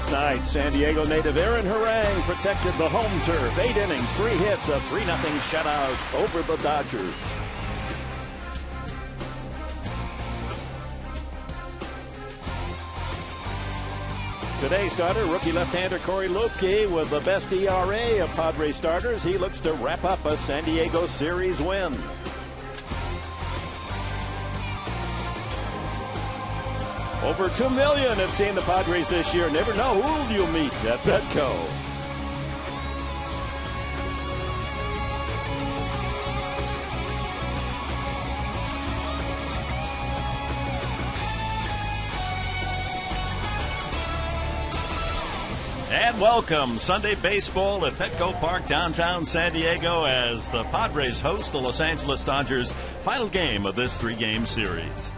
Last night, San Diego native Aaron Harang protected the home turf. Eight innings, three hits, a 3 0 shutout over the Dodgers. Today starter, rookie left-hander Cory Luebke with the best ERA of Padres starters. He looks to wrap up a San Diego series win. Over 2 million have seen the Padres this year. Never know who you'll meet at Petco. And welcome Sunday baseball at Petco Park, downtown San Diego, as the Padres host the Los Angeles Dodgers' final game of this three game series.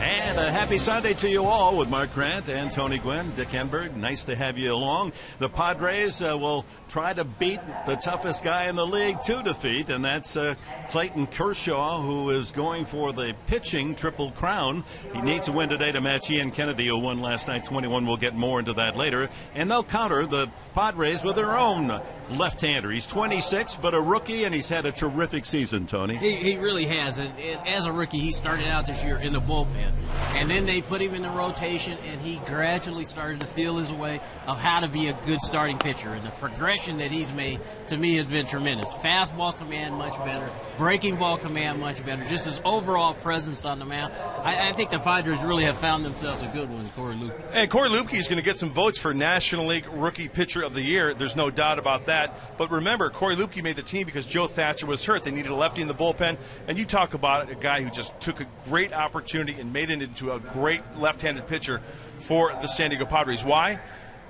And a happy Sunday to you all with Mark Grant and Tony Gwynn, Dick Enberg. Nice to have you along. The Padres uh, will try to beat the toughest guy in the league to defeat, and that's uh, Clayton Kershaw, who is going for the pitching triple crown. He needs to win today to match Ian Kennedy, who won last night 21. We'll get more into that later. And they'll counter the Padres with their own left hander. He's 26, but a rookie, and he's had a terrific season, Tony. He, he really has. And, and as a rookie, he started out this year in the bullpen. And then they put him in the rotation, and he gradually started to feel his way of how to be a good starting pitcher. And the progression that he's made, to me, has been tremendous. Fastball command much better, breaking ball command much better, just his overall presence on the mound. I, I think the Padres really have found themselves a good one, Cory Luebke. And Cory Luebke is going to get some votes for National League Rookie Pitcher of the Year. There's no doubt about that. But remember, Cory Luebke made the team because Joe Thatcher was hurt. They needed a lefty in the bullpen. And you talk about a guy who just took a great opportunity and made it into a great left-handed pitcher for the San Diego Padres. Why?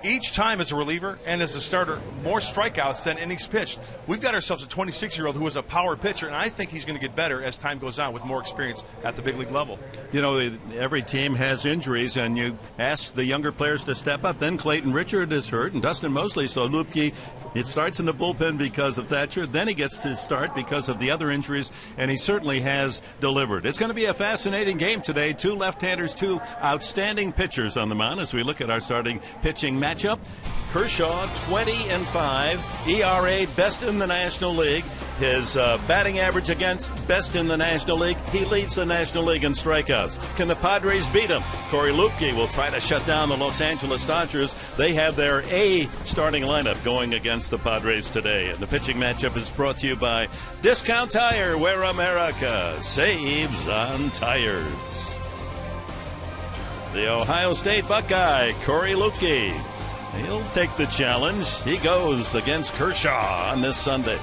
Each time as a reliever and as a starter, more strikeouts than innings pitched. We've got ourselves a 26 year old who is a power pitcher, and I think he's going to get better as time goes on with more experience at the big league level. You know, every team has injuries, and you ask the younger players to step up. Then Clayton Richard is hurt, and Dustin Moseley. So Luebke it starts in the bullpen because of Thatcher. Then he gets to start because of the other injuries, and he certainly has delivered. It's going to be a fascinating game today. Two left-handers, two outstanding pitchers on the mound as we look at our starting pitching matchup. Kershaw, 20 and 5, ERA best in the National League. His uh, batting average against best in the National League. He leads the National League in strikeouts. Can the Padres beat him? Cory Luebke will try to shut down the Los Angeles Dodgers. They have their A starting lineup going against the Padres today. And the pitching matchup is brought to you by Discount Tire, where America saves on tires. The Ohio State Buckeye, Cory Luebke. He'll take the challenge. He goes against Kershaw on this Sunday.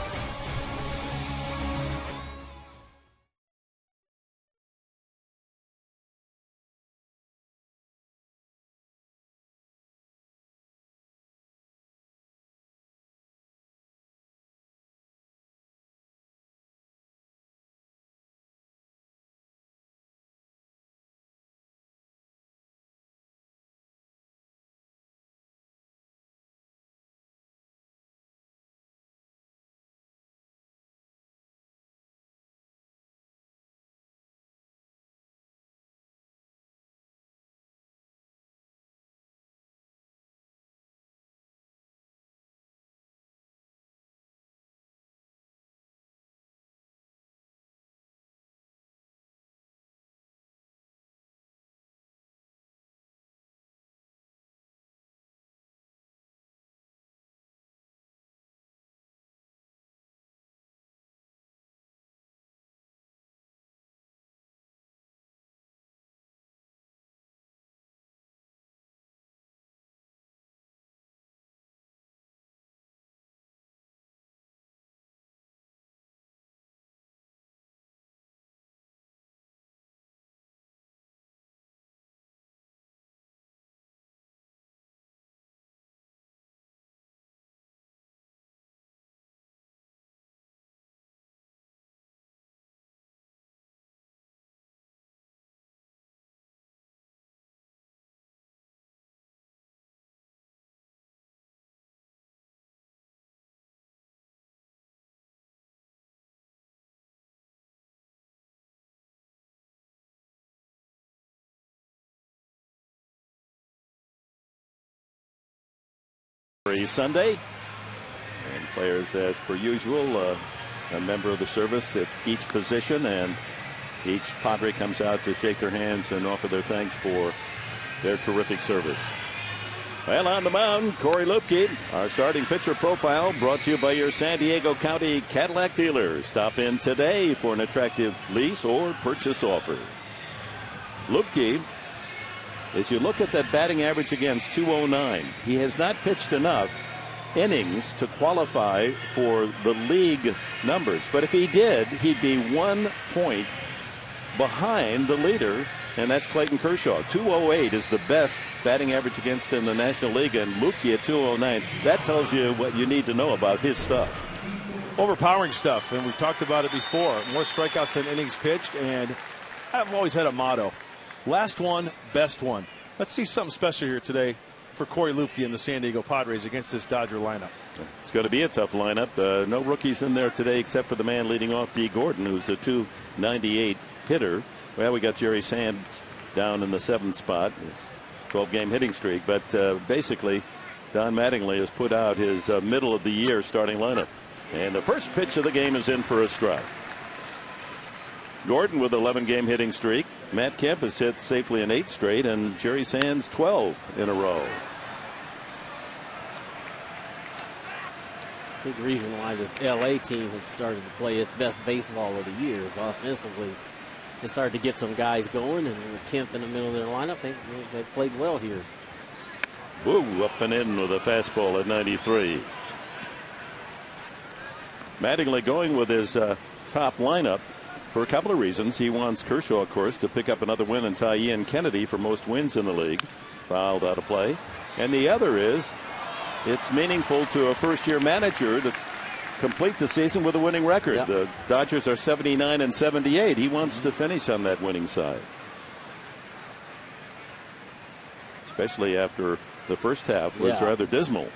Sunday. And players, as per usual, uh, a member of the service at each position, and each Padre comes out to shake their hands and offer their thanks for their terrific service. Well, on the mound, Cory Luebke, our starting pitcher profile, brought to you by your San Diego County Cadillac dealer. Stop in today for an attractive lease or purchase offer. Luebke, as you look at that batting average against 209, he has not pitched enough innings to qualify for the league numbers. But if he did, he'd be one point behind the leader and that's Clayton Kershaw. 208 is the best batting average against in the National League, and Luebke at 209. That tells you what you need to know about his stuff. Overpowering stuff, and we've talked about it before. More strikeouts than innings pitched, and I've always had a motto last one, best one. Let's see something special here today for Cory Luebke and the San Diego Padres against this Dodger lineup. It's going to be a tough lineup. Uh, no rookies in there today except for the man leading off, Dee Gordon, who's a 298 hitter. Well, we got Jerry Sands down in the seventh spot, 12 game hitting streak. But uh, basically, Don Mattingly has put out his uh, middle of the year starting lineup. And the first pitch of the game is in for a strike. Gordon with 11 game hitting streak. Matt Kemp has hit safely in eight straight, and Jerry Sands 12 in a row. Big reason why this LA team has started to play its best baseball of the year is offensively they started to get some guys going, and with Kemp in the middle of their lineup, they, they played well here. Woo, up and in with a fastball at 93. Mattingly going with his uh, top lineup for a couple of reasons. He wants Kershaw, of course, to pick up another win and tie Ian Kennedy for most wins in the league. Fouled out of play. And the other is it's meaningful to a first year manager to complete the season with a winning record. Yep. The Dodgers are 79 and 78. He wants to finish on that winning side. Especially after the first half was yeah. rather dismal.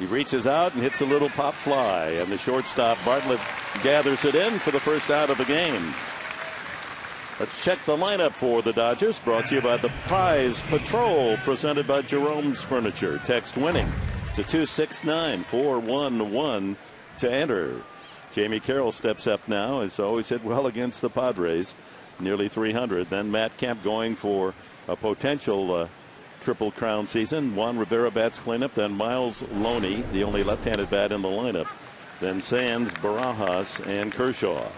He reaches out and hits a little pop fly, and the shortstop Bartlett gathers it in for the first out of the game. Let's check the lineup for the Dodgers, brought to you by the Prize Patrol, presented by Jerome's Furniture. Text winning to 269 411 to enter. Jamie Carroll steps up now. Has always hit well against the Padres, nearly 300. Then Matt Kemp going for a potential uh, triple crown season. Juan Rivera bats cleanup. Then Miles Loney, the only left-handed bat in the lineup. Then Sands, Barajas, and Kershaw.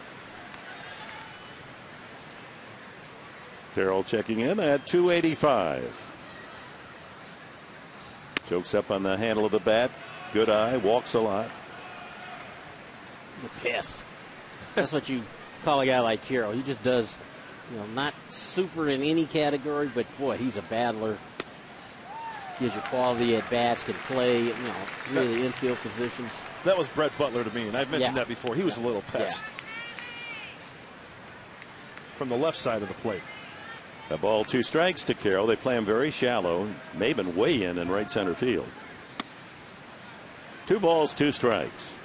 Carroll checking in at 285. Chokes up on the handle of the bat. Good eye. Walks a lot. He's a pest. That's what you call a guy like Carroll. He just does, you know, not super in any category, but boy, he's a battler. Gives you quality at bats, can play, you know, really infield positions. That was Brett Butler to me, and I've mentioned yeah. that before. He was yeah. a little pest. Yeah. From the left side of the plate. A ball, two strikes to Carroll. They play him very shallow. Maybin way in in right center field. Two balls, two strikes.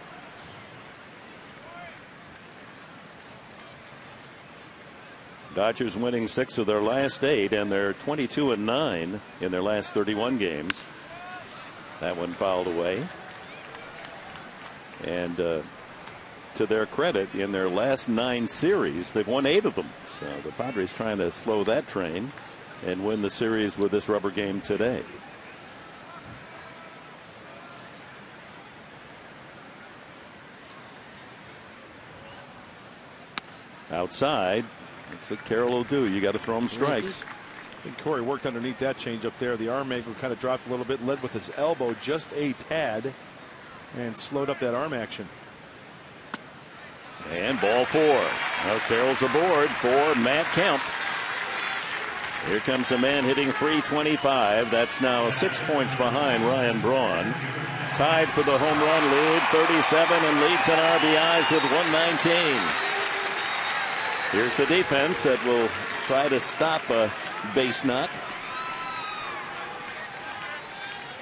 Dodgers winning six of their last eight, and they're 22 and nine in their last 31 games. That one fouled away. And uh, to their credit, in their last nine series, they've won eight of them. So the Padres trying to slow that train and win the series with this rubber game today. Outside, that's what Carroll will do. You got to throw him strikes. I think Cory worked underneath that change up there. The arm angle kind of dropped a little bit, led with his elbow just a tad, and slowed up that arm action. And ball four. Now Carroll's aboard for Matt Kemp. Here comes a man hitting 325. That's now six points behind Ryan Braun. Tied for the home run lead, 37, and leads in RBIs with 119. Here's the defense that will try to stop a base knock.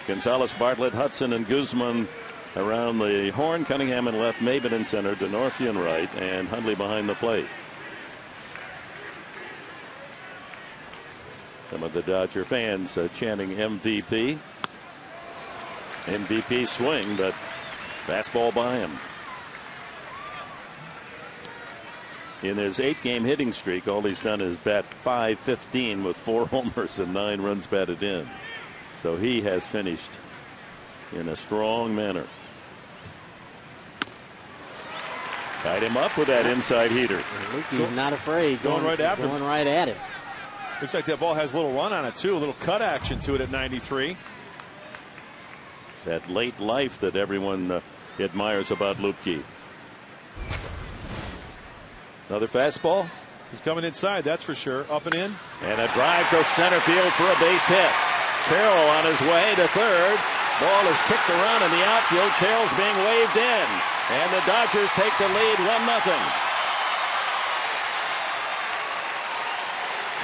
Gonzalez, Bartlett, Hudson, and Guzman around the horn. Cunningham in left, Maybin in center, Denorfia in right, and Hundley behind the plate. Some of the Dodger fans uh, chanting MVP. MVP swing, but fastball by him. In his eight game hitting streak, all he's done is bat 515 with four homers and nine runs batted in. So he has finished in a strong manner. Tied him up with that inside heater. He's not afraid. Going right after him. Going right at him. Looks like that ball has a little run on it, too. A little cut action to it at 93. It's that late life that everyone uh, admires about Luebke. Another fastball. He's coming inside, that's for sure. Up and in. And a drive to center field for a base hit. Carroll on his way to third. Ball is kicked around in the outfield. Carroll's being waved in. And the Dodgers take the lead 1 0.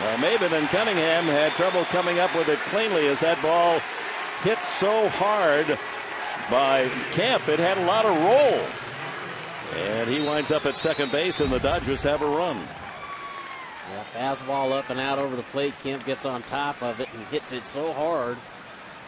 Well, Maybin and Cunningham had trouble coming up with it cleanly as that ball hit so hard by Kemp. It had a lot of roll. And he winds up at second base, and the Dodgers have a run. Yeah, fastball up and out over the plate. Kemp gets on top of it and hits it so hard.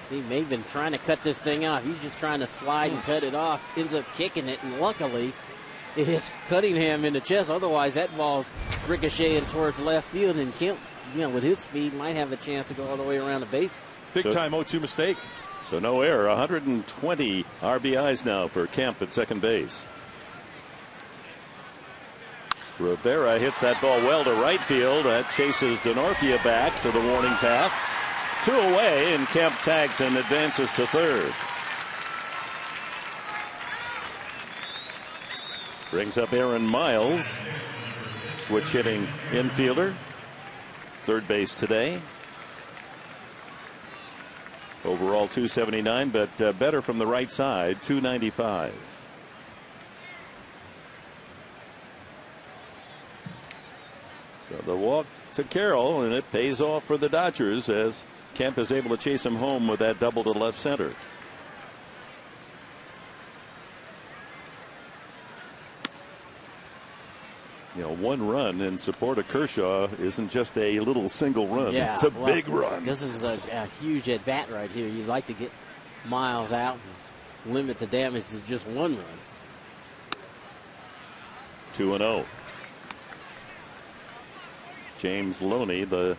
He may have been trying to cut this thing off. He's just trying to slide and cut it off. Ends up kicking it, and luckily, it hits Cunningham in the chest. Otherwise, that ball's ricocheting towards left field, and Kemp, you know, with his speed, might have a chance to go all the way around the bases. Big So- time 0 2 mistake. So no error. 120 RBIs now for Kemp at second base. Rivera hits that ball well to right field. That chases Denorfia back to the warning path. Two away, and Kemp tags and advances to third. Brings up Aaron Miles, switch hitting infielder. Third base today. Overall 279, but uh, better from the right side, 295. So the walk to Carroll, and it pays off for the Dodgers as Kemp is able to chase him home with that double to left center. You know, one run in support of Kershaw isn't just a little single run. Yeah, it's a well, big run. This is a, a huge at bat right here. You'd like to get Miles out and limit the damage to just one run. 2 and 0. James Loney, the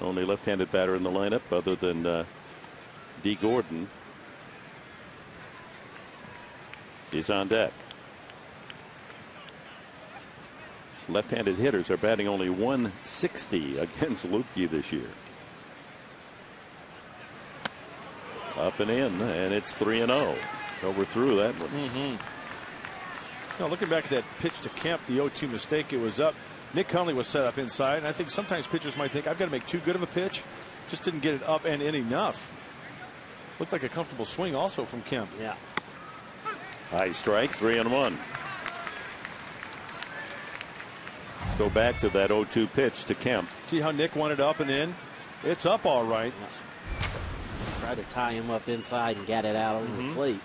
only left handed batter in the lineup other than uh, D. Gordon, is on deck. Left handed hitters are batting only 160 against Luebke this year. Up and in, and it's 3 and 0. Overthrew that one. Now, looking back at that pitch to Kemp, the 0 2 mistake, it was up. Nick Hundley was set up inside. And I think sometimes pitchers might think, I've got to make too good of a pitch. Just didn't get it up and in enough. Looked like a comfortable swing also from Kemp. Yeah. High strike, three and one. Let's go back to that 0 2 pitch to Kemp. See how Nick wanted up and in? It's up all right. Try to tie him up inside and get it out over the mm-hmm. plate.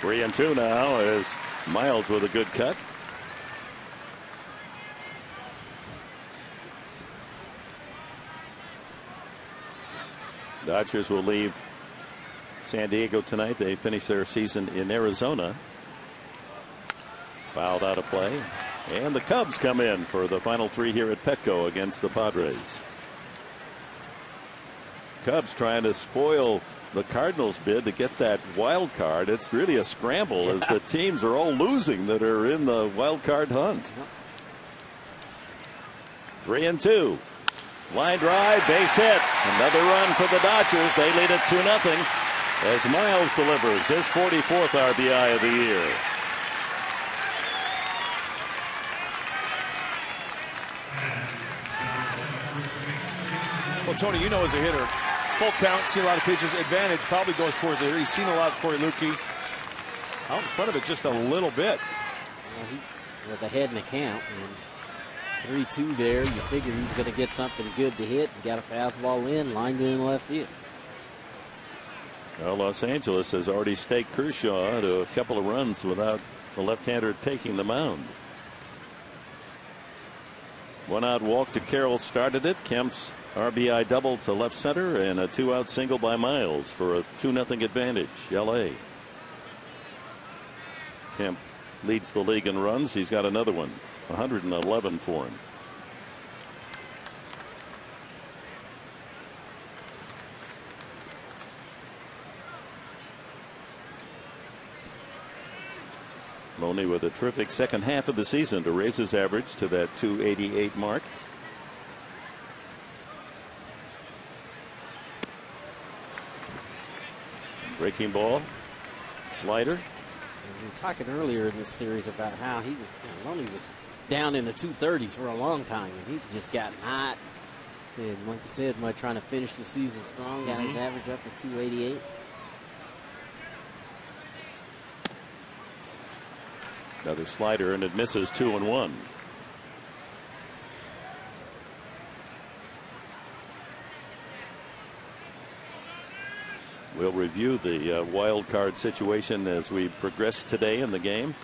Three and two now is Miles with a good cut. Dodgers will leave San Diego tonight. They finish their season in Arizona. Fouled out of play. And the Cubs come in for the final three here at Petco against the Padres. Cubs trying to spoil the Cardinals bid to get that wild card. It's really a scramble as the teams are all losing that are in the wild card hunt. Three and two. Line drive, base hit. Another run for the Dodgers. They lead it 2 0 as Miles delivers his 44th RBI of the year. Well, Tony, you know as a hitter, full count, see a lot of pitches. Advantage probably goes towards the hitter. He's seen a lot of Cory Luebke. Out in front of it just a little bit. Well, he was ahead in the count. And 3 2 there. You figure he's going to get something good to hit. Got a fastball in, lined in left field. Well, Los Angeles has already staked Kershaw to a couple of runs without the left-hander taking the mound. One out walk to Carroll started it. Kemp's RBI double to left center and a two out single by Miles for a 2 0 advantage. LA. Kemp leads the league in runs. He's got another one, 111 for him. Loney with a terrific second half of the season to raise his average to that 288 mark. Breaking ball, slider. We were talking earlier in this series about how he Loney was down in the 230s for a long time, and he's just gotten hot. And like you said, Mud trying to finish the season strong, got mm -hmm. his average up to 288. Another slider, and it misses two and one. We'll review the uh, wild card situation as we progress today in the game,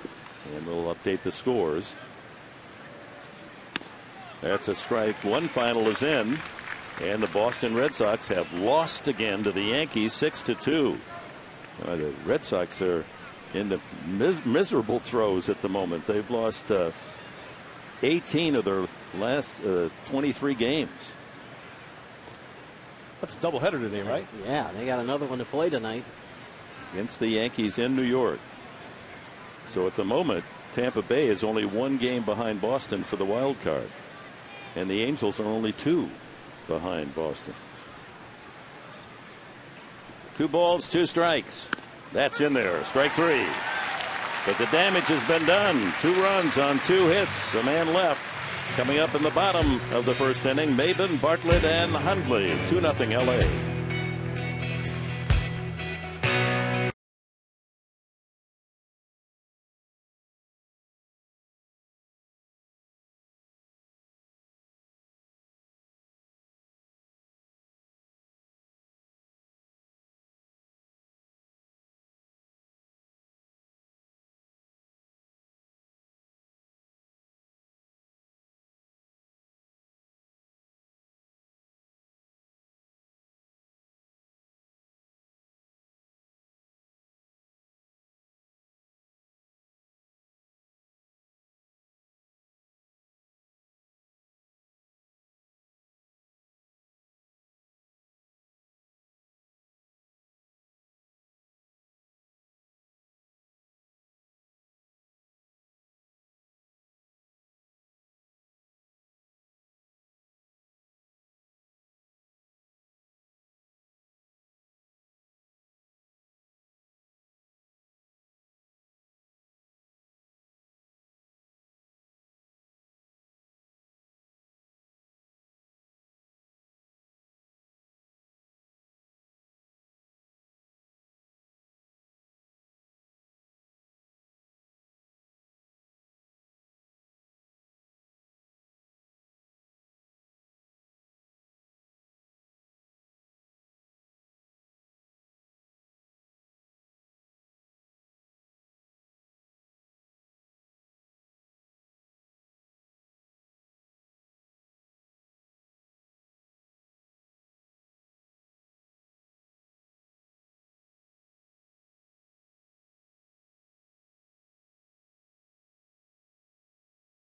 and we'll update the scores. That's a strike. One final is in, and the Boston Red Sox have lost again to the Yankees, six to two. Uh, the Red Sox are in the mis miserable throes at the moment. They've lost uh, 18 of their last uh, 23 games. That's a doubleheader today, right? Yeah, they got another one to play tonight. Against the Yankees in New York. So at the moment, Tampa Bay is only one game behind Boston for the wild card. And the Angels are only two behind Boston. Two balls, two strikes. That's in there. Strike three. But the damage has been done. Two runs on two hits. A man left. Coming up in the bottom of the first inning, Maybin, Bartlett, and Hundley. 2 0 LA.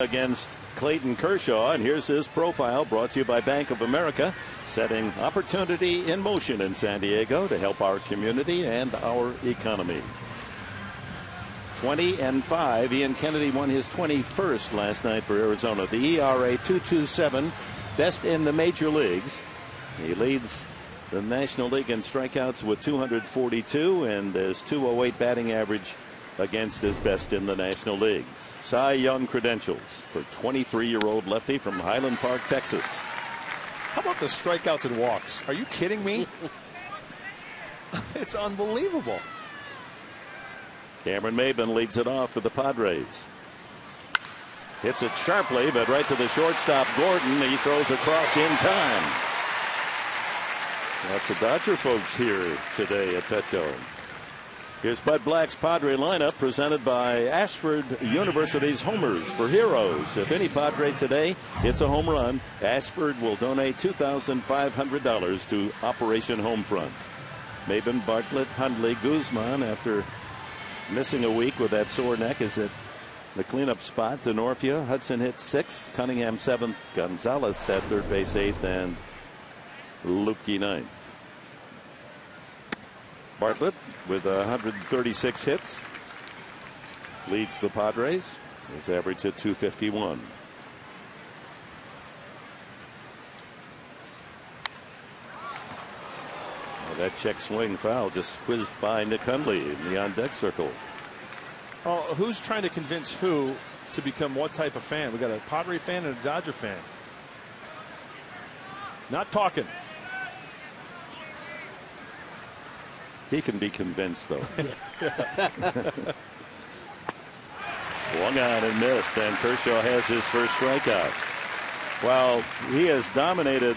Against Clayton Kershaw. And here's his profile brought to you by Bank of America, setting opportunity in motion in San Diego to help our community and our economy. 20 and 5. Ian Kennedy won his 21st last night for Arizona. The ERA 227, best in the major leagues. He leads the National League in strikeouts with 242 and his 208 batting average against his best in the National League. Cy Young credentials for 23 year old lefty from Highland Park, Texas. How about the strikeouts and walks? Are you kidding me? it's unbelievable. Cameron Maybin leads it off for the Padres. Hits it sharply, but right to the shortstop, Gordon. He throws across in time. Lots of Dodger folks here today at Petco. Here's Bud Black's Padre lineup presented by Ashford University's Homers for Heroes. If any Padre today hits a home run, Ashford will donate $2,500 to Operation Homefront. Maybin, Bartlett, Hundley, Guzman, after missing a week with that sore neck, is at the cleanup spot. Denorfia, Hudson hit sixth, Cunningham seventh, Gonzalez at third base eighth, and Luebke ninth. Bartlett with 136 hits leads the Padres. His average at 251. Well, that check swing foul just whizzed by Nick Hundley in the on deck circle. Oh, who's trying to convince who to become what type of fan? We got a Padre fan and a Dodger fan. Not talking. He can be convinced, though. Swung on and missed, and Kershaw has his first strikeout. While he has dominated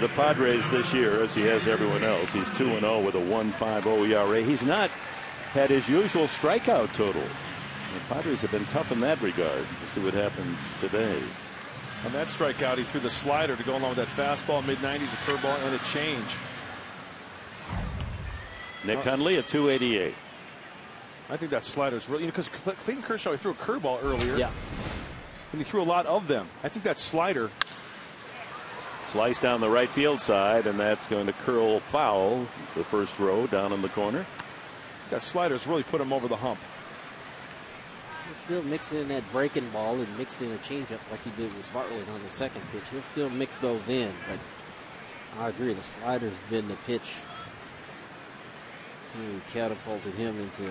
the Padres this year, as he has everyone else, he's 2 0 with a 1.50 ERA. He's not had his usual strikeout total. The Padres have been tough in that regard. We'll see what happens today. On that strikeout, he threw the slider to go along with that fastball, mid 90s, a curveball, and a change. Nick Hundley at 288. I think that slider is really because you know, because Clayton Kershaw he threw a curveball earlier. Yeah. And he threw a lot of them. I think that slider. Slice down the right field side, and that's going to curl foul the first row down in the corner. That slider's really put him over the hump. He'll still mixing that breaking ball and mixing a changeup like he did with Bartlett on the second pitch. He'll still mix those in, but I agree. The slider's been the pitch who catapulted him into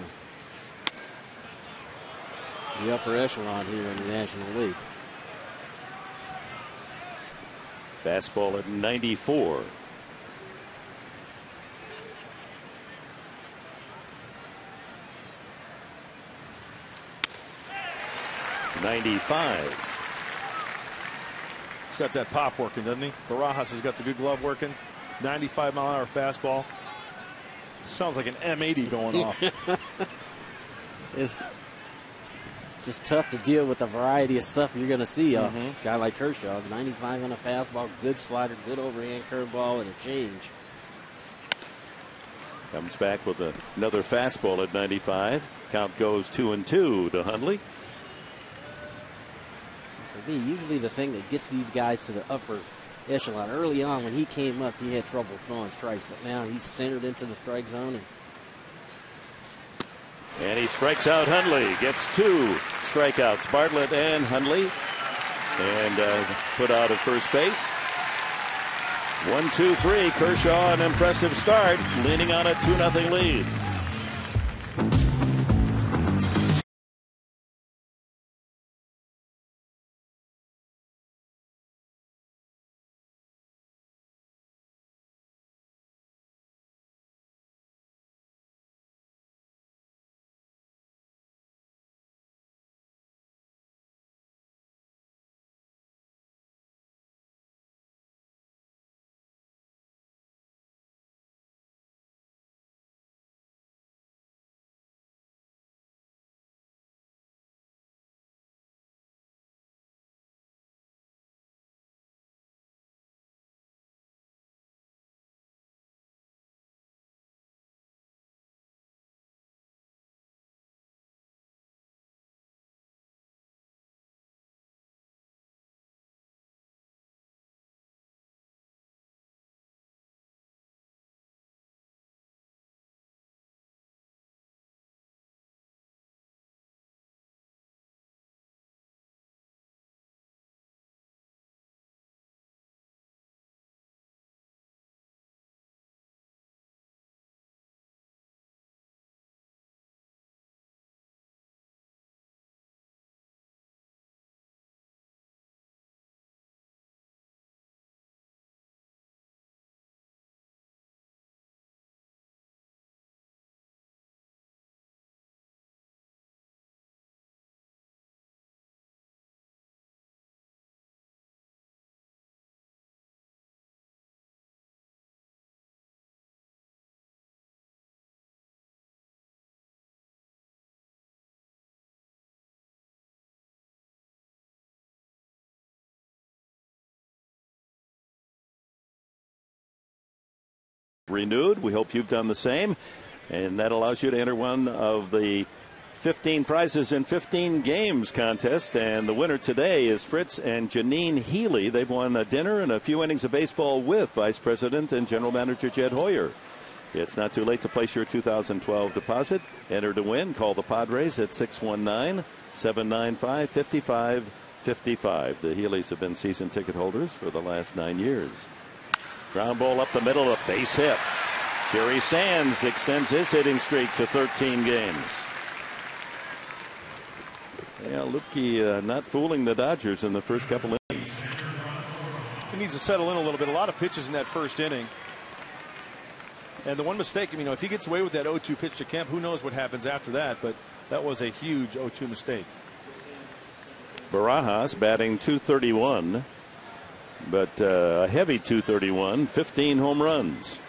the upper echelon here in the National League. Fastball at 94. Ninety-five. He's got that pop working, doesn't he? Barajas has got the good glove working. 95 mile an hour fastball. Sounds like an M80 going off. It's just tough to deal with the variety of stuff you're going to see off Mhm. a guy like Kershaw. 95 on a fastball, good slider, good overhand curveball, and a change. Comes back with a, another fastball at 95. Count goes two and two to Hundley. For me, usually the thing that gets these guys to the upper echelon early on when he came up, he had trouble throwing strikes, but now he's centered into the strike zone. And And he strikes out Hundley. Gets two strikeouts, Bartlett and Hundley. And uh, put out at first base. One, two, three. Kershaw, an impressive start, leaning on a 2 0 lead. Renewed. We hope you've done the same. And that allows you to enter one of the 15 prizes in 15 games contest. And the winner today is Fritz and Janine Healy. They've won a dinner and a few innings of baseball with Vice President and General Manager Jed Hoyer. It's not too late to place your 2012 deposit. Enter to win. Call the Padres at 619 795 5555. The Healys have been season ticket holders for the last nine years. Ground ball up the middle, a base hit. Jerry Sands extends his hitting streak to 13 games. Yeah, Luebke uh, not fooling the Dodgers in the first couple innings. He needs to settle in a little bit. A lot of pitches in that first inning. And the one mistake, you know, if he gets away with that 0-2 pitch to Kemp, who knows what happens after that? But that was a huge 0-2 mistake. Barajas batting 231, but uh, a heavy 231, 15 home runs.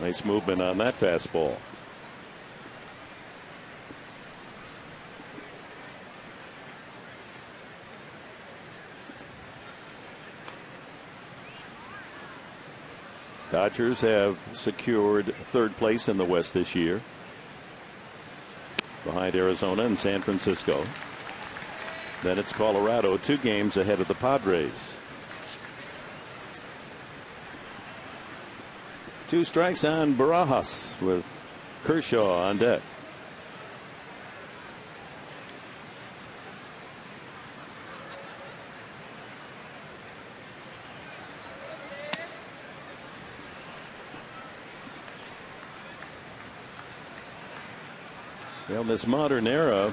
Nice movement on that fastball. Dodgers have secured third place in the West this year behind Arizona and San Francisco. Then it's Colorado, two games ahead of the Padres. Two strikes on Barajas with Kershaw on deck. Well, in this modern era,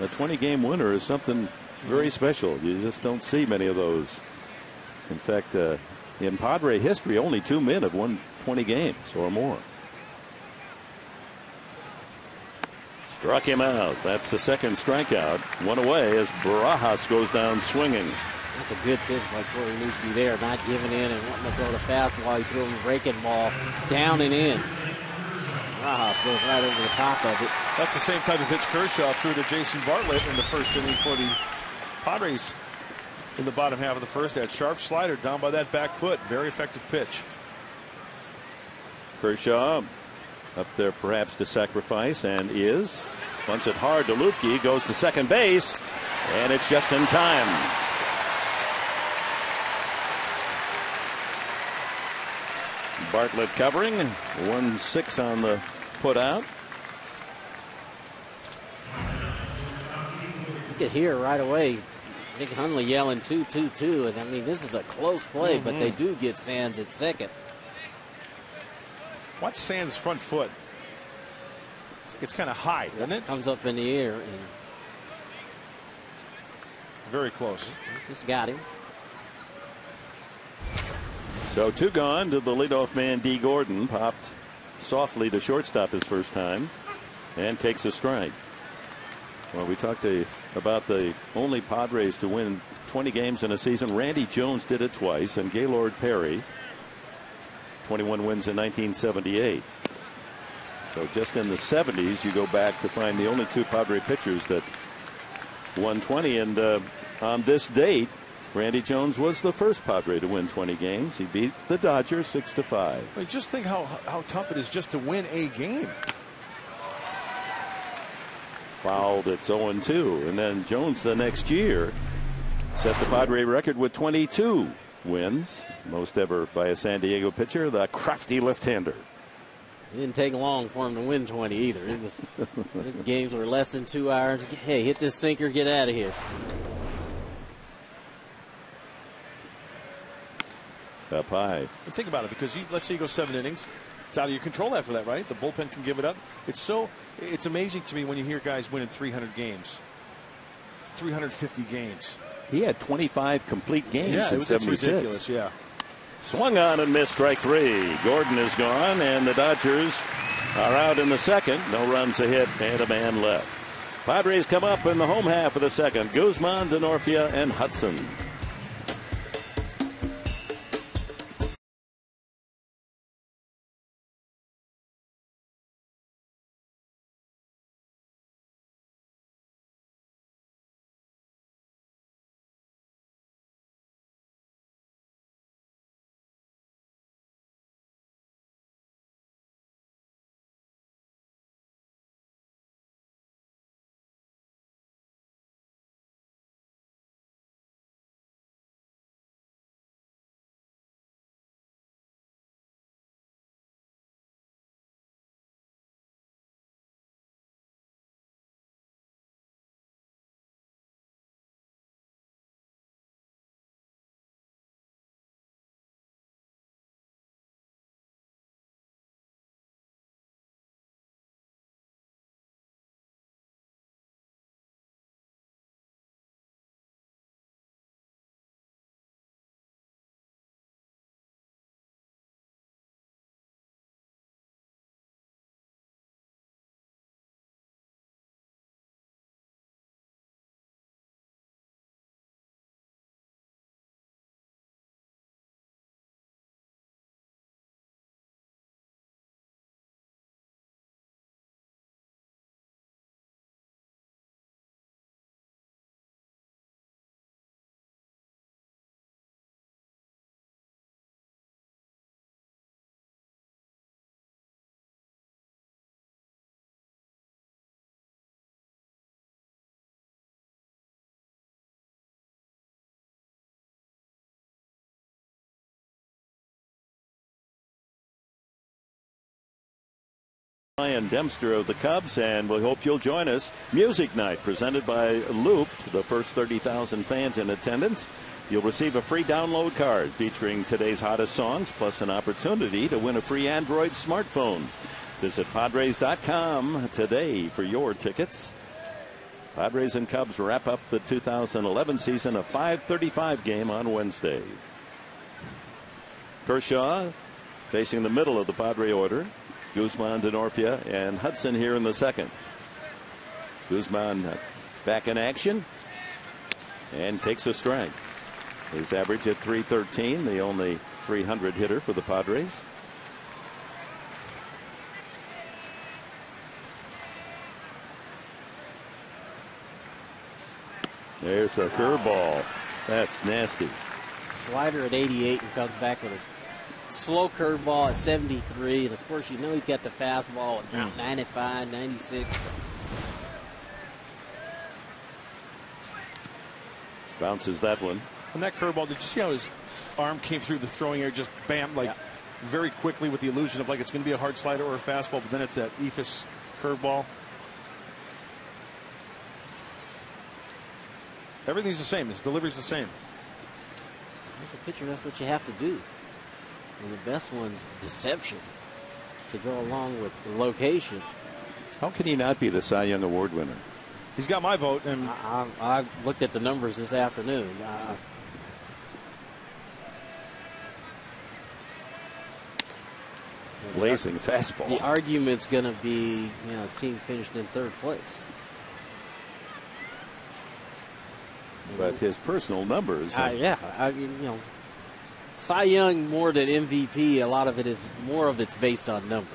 a 20 game winner is something very special. You just don't see many of those. In fact, uh, in Padre history, only two men have won 20 games or more. Struck him out. That's the second strikeout. One away as Barajas goes down swinging. That's a good pitch by Cory Luebke there, not giving in and wanting to throw the fastball. He threw him a breaking ball down and in. Barajas goes right over the top of it. That's the same type of pitch Kershaw threw to Jason Bartlett in the first inning for the Padres in the bottom half of the first. That sharp slider down by that back foot. Very effective pitch. Kershaw up there perhaps to sacrifice and is. Bunts it hard to Luebke, goes to second base, and it's just in time. Bartlett covering, 1 6 on the put out. You could hear right away Nick Hundley yelling 2 2 2. And I mean, this is a close play, mm-hmm. but they do get Sands at second. Watch Sands' front foot. It's kind of high, doesn't it? Comes up in the air. and Very close. Just got him. So two gone to the leadoff man, D. Gordon. Popped softly to shortstop his first time and takes a strike. Well, we talked to, about the only Padres to win 20 games in a season. Randy Jones did it twice, and Gaylord Perry 21 wins in 1978. So just in the 70s, you go back to find the only two Padre pitchers that won 20. And uh, on this date, Randy Jones was the first Padre to win 20 games. He beat the Dodgers 6 to 5. I mean, just think how, how tough it is just to win a game. Fouled at 0 2. And then Jones the next year set the Padre record with 22 wins, most ever by a San Diego pitcher, the crafty left-hander. It didn't take long for him to win 20 either. It was games were less than two hours. Hey, hit this sinker, get out of here. Up high. And think about it, because you, let's say you go seven innings, it's out of your control after that, right? The bullpen can give it up. It's so it's amazing to me when you hear guys winning 300 games, 350 games. He had 25 complete games yeah, in it 76. ridiculous, yeah. Swung on and missed strike three. Gordon is gone, and the Dodgers are out in the second. No runs a hit and a man left. Padres come up in the home half of the second. Guzman, Denorfia, and Hudson. Ryan Dempster of the Cubs, and we hope you'll join us. Music Night presented by Looped, the first 30,000 fans in attendance. You'll receive a free download card featuring today's hottest songs, plus an opportunity to win a free Android smartphone. Visit Padres.com today for your tickets. Padres and Cubs wrap up the 2011 season, a 5:35 game on Wednesday. Kershaw facing the middle of the Padre order. Guzman, Denorfia, and Hudson here in the second. Guzman back in action and takes a strike. His average at 313, the only 300 hitter for the Padres. There's a curveball. That's nasty. Slider at 88 and comes back with a slow curveball at 73. And of course, you know he's got the fastball at 95, 96. Bounces that one. And that curveball, did you see how his arm came through the throwing air, just bam, like very quickly with the illusion of like it's going to be a hard slider or a fastball, but then it's that eephus curveball. Everything's the same. His delivery's the same. As a pitcher, that's what you have to do. And the best one's deception to go along with location. How can he not be the Cy Young Award winner? He's got my vote, and I, I, I looked at the numbers this afternoon. Uh, Blazing fastball. the argument's going to be, you know, the team finished in third place. But his personal numbers. Uh, yeah, I mean, you know, Cy Young more than MVP. A lot of it is more of it's based on numbers.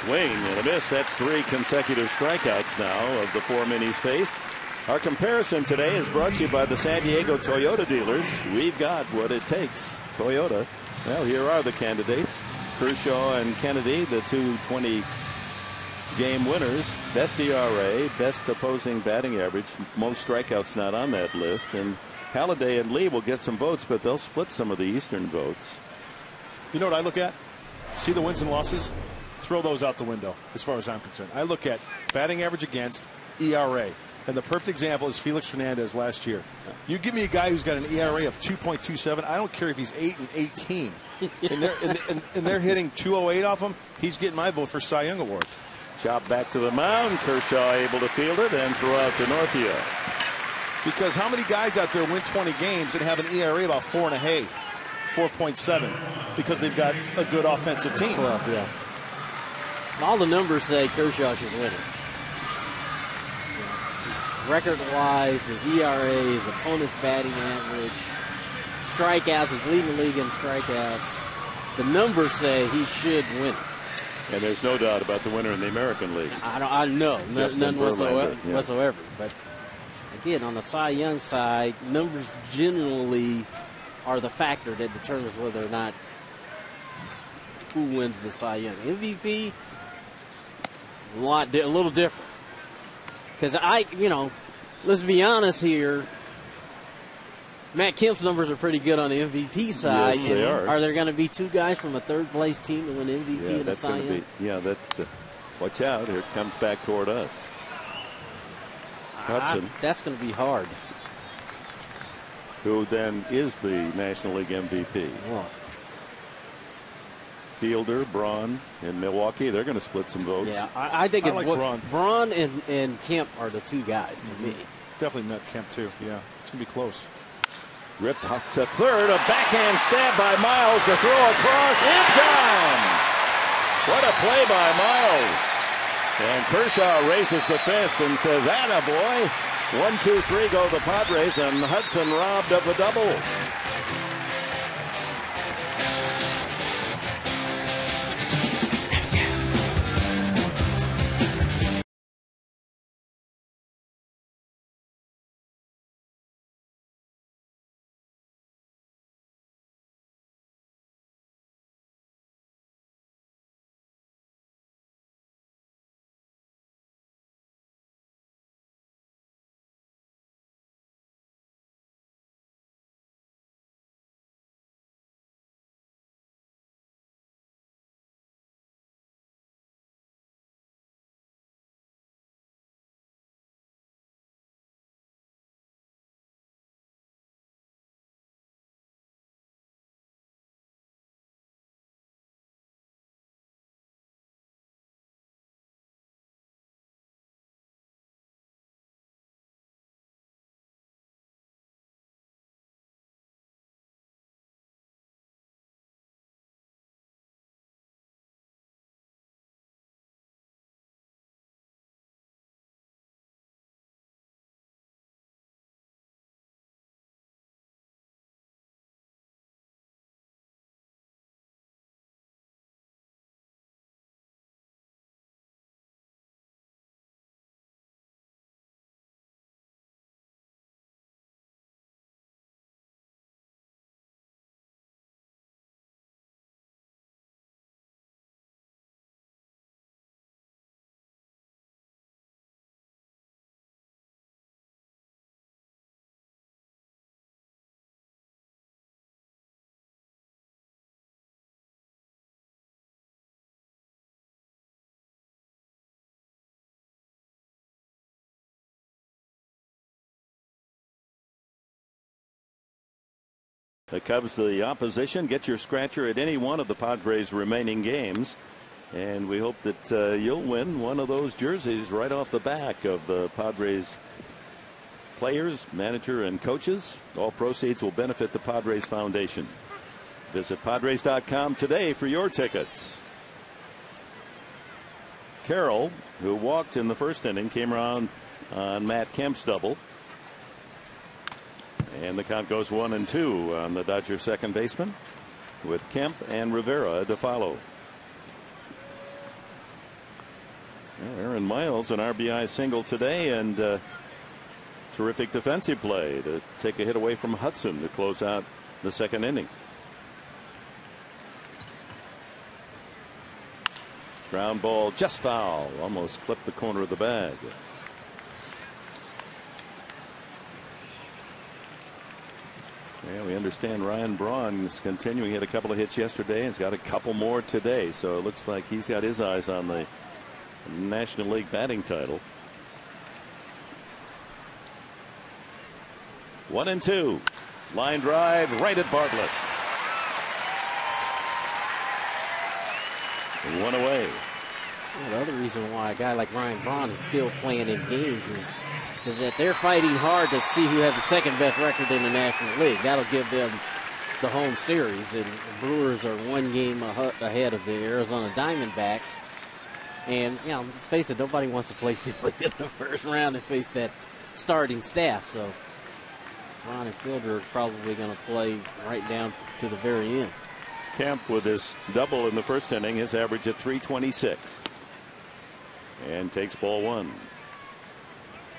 Swing and a miss. That's three consecutive strikeouts now of the four men he's faced. Our comparison today is brought to you by the San Diego Toyota dealers. We've got what it takes. Toyota. Well, here are the candidates Kershaw and Kennedy, the two 20 game winners. Best ERA, best opposing batting average, most strikeouts not on that list. And Halladay and Lee will get some votes, but they'll split some of the Eastern votes. you know what I look at? See the wins and losses? Throw those out the window, as far as I'm concerned. I look at batting average against ERA. And the perfect example is Felix Hernandez last year. You give me a guy who's got an ERA of 2.27. I don't care if he's 8 and 18. and, they're, and, and, and they're hitting 208 off him. He's getting my vote for Cy Young Award. Chop back to the mound. Kershaw able to field it and throw out to Northia. Because how many guys out there win 20 games and have an ERA about four and a half, 4.7, because they've got a good offensive team. Well, yeah. All the numbers say Kershaw should win it. Record wise, his ERA, his opponent's batting average, strikeouts, he's leading the league in strikeouts. The numbers say he should win it. And there's no doubt about the winner in the American League. I don't. I know Justin none whatsoever. Yeah. Whatsoever. But again, on the Cy Young side, numbers generally are the factor that determines whether or not who wins the Cy Young. MVP, a lot, di- a little different. Because I, you know, let's be honest here. Matt Kemp's numbers are pretty good on the MVP side. Yes, they And are. there going to be two guys from a third place team to win MVP Yeah, a that's Cy Young? be. Yeah, that's. Uh, watch out! Here it comes back toward us. Hudson, I- that's going to be hard. who then is the National League MVP. Well, Fielder, Braun in Milwaukee. They're going to split some votes. Yeah, I, I think I it's like what, Braun. Braun and, and Kemp are the two guys to me. Definitely Matt Kemp, too. Yeah, it's going to be close. Ripped out to third. A backhand stab by Miles to throw across in time. What a play by Miles. And Kershaw raises the fist and says, Atta boy. One, two, three go the Padres, and Hudson robbed of a double. The Cubs, the opposition. Get your scratcher at any one of the Padres' remaining games. And we hope that uh, you'll win one of those jerseys right off the back of the Padres players, manager, and coaches. All proceeds will benefit the Padres Foundation. Visit Padres.com today for your tickets. Carroll, who walked in the first inning, came around on Matt Kemp's double. And the count goes one and two on the Dodger second baseman with Kemp and Rivera to follow. Aaron Miles, an RBI single today, and uh, terrific defensive play to take a hit away from Hudson to close out the second inning. Ground ball just foul, almost clipped the corner of the bag. Yeah, we understand Ryan Braun is continuing. He had a couple of hits yesterday and he's got a couple more today. So it looks like he's got his eyes on the National League batting title. One and two. Line drive right at Bartlett. One away. Well, the other reason why a guy like Ryan Braun is still playing in games is is that they're fighting hard to see who has the second best record in the National League. That'll give them the home series. And Brewers are one game ahead of the Arizona Diamondbacks. And, you know, let's face it, nobody wants to play Philly in the first round and face that starting staff. So Braun and Fielder are probably going to play right down to the very end. Kemp with his double in the first inning, his average at 326. And takes ball one.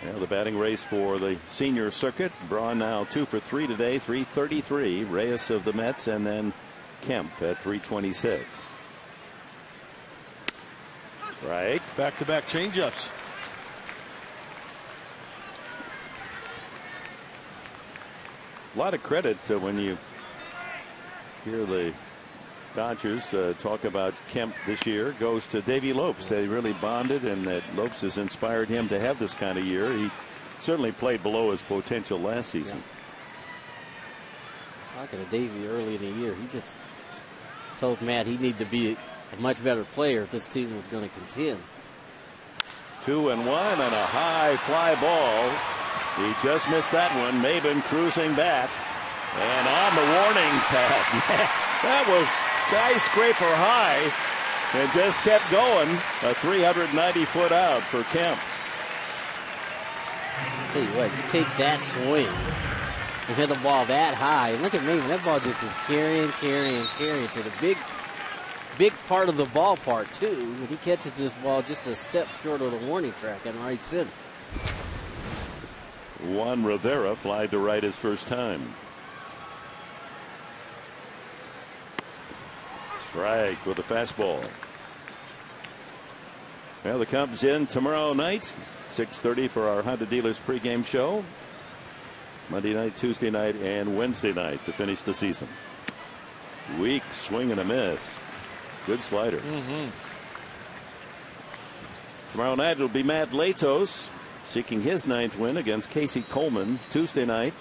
Yeah, the batting race for the senior circuit. Braun now two for three today, 333. Reyes of the Mets, and then Kemp at 326. Right. Back to back changeups. A lot of credit uh, when you hear the Dodgers uh, talk about Kemp this year goes to Davey Lopes. They really bonded, and that Lopes has inspired him to have this kind of year. He certainly played below his potential last season. Yeah. Talking to Davey early in the year, he just told Matt he needed to be a much better player if this team was going to contend. Two and one, and a high fly ball. He just missed that one. Maybin cruising back. And on the warning pad. that was skyscraper high and just kept going. A 390 foot out for Kemp. I'll tell you what, you take that swing and hit the ball that high. Look at me, that ball just is carrying, carrying, carrying to the big, big part of the ballpark too. When he catches this ball just a step short of the warning track and right center. Juan Rivera fly to right his first time. Strike with a fastball. Well, the Cubs in tomorrow night, 6:30 for our Honda Dealers pregame show. Monday night, Tuesday night, and Wednesday night to finish the season. Weak swing and a miss. Good slider. Mm-hmm. Tomorrow night it'll be Matt Latos seeking his ninth win against Casey Coleman. Tuesday night,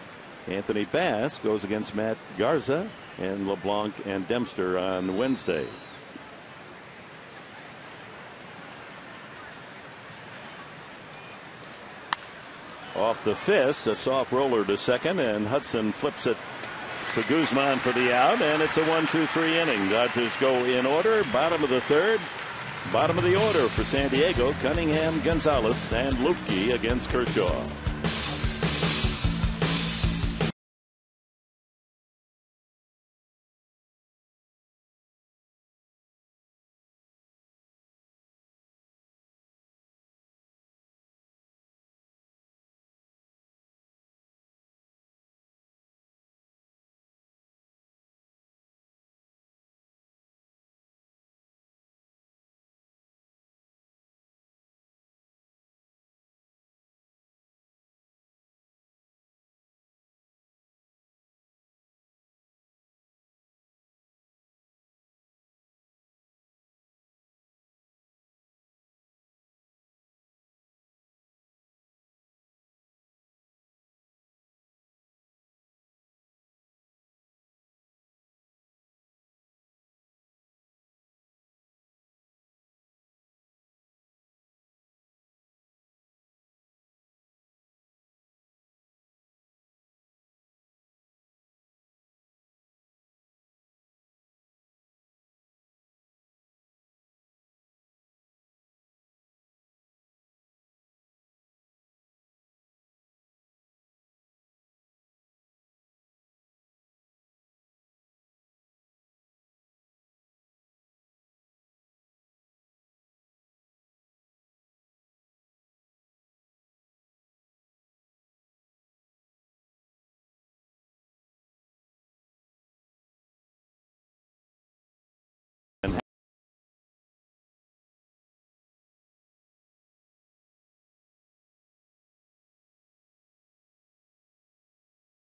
Anthony Bass goes against Matt Garza and LeBlanc and Dempster on Wednesday. Off the fist, a soft roller to second, and Hudson flips it to Guzman for the out, and it's a one, two, three inning. Dodgers go in order, bottom of the third. Bottom of the order for San Diego, Cunningham, Gonzalez, and Luebke against Kershaw.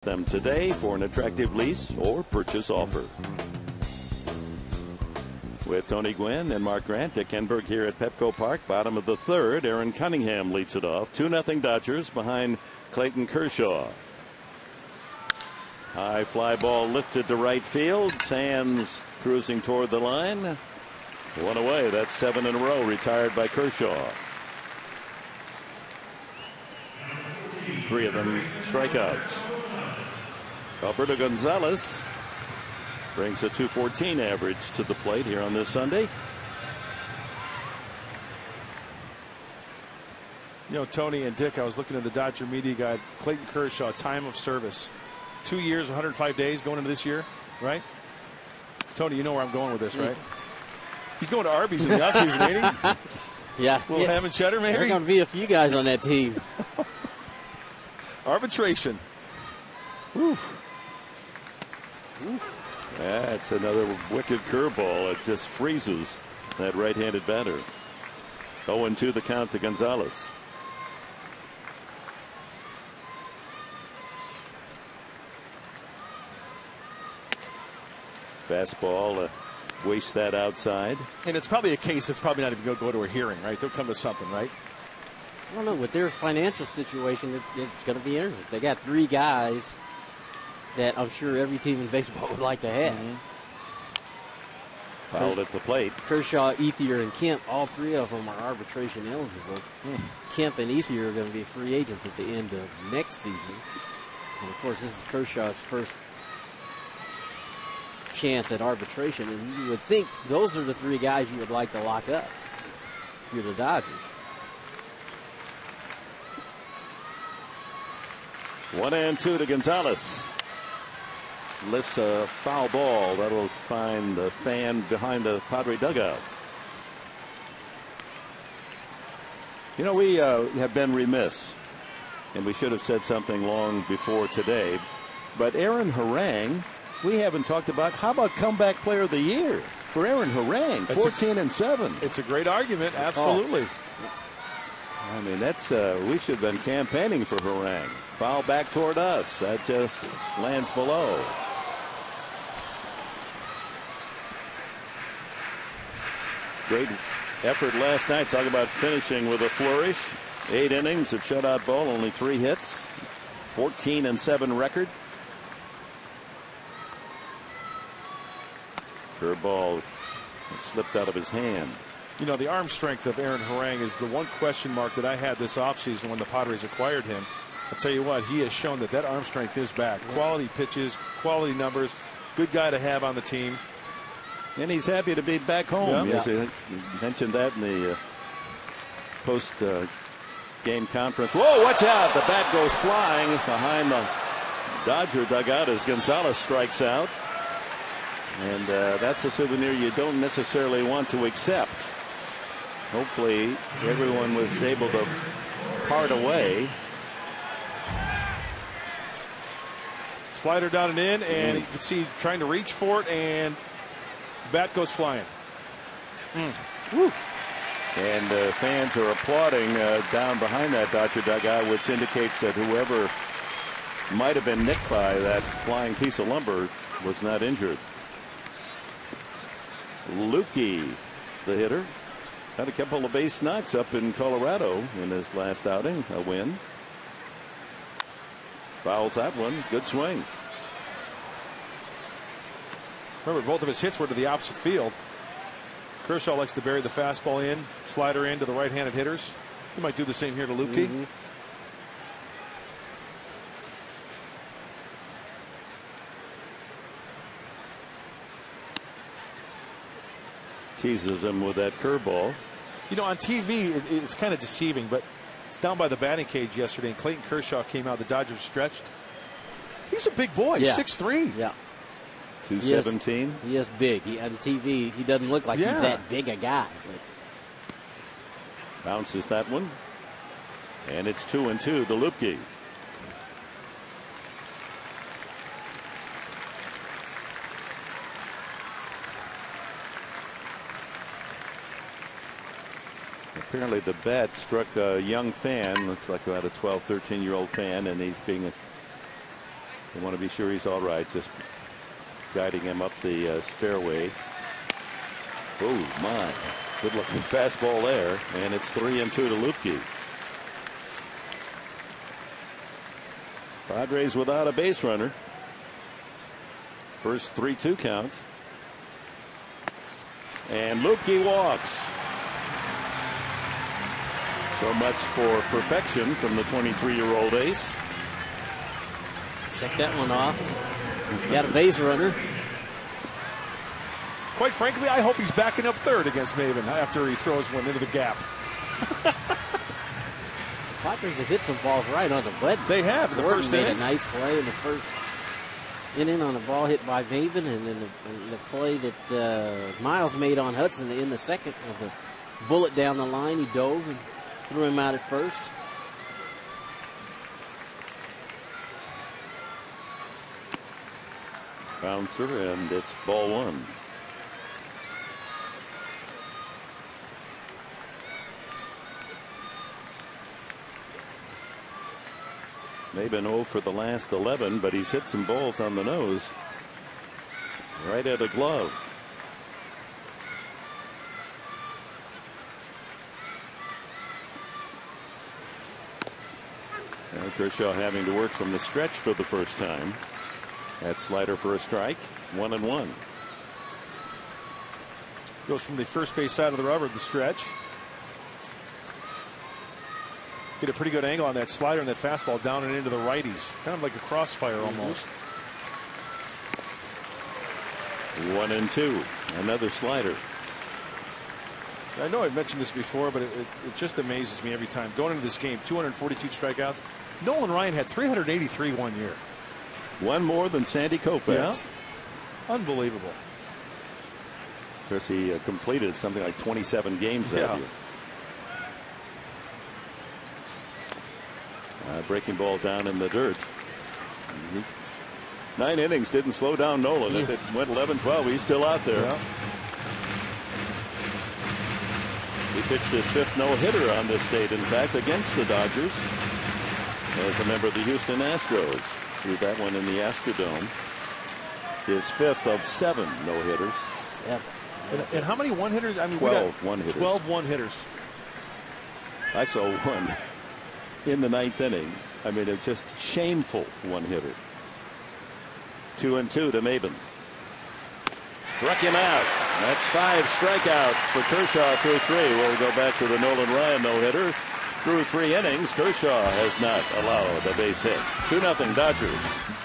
Them today for an attractive lease or purchase offer. With Tony Gwynn and Mark Grant, Dick Enberg here at Petco Park, bottom of the third. Aaron Cunningham leads it off. 2 0 Dodgers behind Clayton Kershaw. High fly ball lifted to right field. Sands cruising toward the line. One away. That's seven in a row retired by Kershaw. Three of them strikeouts. Alberto Gonzalez brings a 214 average to the plate here on this Sunday. You know, Tony and Dick, I was looking at the Dodger media guide. Clayton Kershaw, time of service. Two years, 105 days going into this year, right? Tony, you know where I'm going with this, right? He's going to Arby's in the offseason, ain't he? Yeah. little yeah. ham and cheddar, maybe? There are going to be a few guys on that team. Arbitration. Oof. That's another wicked curveball. It just freezes that right-handed batter. 0-2 the count to Gonzalez. Fastball, uh, waste that outside. And it's probably a case that's probably not even going to go to a hearing, right? They'll come to something, right? I don't know. With their financial situation, it's, it's going to be interesting. They got three guys that I'm sure every team in baseball would like to have. Mm-hmm. Fouled at the plate. Kershaw, Ethier, and Kemp, all three of them are arbitration eligible. Mm. Kemp and Ethier are going to be free agents at the end of next season. And of course, this is Kershaw's first chance at arbitration. And you would think those are the three guys you would like to lock up if you're the Dodgers. One and two to Gonzalez. Lifts a foul ball. That'll find the fan behind the Padre dugout. You know, we uh, have been remiss, and we should have said something long before today. But Aaron Harang, we haven't talked about. How about comeback player of the year for Aaron Harang? That's 14 a, and 7. It's a great argument. Absolutely. Oh. I mean, that's uh, we should have been campaigning for Harang. Foul back toward us. That just lands below. Great effort last night. Talk about finishing with a flourish. Eight innings of shutout ball, only three hits. 14 and 7 record. Curveball slipped out of his hand. You know, the arm strength of Aaron Harang is the one question mark that I had this offseason when the Padres acquired him. I'll tell you what, he has shown that that arm strength is back. Quality pitches, quality numbers, good guy to have on the team. And he's happy to be back home. Yeah. Yes, mentioned that in the uh, post uh, game conference. Whoa, watch out. The bat goes flying behind the Dodger dugout as Gonzalez strikes out. And uh, that's a souvenir you don't necessarily want to accept. Hopefully, everyone was able to part away. Slider down and in, and you can see trying to reach for it, and bat goes flying. Mm. And uh, fans are applauding uh, down behind that Dodger dugout, which indicates that whoever might have been nicked by that flying piece of lumber was not injured. Luebke, the hitter, had a couple of base knocks up in Colorado in his last outing, a win. Fouls that one. Good swing. Remember, both of his hits were to the opposite field. Kershaw likes to bury the fastball in, slider in to the right-handed hitters. He might do the same here to Luebke. Mm -hmm. Teases him with that curveball. You know, on TV, it, it's kind of deceiving, but it's down by the batting cage yesterday, and Clayton Kershaw came out. The Dodgers stretched. He's a big boy, yeah. 6'3. Yeah. 217. He, he is, big. He, on TV, he doesn't look like yeah. he's that big a guy. But. Bounces that one. And it's two and two to Luebke. Apparently the bat struck a young fan, looks like about a 12, 13 year old fan, and he's being a, They want to be sure he's all right. Just guiding him up the uh, stairway. Oh my. Good looking fastball there. And it's three and two to Luebke. Padres without a base runner. First 3 2 count. And Luebke walks. So much for perfection from the 23 year old ace. Check that one off. Got a base runner. Quite frankly, I hope he's backing up third against Maybin after he throws one into the gap. Padres have hit some balls right on the button. They have the Gordon first made inning. a nice play in the first inning on a ball hit by Maybin, and then the, the play that uh, Miles made on Hudson in the second was a bullet down the line. He dove and threw him out at first. Bouncer, and it's ball one. They've been 0 for the last 11, but he's hit some balls on the nose. Right at a glove. Now Kershaw having to work from the stretch for the first time. That slider for a strike. One and one. Goes from the first base side of the rubber, the stretch. Get a pretty good angle on that slider and that fastball down and into the righties. Kind of like a crossfire mhm. almost. One and two. Another slider. I know I've mentioned this before, but it, it, it just amazes me every time. Going into this game, 242 strikeouts. Nolan Ryan had 383 one year. One more than Sandy Koufax. Yeah. Unbelievable. Of course, he uh, completed something like 27 games that year. Uh, breaking ball down in the dirt. Mhm. Nine innings didn't slow down Nolan. If it went 11 12, he's still out there. Yeah. He pitched his fifth no hitter on this date, in fact, against the Dodgers as a member of the Houston Astros. Threw that one in the Astrodome. His fifth of seven no hitters. Seven. And, and how many one hitters? I mean, 12 one-hitters. 12 one-hitters. I saw one in the ninth inning. I mean, it's just shameful one hitter. Two and two to Maybin. Struck him out. That's five strikeouts for Kershaw through three. We'll go back to the Nolan Ryan no hitter. Through three innings, Kershaw has not allowed a base hit. 2 nothing Dodgers.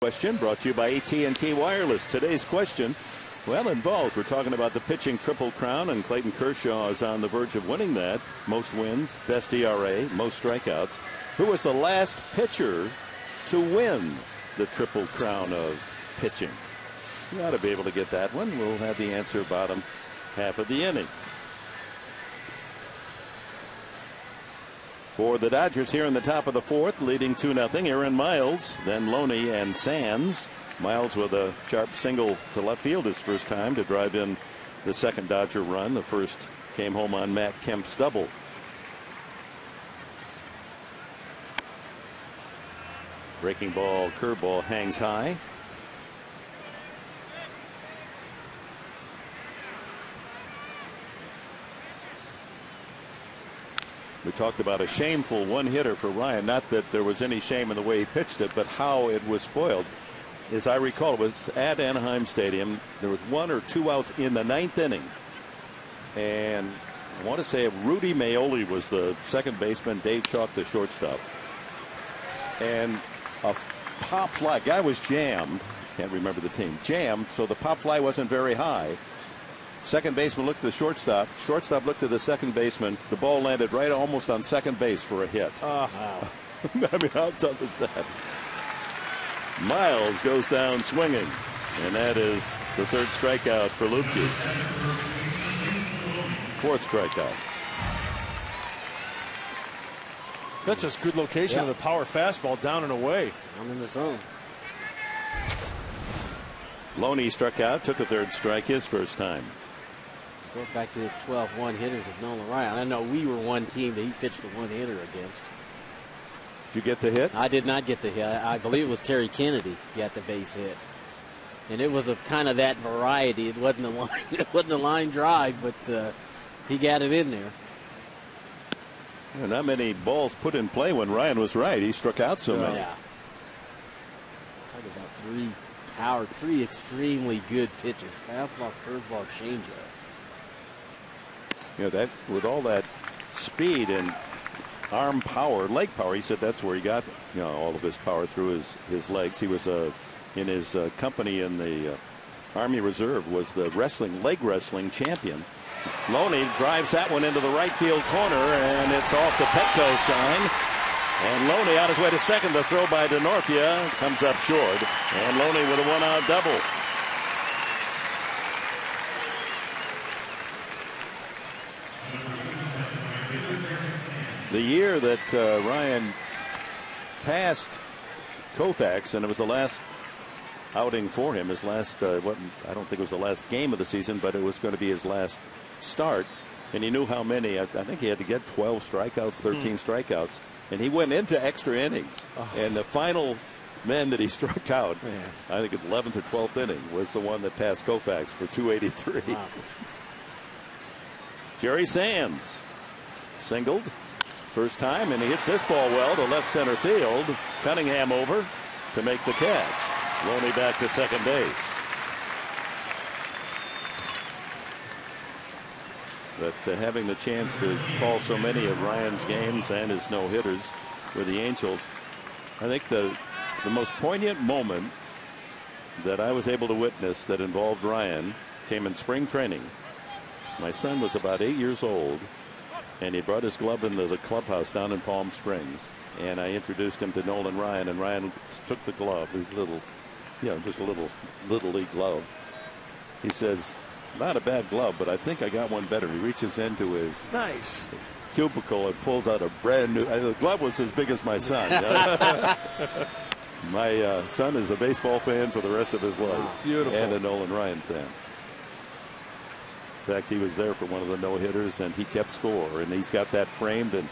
Question brought to you by AT&T Wireless. Today's question, Well, involves we're talking about the pitching triple crown, and Clayton Kershaw is on the verge of winning that. Most wins, best ERA, most strikeouts. Who was the last pitcher to win the triple crown of pitching? You ought to be able to get that one. We'll have the answer bottom half of the inning. For the Dodgers here in the top of the fourth, leading 2 0. Aaron Miles, then Loney and Sands. Miles with a sharp single to left field his first time to drive in the second Dodger run. The first came home on Matt Kemp's double. Breaking ball, curveball hangs high. We talked about a shameful one hitter for Ryan. Not that there was any shame in the way he pitched it, but how it was spoiled. As I recall, it was at Anaheim Stadium. There was one or two outs in the ninth inning. And I want to say Rudy Meoli was the second baseman, Dave Chalk the shortstop. And a pop fly. Guy was jammed. Can't remember the team. Jammed, so the pop fly wasn't very high. Second baseman looked to the shortstop. Shortstop looked to the second baseman. The ball landed right almost on second base for a hit. Uh, I mean, how tough is that? Miles goes down swinging, and that is the third strikeout for Luebke. Fourth strikeout. That's just good location Yeah. of the power fastball down and away. I'm in the zone. Loney struck out, took a third strike his first time. Go back to his 12 one hitters of Nolan Ryan. I know we were one team that he pitched the one hitter against. Did you get the hit? I did not get the hit. I believe it was Terry Kennedy got the base hit. And it was of kind of that variety. It wasn't a line, it wasn't a line drive, but uh, he got it in there. Yeah, not many balls put in play when Ryan was right. He struck out so many. Yeah. Talk about three power, three extremely good pitchers. Fastball, curveball, changeup. You know that with all that speed and arm power, leg power. He said that's where he got you know all of his power through his his legs. He was uh, in his uh, company in the uh, Army Reserve was the wrestling leg wrestling champion. Loney drives that one into the right field corner and it's off the Petco sign. And Loney on his way to second. The throw by Denorfia comes up short. And Loney with a one out double. The year that uh, Ryan passed Koufax, and it was the last outing for him. His last, uh, what, I don't think it was the last game of the season, but it was going to be his last start. And he knew how many. I, I think he had to get 12 strikeouts, 13 strikeouts, and he went into extra innings. And the final man that he struck out, I think at 11th or 12th inning, was the one that passed Koufax for 283. Wow. Jerry Sands singled first time, and he hits this ball well to left center field. Cunningham over to make the catch. Loney back to second base. But uh, having the chance to call so many of Ryan's games and his no hitters with the Angels, I think the the most poignant moment that I was able to witness that involved Ryan came in spring training. My son was about eight years old, and he brought his glove into the clubhouse down in Palm Springs. And I introduced him to Nolan Ryan, and Ryan took the glove, his little, you know, just a little little league glove. He says, "Not a bad glove, but I think I got one better." He reaches into his Nice. cubicle and pulls out a brand new. uh, The glove was as big as my son. my uh, son is a baseball fan for the rest of his life, Beautiful. and a Nolan Ryan fan. In fact, he was there for one of the no hitters, and he kept score, and he's got that framed. And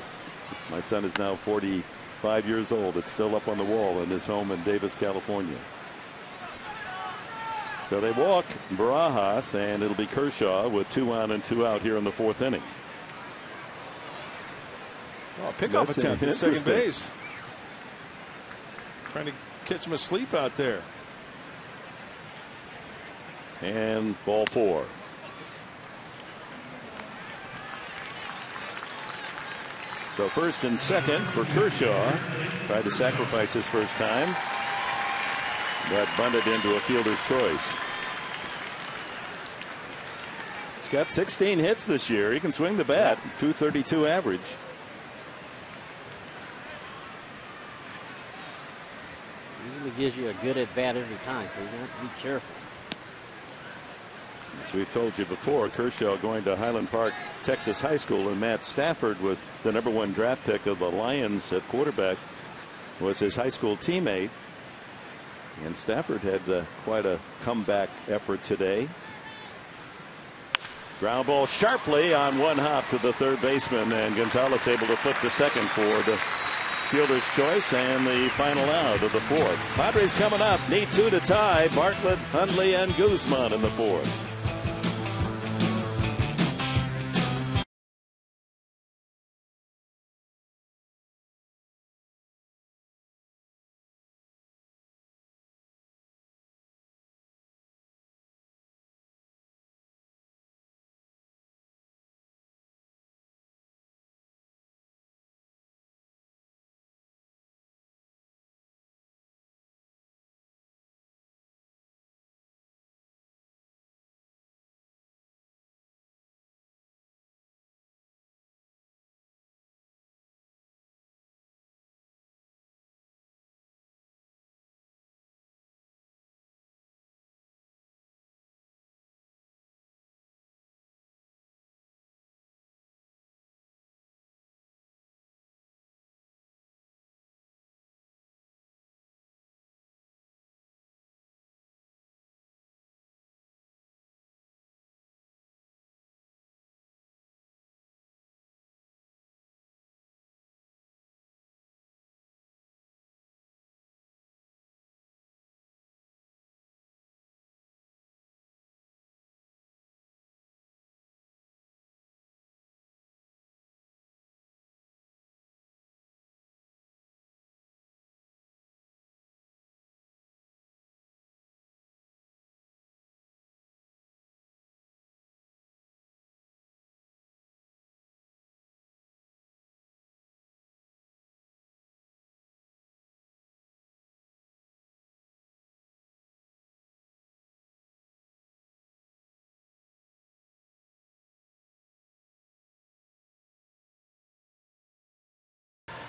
my son is now 45 years old. It's still up on the wall in his home in Davis, California. So they walk Barajas, and it'll be Kershaw with two on and two out here in the fourth inning. Oh, pickoff That's attempt at second base. Trying to catch him asleep out there. And ball four. So first and second for Kershaw. Tried to sacrifice his first time. But bunted into a fielder's choice. He's got 16 hits this year. He can swing the bat. 232 average. Usually gives you a good at bat every time, so you have to be careful. As we've told you before, Kershaw going to Highland Park, Texas High School, and Matt Stafford with the number one draft pick of the Lions at quarterback was his high school teammate. And Stafford had uh, quite a comeback effort today. Ground ball sharply on one hop to the third baseman, and Gonzalez able to flip to second for the fielder's choice and the final out of the fourth. Padres coming up, need two to tie. Bartlett, Hundley, and Guzman in the fourth.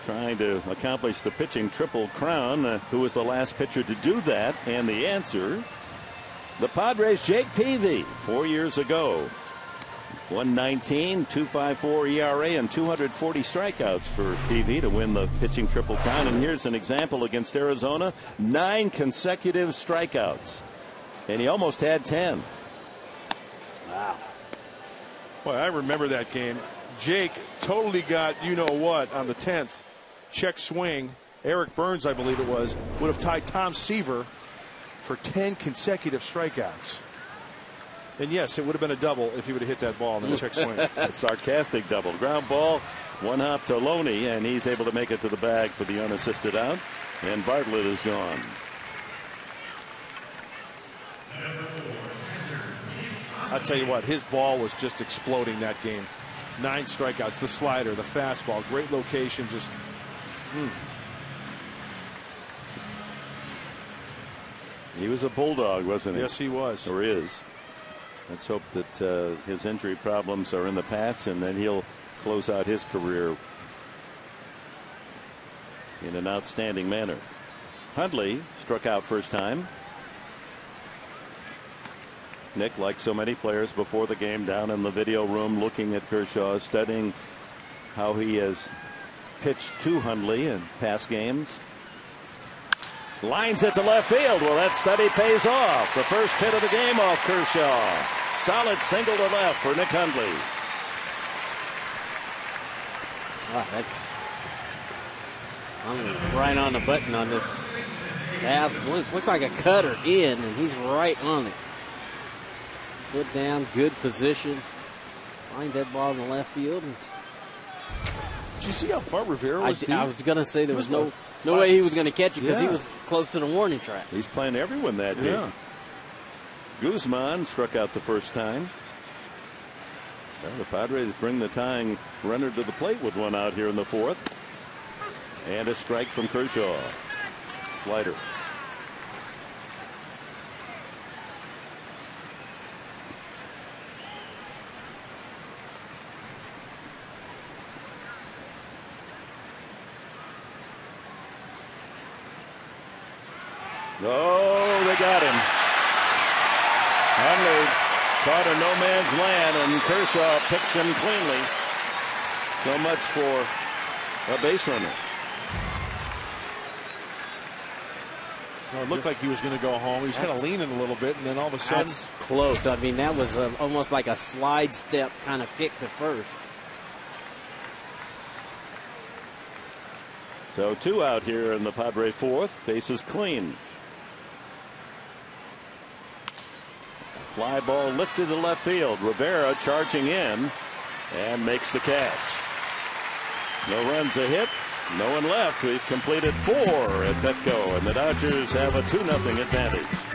Trying to accomplish the pitching triple crown. Uh, who was the last pitcher to do that? And the answer the Padres' Jake Peavy four years ago. 119, 254 ERA, and 240 strikeouts for Peavy to win the pitching triple crown. And here's an example against Arizona nine consecutive strikeouts. And he almost had 10. Wow. Boy, I remember that game. Jake totally got you know what on the 10th check swing, Eric Byrnes, I believe it was, would have tied Tom Seaver for 10 consecutive strikeouts. And yes, it would have been a double if he would have hit that ball in the check swing. a sarcastic double. Ground ball, one hop to Loney, and he's able to make it to the bag for the unassisted out. And Bartlett is gone. I'll tell you what, his ball was just exploding that game. Nine strikeouts, the slider, the fastball, great location, just Hmm. He was a bulldog, wasn't he? Yes, he was. Or is. Let's hope that uh, his injury problems are in the past and then he'll close out his career in an outstanding manner. Hundley struck out first time. Nick, like so many players before the game, down in the video room looking at Kershaw, studying how he has pitched to Hundley in past games. Lines it to left field. Well, that study pays off. The first hit of the game off Kershaw. Solid single to left for Nick Hundley. Wow, that, I'm right on the button on this. Half looked like a cutter in, and he's right on it. Foot down, good position. Finds that ball in the left field. And did you see how far Rivera was? I, I was going to say there was, was no no way he was going to catch it because yeah. he was close to the warning track. He's playing everyone that day. Yeah. Guzman struck out the first time. Well, the Padres bring the tying runner to the plate with one out here in the fourth. And a strike from Kershaw. Slider. Oh, they got him. Hundley caught in no man's land, and Kershaw picks him cleanly. So much for a base runner. Well, it looked like he was going to go home. He was kind of leaning a little bit, and then all of a sudden, That's close. I mean, that was uh almost like a slide step kind of kick to first. So two out here in the Padre fourth. Base is clean. Fly ball lifted to left field. Rivera charging in and makes the catch. No runs a hit. No one left. We've completed four at Petco, and the Dodgers have a 2 0 advantage.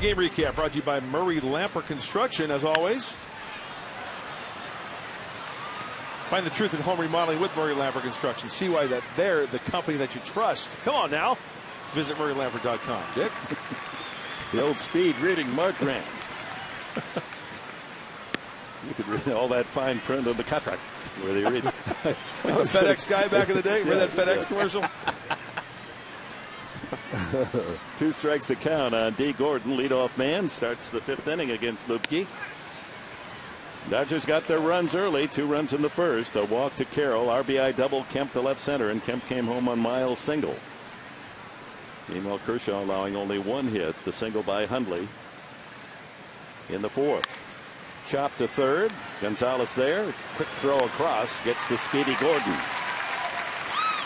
Mid-game recap brought to you by Murray Lampert Construction, as always. Find the truth in home remodeling with Murray Lampert Construction. See why that they're the company that you trust. Come on now. Visit murraylampert.com. Dick? The old speed reading Mark Grant. you could read all that fine print on the contract where they read. The FedEx guy back in the day. Remember that FedEx commercial? Two strikes to count on D. Gordon, leadoff man, starts the fifth inning against Luebke. Dodgers got their runs early, two runs in the first, a walk to Carroll, RBI double, Kemp to left center, and Kemp came home on Miles' single. Meanwhile, Kershaw allowing only one hit, the single by Hundley in the fourth. Chop to third, Gonzalez there, quick throw across, gets the speedy Gordon.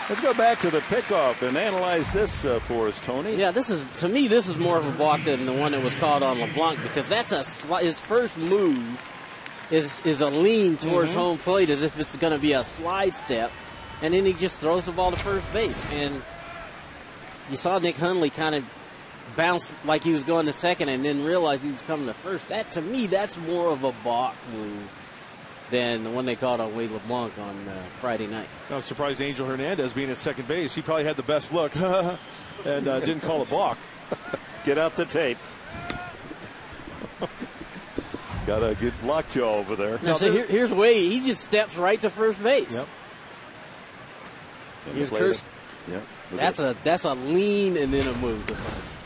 Let's go back to the pickoff and analyze this uh, for us, Tony. Yeah, this is to me this is more of a balk than the one that was called on LeBlanc because that's a sli- his first move is is a lean towards Mm-hmm. home plate as if it's going to be a slide step, and then he just throws the ball to first base and you saw Nick Hundley kind of bounce like he was going to second and then realize he was coming to first. That to me that's more of a balk move than the one they called on Wade LeBlanc on uh, Friday night. I was surprised Angel Hernandez being at second base. He probably had the best look and uh, didn't call a balk. Get out the tape. Got a good lockjaw over there. Now, so here, here's Wade. He just steps right to first base. Yep. And Here's the play Kers- Yeah. That's at- a that's a lean and then a move to first.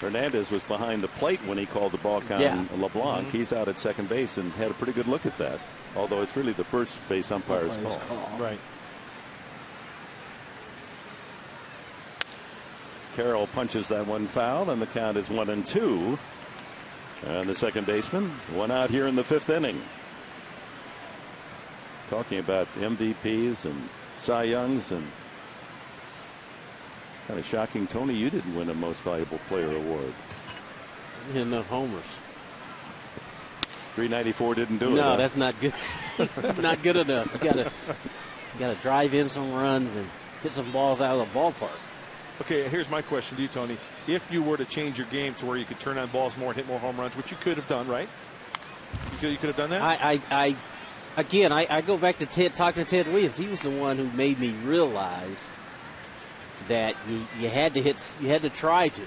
Hernandez was behind the plate when he called the ball on Yeah. LeBlanc. Mm-hmm. He's out at second base and had a pretty good look at that. Although it's really the first base umpire's call. Right. Carroll punches that one foul, and the count is one and two. And the second baseman, one out here in the fifth inning. Talking about MVPs and Cy Youngs, and kind of shocking, Tony, you didn't win a Most Valuable Player award. hit enough homers. 394 didn't do it. No, huh? that's not good. not good enough. You gotta you gotta drive in some runs and hit some balls out of the ballpark. Okay, here's my question to you, Tony. If you were to change your game to where you could turn on balls more and hit more home runs, which you could have done, right? You feel you could have done that? I, I, I again, I, I go back to Ted talking to Ted Williams. He was the one who made me realize that you, you had to hit, you had to try to,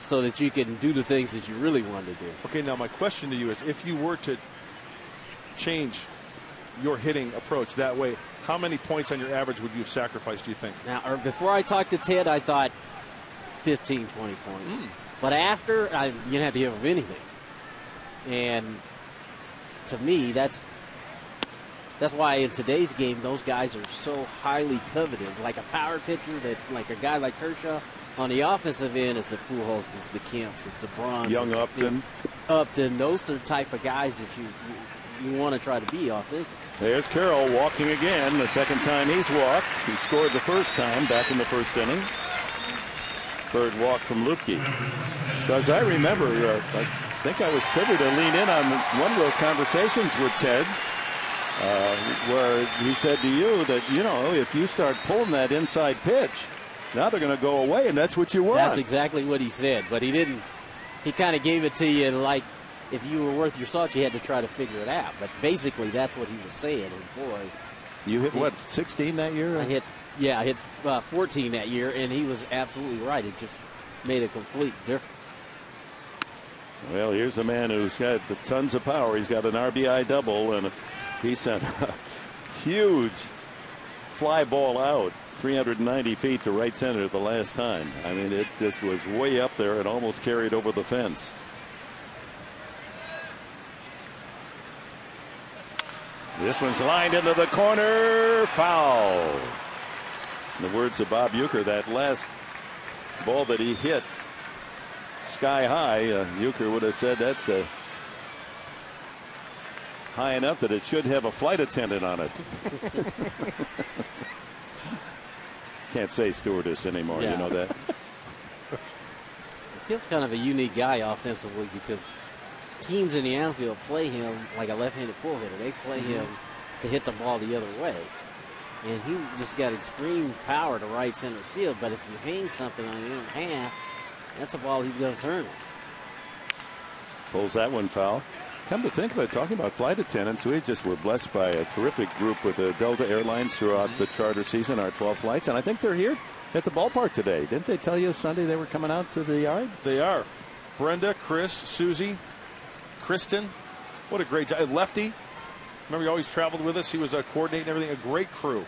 so that you can do the things that you really wanted to do. Okay, now my question to you is if you were to change your hitting approach that way, how many points on your average would you have sacrificed, do you think? Now, or before I talked to Ted, I thought 15, 20 points. Hmm. But after, I, you didn't have to give him anything. And to me, that's that's why in today's game, those guys are so highly coveted. Like a power pitcher, that like a guy like Kershaw. On the offensive end, it's the Pujols, it's the Kemps, it's the Brauns, Young it's Upton. Upton. Those are the type of guys that you you, you want to try to be offensively. There's Carroll walking again. The second time he's walked. He scored the first time back in the first inning. Third walk from Luebke. Because I remember, uh, I think I was privy to lean in on one of those conversations with Ted, uh, where he said to you that, you know, if you start pulling that inside pitch, now they're going to go away, and that's what you want. That's exactly what he said, but he didn't. He kind of gave it to you like if you were worth your salt, you had to try to figure it out. But basically, that's what he was saying. And boy, you hit, what, 16 that year? I hit, yeah, I hit uh, 14 that year, and he was absolutely right. It just made a complete difference. Well, here's a man who's got tons of power. He's got an RBI double, and he sent a huge fly ball out 390 feet to right center the last time. I mean, it just was way up there and almost carried over the fence. This one's lined into the corner. Foul. In the words of Bob Uecker, that last ball that he hit sky high, uh, Uecker would have said that's a high enough that it should have a flight attendant on it. Can't say stewardess anymore. You know that. Kip's kind of a unique guy offensively because teams in the outfield play him like a left-handed pull hitter. They play mm-hmm. him to hit the ball the other way. And he just got extreme power to right center field. But if you hang something on the other half, that's a ball he's going to turn. Pulls that one foul. Come to think of it, talking about flight attendants, we just were blessed by a terrific group with the Delta Airlines throughout the charter season, our 12 flights, and I think they're here at the ballpark today. Didn't they tell you Sunday they were coming out to the yard? They are. Brenda, Chris, Susie, Kristen. What a great job. Lefty. Remember, he always traveled with us. He was uh, coordinating everything. A great crew.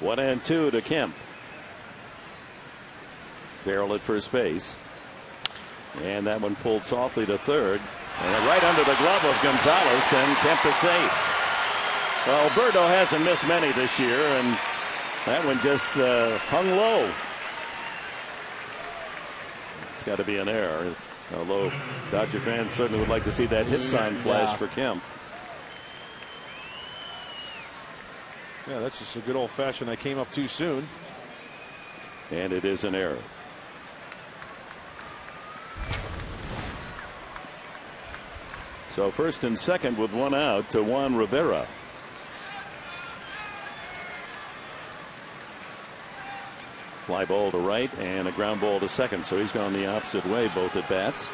One and two to Kemp. Carroll at first base. And that one pulled softly to third. And right under the glove of Gonzalez, and Kemp is safe. Well, Berto hasn't missed many this year, and that one just uh, hung low. It's got to be an error. Although Dodger fans certainly would like to see that hit sign flash Yeah. for Kemp. Yeah, that's just a good old fashioned. I came up too soon. And it is an error. So first and second with one out to Juan Rivera. Fly ball to right and a ground ball to second. So he's gone the opposite way both at bats.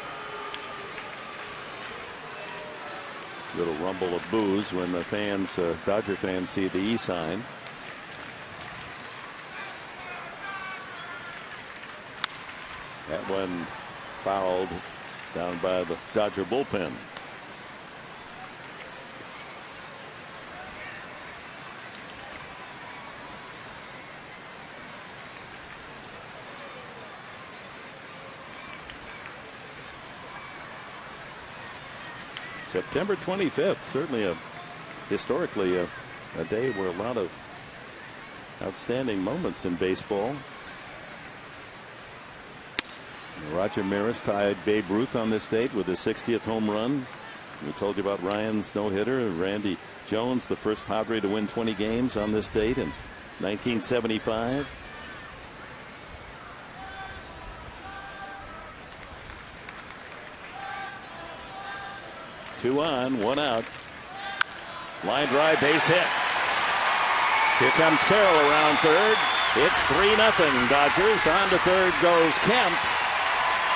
Little rumble of boos when the fans, uh, Dodger fans, see the E sign. That one fouled down by the Dodger bullpen. September 25th, certainly a historically a, a day where a lot of outstanding moments in baseball. Roger Maris tied Babe Ruth on this date with his 60th home run. We told you about Ryan's no hitter. Randy Jones, the first Padre to win 20 games on this date in 1975. Two on, one out. Line drive, base hit. Here comes Carroll around third. It's 3 0 Dodgers. On to third goes Kemp.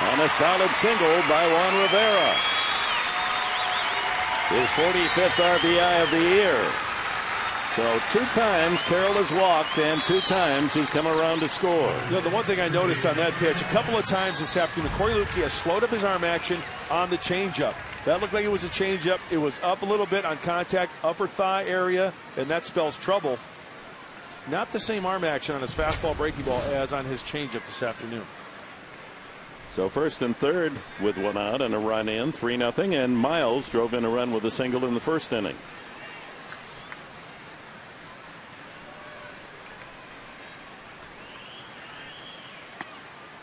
On a solid single by Juan Rivera. His 45th RBI of the year. So two times Carroll has walked, and two times he's come around to score. You know, the one thing I noticed on that pitch, a couple of times this afternoon, Cory Luebke has slowed up his arm action on the changeup. That looked like it was a changeup. It was up a little bit on contact, upper thigh area, and that spells trouble. Not the same arm action on his fastball breaking ball as on his changeup this afternoon. So first and third with one out and a run in, 3 0, and Miles drove in a run with a single in the first inning.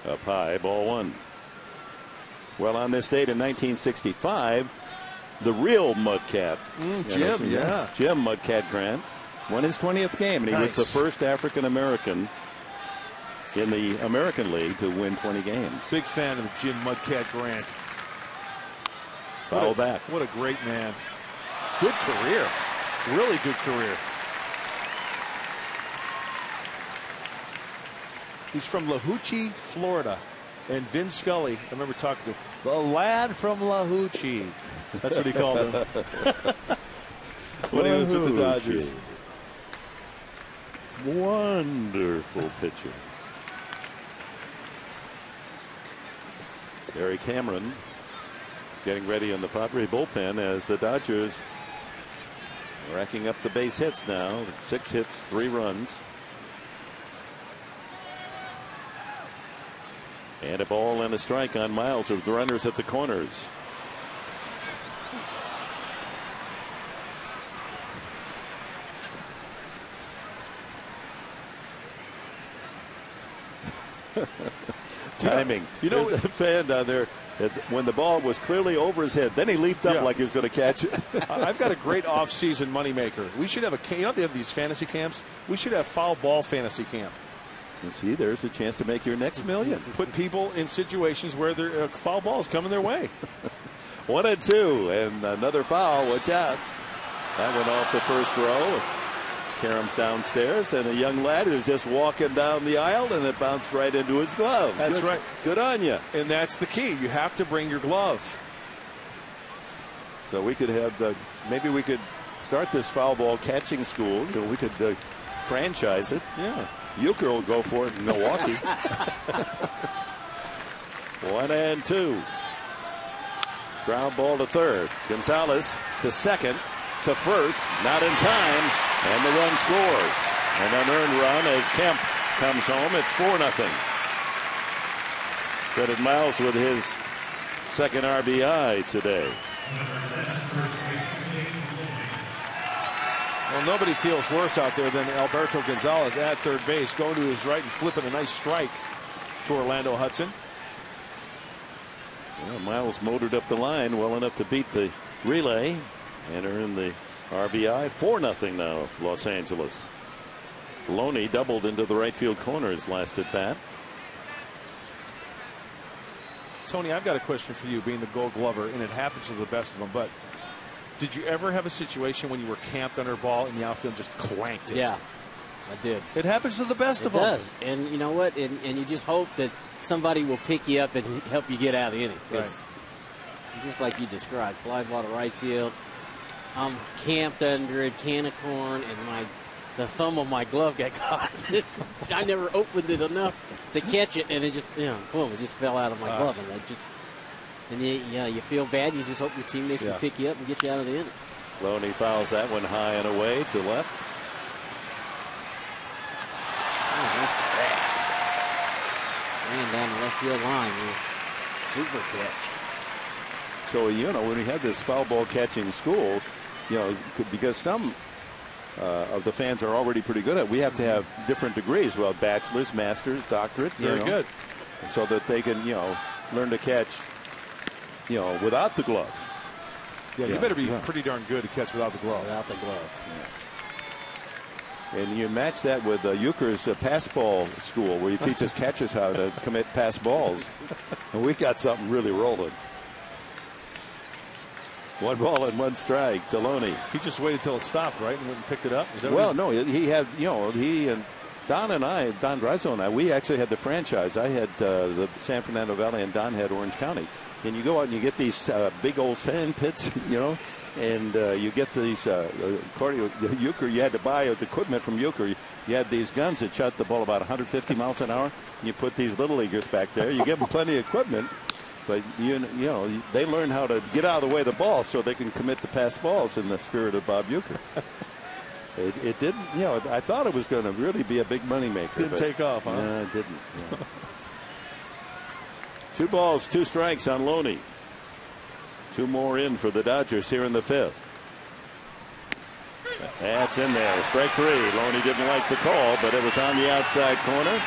Up high, ball one. Well, on this date in 1965, the real Mudcat, mm, Jim, yeah, Jim Mudcat Grant, won his 20th game, and he nice. was the first African American in the American League to win 20 games. Big fan of Jim Mudcat Grant. Foul back. What a great man. Good career. Really good career. He's from Lacoochee, Florida. And Vin Scully, I remember talking to him, the lad from Lacoochee. That's what he called him. when he was with the Dodgers. Wonderful pitcher. Harry Cameron getting ready in the Padre bullpen as the Dodgers racking up the base hits now. Six hits, three runs. And a ball and a strike on Miles with the runners at the corners. Timing. You know, There's a fan down there. It's when the ball was clearly over his head. Then he leaped up yeah. like he was going to catch it. I've got a great off-season moneymaker. We should have a. You know they have these fantasy camps. We should have foul ball fantasy camp. You see, there's a chance to make your next million. Put people in situations where their uh, foul balls coming their way. One and two, and another foul. Watch out. That went off the first row. Karem's downstairs, and a young lad who's just walking down the aisle, and it bounced right into his glove. That's good, right. Good on you. And that's the key. You have to bring your glove. So we could have the maybe we could start this foul ball catching school. You know, we could uh, franchise it. Yeah. Uecker will go for it in Milwaukee. One and two. Ground ball to third. Gonzalez to second to first. Not in time. And the run scores. An unearned run as Kemp comes home. It's 4 0. Credit Miles with his second RBI today. Well, nobody feels worse out there than Alberto Gonzalez at third base, going to his right and flipping a nice strike to Orlando Hudson. Well, Miles motored up the line well enough to beat the relay and earn the RBI. 4 0 now, Los Angeles. Loney doubled into the right field corner his last at bat. Tony, I've got a question for you, being the gold glover, and it happens to the best of them, but did you ever have a situation when you were camped under a ball in the outfield and just clanked it? Yeah, I did. It happens to the best it of does. them. And you know what? And, and, you just hope that somebody will pick you up and help you get out of the inning. Right. Just like you described, fly ball to right field. I'm camped under a can of corn, and my the thumb of my glove got caught. I never opened it enough to catch it, and it just, you know, boom, it just fell out of my uh, glove, and I just and you, yeah, you feel bad. You just hope your teammates yeah. can pick you up and get you out of the inning. Loney fouls that one high and away to left. Oh, Ran down the left field line. Super catch. So, you know, when we had this foul ball catching school, you know, because some uh, of the fans are already pretty good at it, we have to have different degrees. Well, bachelor's, master's, doctorate. Very know, good. So that they can, you know, learn to catch you know, without the glove. Yeah, you better be yeah. pretty darn good to catch without the glove. Without the glove. Yeah. And you match that with uh, Uecker's uh, pass ball school, where he teaches catchers how to commit pass balls. And we got something really rolling. One ball and one strike to Loney. He just waited till it stopped, right, and went and picked it up. Is that Well, what no, he had, you know, he and Don and I, Don Dreiso and I, we actually had the franchise. I had uh, the San Fernando Valley, and Don had Orange County. And you go out and you get these uh, big old sand pits, you know, and uh, you get these uh, cardio. Uecker, you had to buy the equipment from Uecker. You had these guns that shot the ball about 150 miles an hour. And you put these little leaguers back there. You give them plenty of equipment. But you, you know they learn how to get out of the way of the ball so they can commit the pass balls in the spirit of Bob Uecker. It, it, didn't, you know, I thought it was going to really be a big moneymaker. Didn't but take off, huh? No, it didn't. two balls, two strikes on Loney. Two more in for the Dodgers here in the fifth. That's in there. Strike three. Loney didn't like the call, but it was on the outside corner.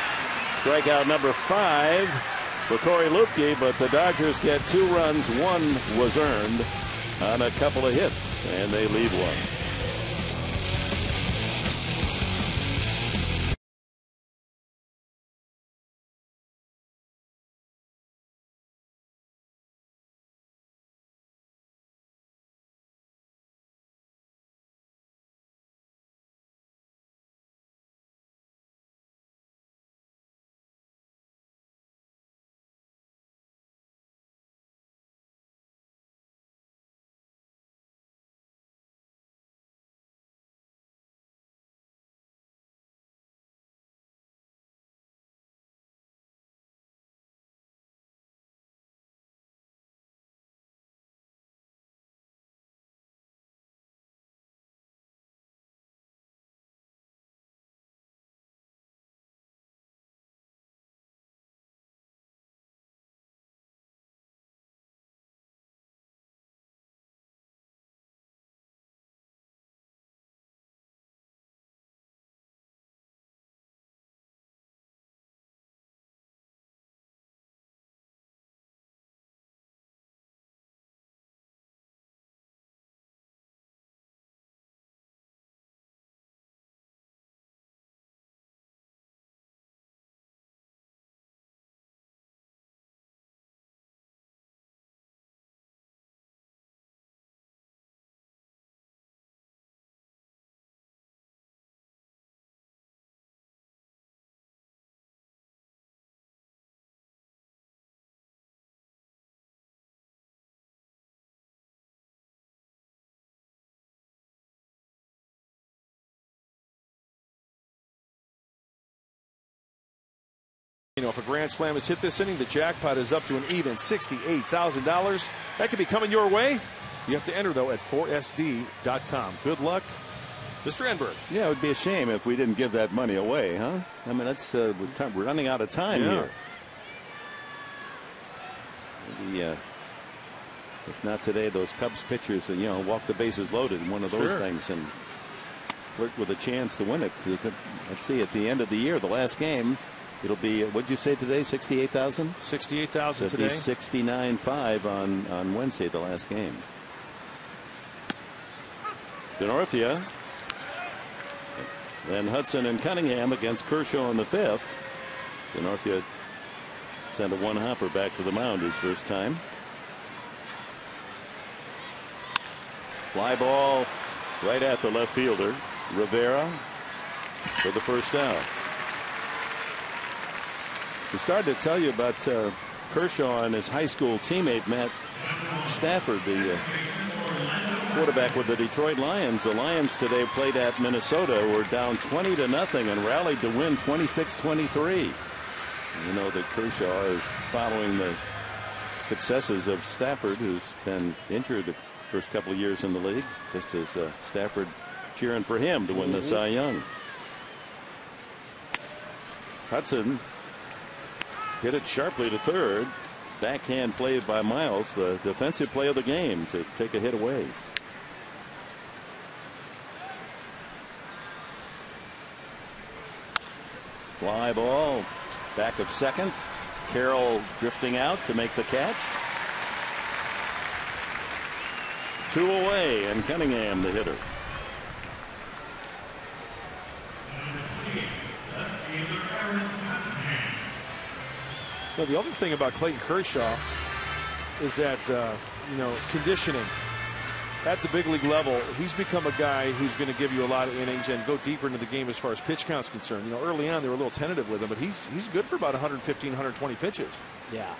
Strikeout number five for Cory Luebke, but the Dodgers get two runs. One was earned on a couple of hits, and they lead one. You know, if a grand slam is hit this inning, the jackpot is up to an even $68,000. That could be coming your way. You have to enter, though, at 4sd.com. Good luck, Mr. Enberg. Yeah, it would be a shame if we didn't give that money away, huh? I mean, that's uh, we're, time, we're running out of time Yeah. here. Maybe, uh, if not today, those Cubs pitchers, uh, you know, walk the bases loaded one of those Sure. things and flirt with a chance to win it. Let's see, at the end of the year, the last game, it'll be, what'd you say today, 68,000? 68,000 It'll today. 69-5 on, on Wednesday, the last game. Denorfia. Then Hudson and Cunningham against Kershaw in the fifth. Denorfia sent a one hopper back to the mound his first time. Fly ball right at the left fielder. Rivera for the first out. We started to tell you about uh, Kershaw and his high school teammate Matt Stafford, the uh, quarterback with the Detroit Lions. The Lions today played at Minnesota, were down 20 to nothing and rallied to win 26-23. You know that Kershaw is following the successes of Stafford, who's been injured the first couple of years in the league, just as uh, Stafford cheering for him to win the Cy Young. Hudson hit it sharply to third. Backhand played by Miles, the defensive play of the game to take a hit away. Fly ball back of second. Carroll drifting out to make the catch. Two away, and Cunningham the hitter. Well, the other thing about Clayton Kershaw is that, uh, you know, conditioning. at the big league level, he's become a guy who's going to give you a lot of innings and go deeper into the game as far as pitch count's concerned. You know, early on they were a little tentative with him, but he's he's good for about 115, 120 pitches. Yeah.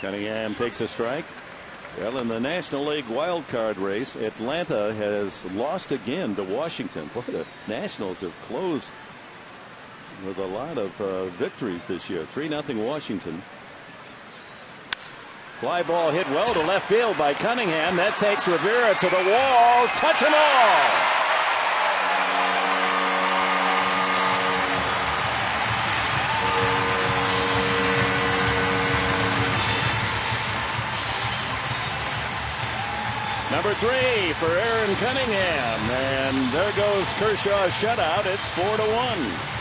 Cunningham takes a strike. Well, in the National League wild card race, Atlanta has lost again to Washington. Boy, the Nationals have closed with a lot of uh, victories this year. 3 0 Washington. Fly ball hit well to left field by Cunningham. That takes Rivera to the wall. Touch and all. Number three for Aaron Cunningham. And there goes Kershaw's shutout. It's four to one.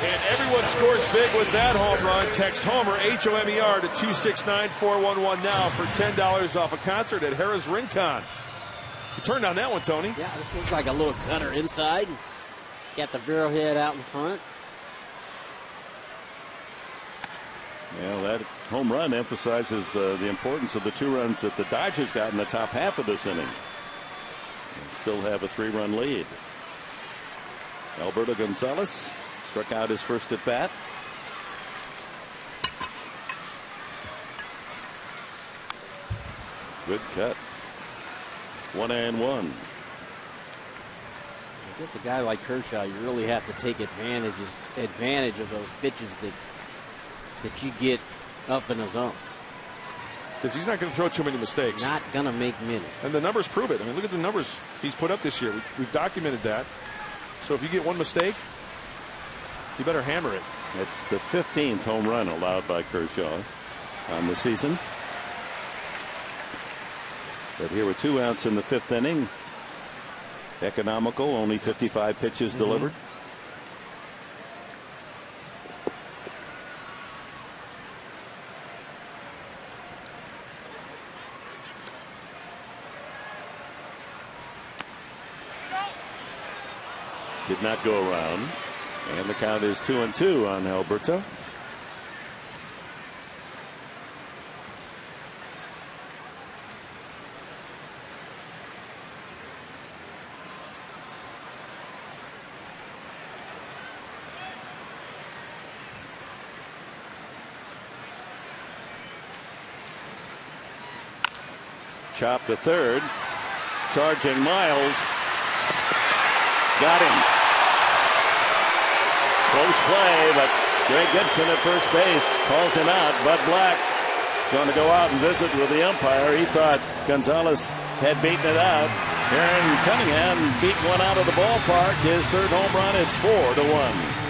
And everyone scores big with that home run. Text Homer, H O M E R, to 269 411 now for $10 off a concert at Harrah's Rincon. You turned on that one, Tony. Yeah, this looks like a little cutter inside. Got the barrel head out in front. Well, that home run emphasizes uh, the importance of the two runs that the Dodgers got in the top half of this inning. They still have a three run lead. Alberto Gonzalez struck out his first at bat. Good cut. One and one. I guess a guy like Kershaw, you really have to take advantage advantage of those pitches that that you get up in the zone. Because he's not going to throw too many mistakes. Not going to make many. And the numbers prove it. I mean, look at the numbers he's put up this year. We, we've documented that. So if you get one mistake, you better hammer it. It's the 15th home run allowed by Kershaw on the season. But here were two outs in the fifth inning. Economical, only 55 pitches mm-hmm. delivered. Did not go around. And the count is two and two on Alberto. Chop to third. Charging Miles. Got him. Close play, but Greg Gibson at first base calls him out. Bud Black going to go out and visit with the umpire. He thought Gonzalez had beaten it out. Aaron Cunningham beat one out of the ballpark. His third home run. It's four to one.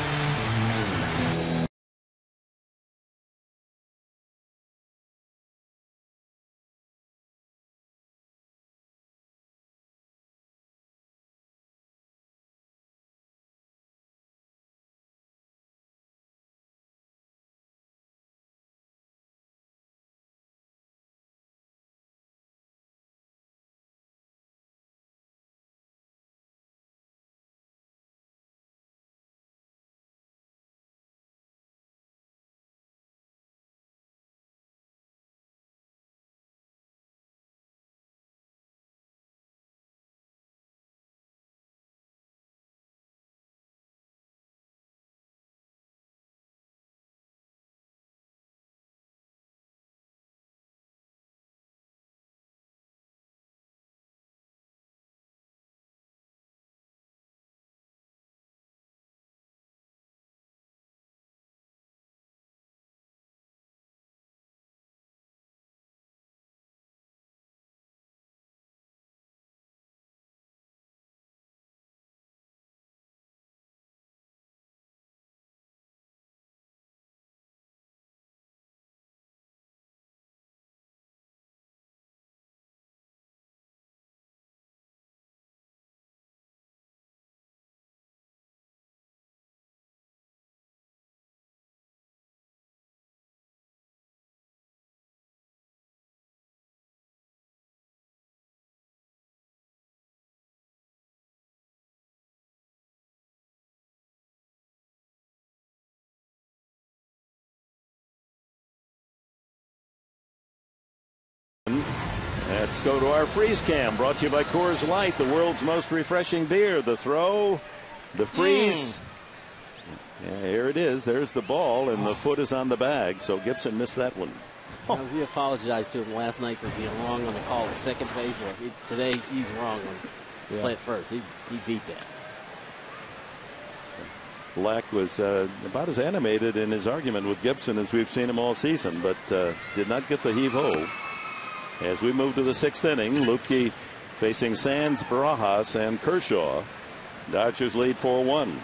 Let's go to our freeze cam brought to you by Coors Light, the world's most refreshing beer. The throw, the freeze. Yeah, here it is. There's the ball, and the foot is on the bag. So Gibson missed that one. Now, we apologized to him last night for being wrong on the call at second base. Well, today he's wrong on play at first. He, he beat that. Black was uh, about as animated in his argument with Gibson as we've seen him all season, but uh, did not get the heave ho. As we move to the sixth inning, Luebke facing Sands, Barajas, and Kershaw. Dodgers lead 4 1.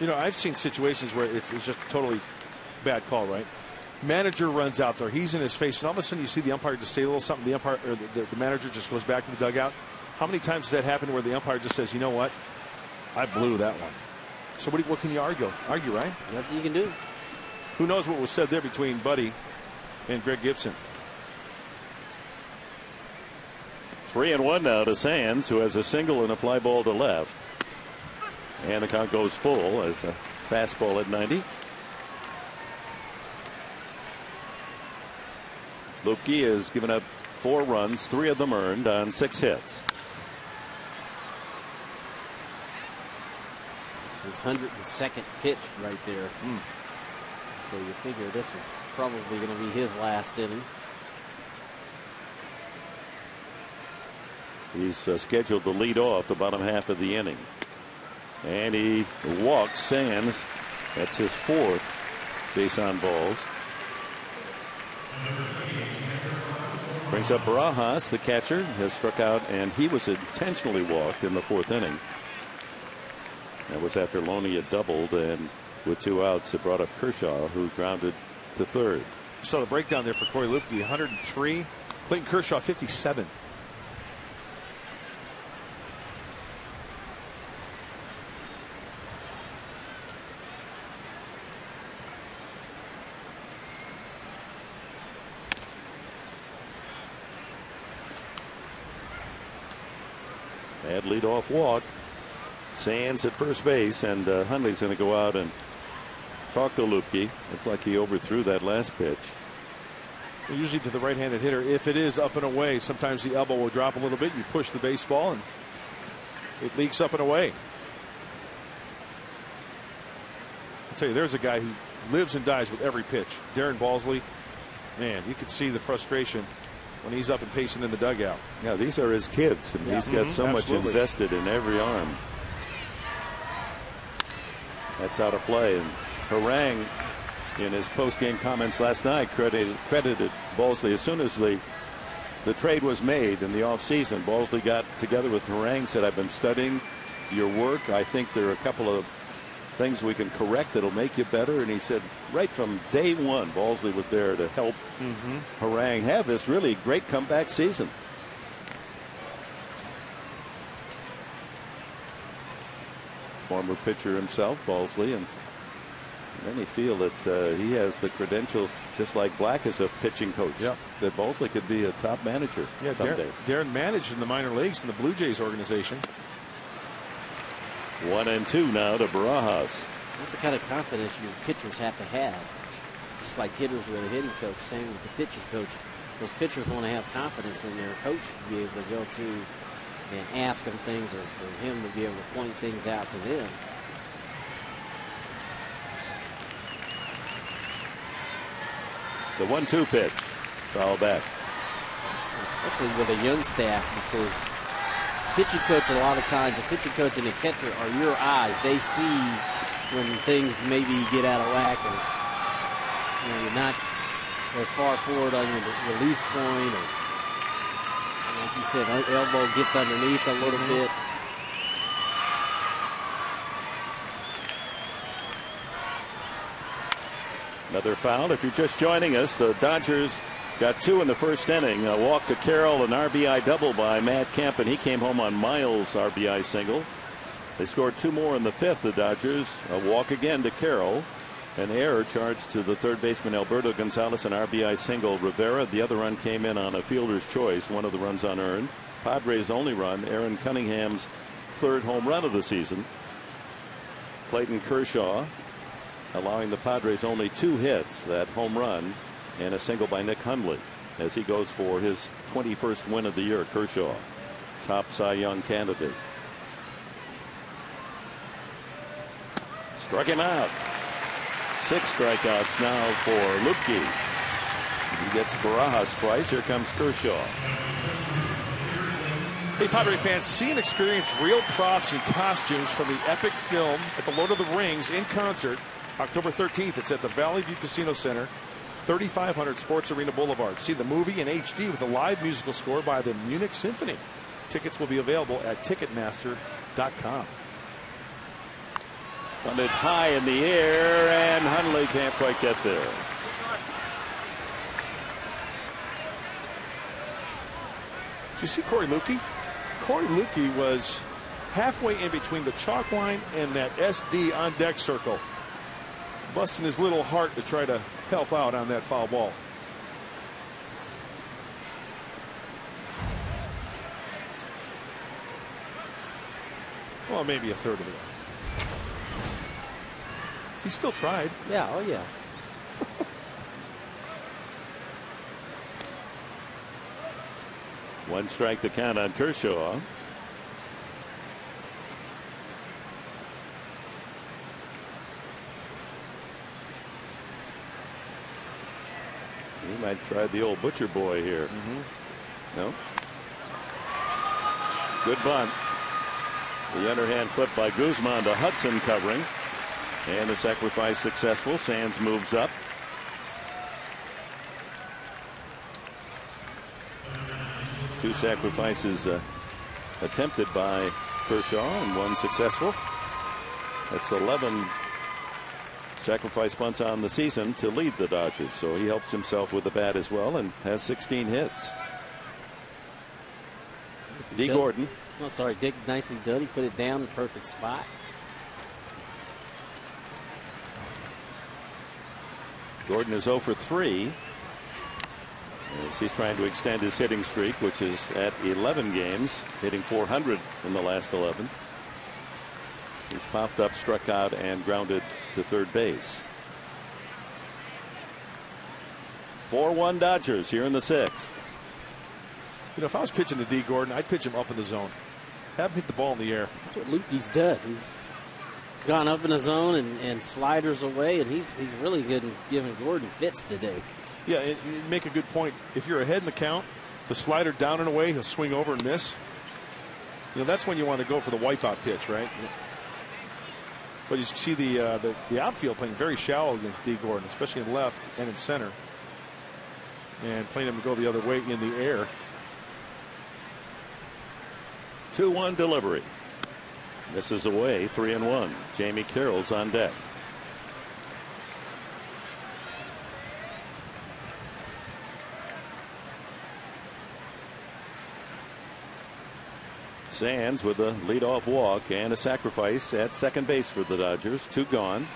You know, I've seen situations where it's, it's just a totally bad call, right? Manager runs out there, he's in his face, and all of a sudden you see the umpire just say a little something. The umpire or the, the manager just goes back to the dugout. How many times has that happened where the umpire just says, "You know what? I blew that one." So what, what can you argue? Argue, right? Nothing you can do. Who knows what was said there between Buddy and Greg Gibson? Three and one now to Sands, who has a single and a fly ball to left. And the count goes full as a fastball at 90. Luebke has given up four runs, three of them earned on six hits. His 102nd pitch right there. So you figure this is probably going to be his last inning. He's uh, scheduled to lead off the bottom half of the inning. And he walks Sands. That's his fourth base on balls. Brings up Barajas, the catcher, has struck out, and he was intentionally walked in the fourth inning. That was after Loney had doubled, and with two outs, it brought up Kershaw, who grounded to third. So the breakdown there for Cory Luebke, 103. Clayton Kershaw, 57. Bad leadoff walk. Sands at first base, and uh, Hundley's going to go out and talk to Luebke. Looked like he overthrew that last pitch. Usually to the right-handed hitter, if it is up and away, sometimes the elbow will drop a little bit. You push the baseball, and it leaks up and away. I'll tell you, there's a guy who lives and dies with every pitch. Darren Balsley, man, you could see the frustration when he's up and pacing in the dugout. Yeah, these are his kids, and Yeah. he's got Mhm, so much invested in every arm. That's out of play. And Harang, in his post-game comments last night, credited, credited Balsley as soon as the the trade was made in the offseason. Balsley got together with Harang, said, "I've been studying your work. I think there are a couple of things we can correct that'll make you better." And he said, right from day one, Balsley was there to help mm-hmm. Harang have this really great comeback season. Former pitcher himself, Balsley, and many feel that uh, he has the credentials, just like Black as a pitching coach. Yep. That Balsley could be a top manager Yeah, someday. Darren, Darren managed in the minor leagues in the Blue Jays organization. One and two now to Barajas. That's the kind of confidence your pitchers have to have. Just like hitters with a hitting coach, same with the pitching coach. Those pitchers want to have confidence in their coach to be able to go to and ask them things or for him to be able to point things out to them. The one-two pitch, foul back. especially with a young staff, because pitching coach a lot of times, the pitching coach and the catcher are your eyes. They see when things maybe get out of whack or you know, you're not as far forward on your release point or like you said, elbow gets underneath a little mm-hmm. bit. Another foul. If you're just joining us, the Dodgers got two in the first inning. A walk to Carroll, an RBI double by Matt Kemp, and he came home on Miles' RBI single. They scored two more in the fifth. The Dodgers a walk again to Carroll. An error charged to the third baseman Alberto Gonzalez, an RBI single. Rivera, the other run came in on a fielder's choice, one of the runs unearned. Padres' only run, Aaron Cunningham's third home run of the season. Clayton Kershaw allowing the Padres only two hits that home run and a single by Nick Hundley as he goes for his 21st win of the year. Kershaw, top Cy Young candidate. Struck him out. Six strikeouts now for Luebke. He gets Barajas twice. Here comes Kershaw. Hey, Padre fans, see and experience real props and costumes from the epic film at the Lord of the Rings in concert October 13th. It's at the Valley View Casino Center, 3500 Sports Arena Boulevard. See the movie in HD with a live musical score by the Munich Symphony. Tickets will be available at Ticketmaster.com. Funded high in the air, and Hundley can't quite get there. Did you see Cory Luebke? Cory Luebke was halfway in between the chalk line and that SD on deck circle, busting his little heart to try to help out on that foul ball. Well, maybe a third of it. He still tried. Yeah, oh yeah. One strike to count on Kershaw. He might try the old butcher boy here. Mm-hmm. No. Good bunt. The underhand flip by Guzman to Hudson covering. And the sacrifice successful. Sands moves up. Two sacrifices uh, attempted by Kershaw and one successful. That's 11 sacrifice bunts on the season to lead the Dodgers. So he helps himself with the bat as well and has 16 hits. D. Gordon. Oh, sorry, Dick nicely done. He put it down in the perfect spot. Gordon is 0 for 3. As he's trying to extend his hitting streak, which is at 11 games, hitting 400 in the last 11. He's popped up, struck out, and grounded to third base. 4 1 Dodgers here in the sixth. You know, if I was pitching to D. Gordon, I'd pitch him up in the zone. Have him hit the ball in the air. That's what Luebke's done. He's gone up in the zone and, and sliders away, and he's he's really good in giving Gordon fits today. Yeah, you make a good point. If you're ahead in the count, the slider down and away, he'll swing over and miss. You know, that's when you want to go for the wipeout pitch, right? But you see the, uh, the the outfield playing very shallow against D. Gordon, especially in left and in center, and playing him to go the other way in the air. 2 1 delivery. Is away, 3 and 1. Jamie Carroll's on deck. Sands with a leadoff walk and a sacrifice at second base for the Dodgers. Two gone.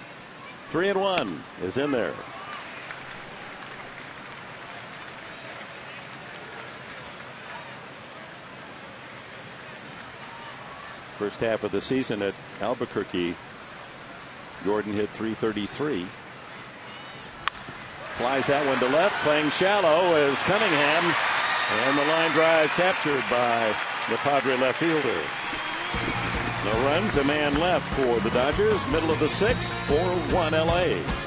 Three and one is in there. First half of the season at Albuquerque, Gordon hit 333. Flies that one to left, playing shallow is Cunningham, and the line drive captured by the Padre left fielder. No runs, a man left for the Dodgers. Middle of the sixth, 4 1 LA.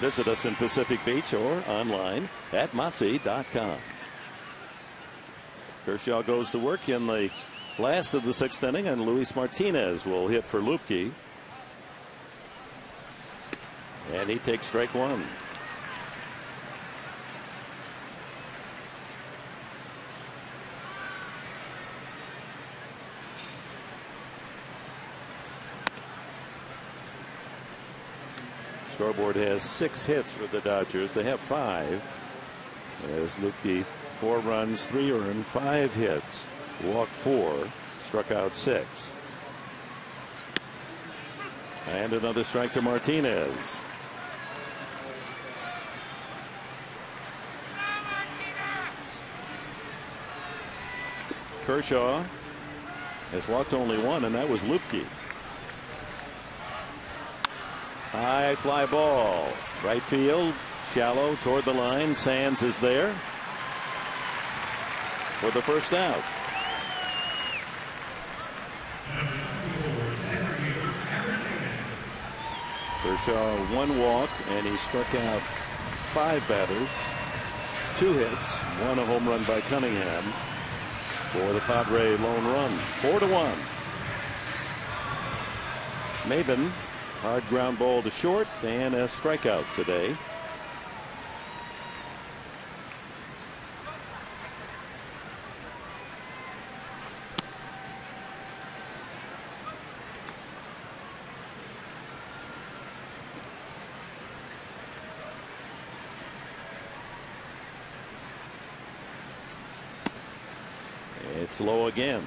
Visit us in Pacific Beach or online at Massey.com. Kershaw goes to work in the last of the sixth inning, and Luis Martinez will hit for Luebke. And he takes strike one. Scoreboard has six hits for the Dodgers. They have five. As Luebke, four runs, three earned, five hits, walked four, struck out six. And another strike to Martinez. Kershaw has walked only one, and that was Luebke. High fly ball. Right field. Shallow toward the line. Sands is there for the first out. Kershaw one walk and he struck out five batters, two hits, one a home run by Cunningham for the Padre lone run, four to one. Maybin Hard ground ball to short and a strikeout today. It's low again.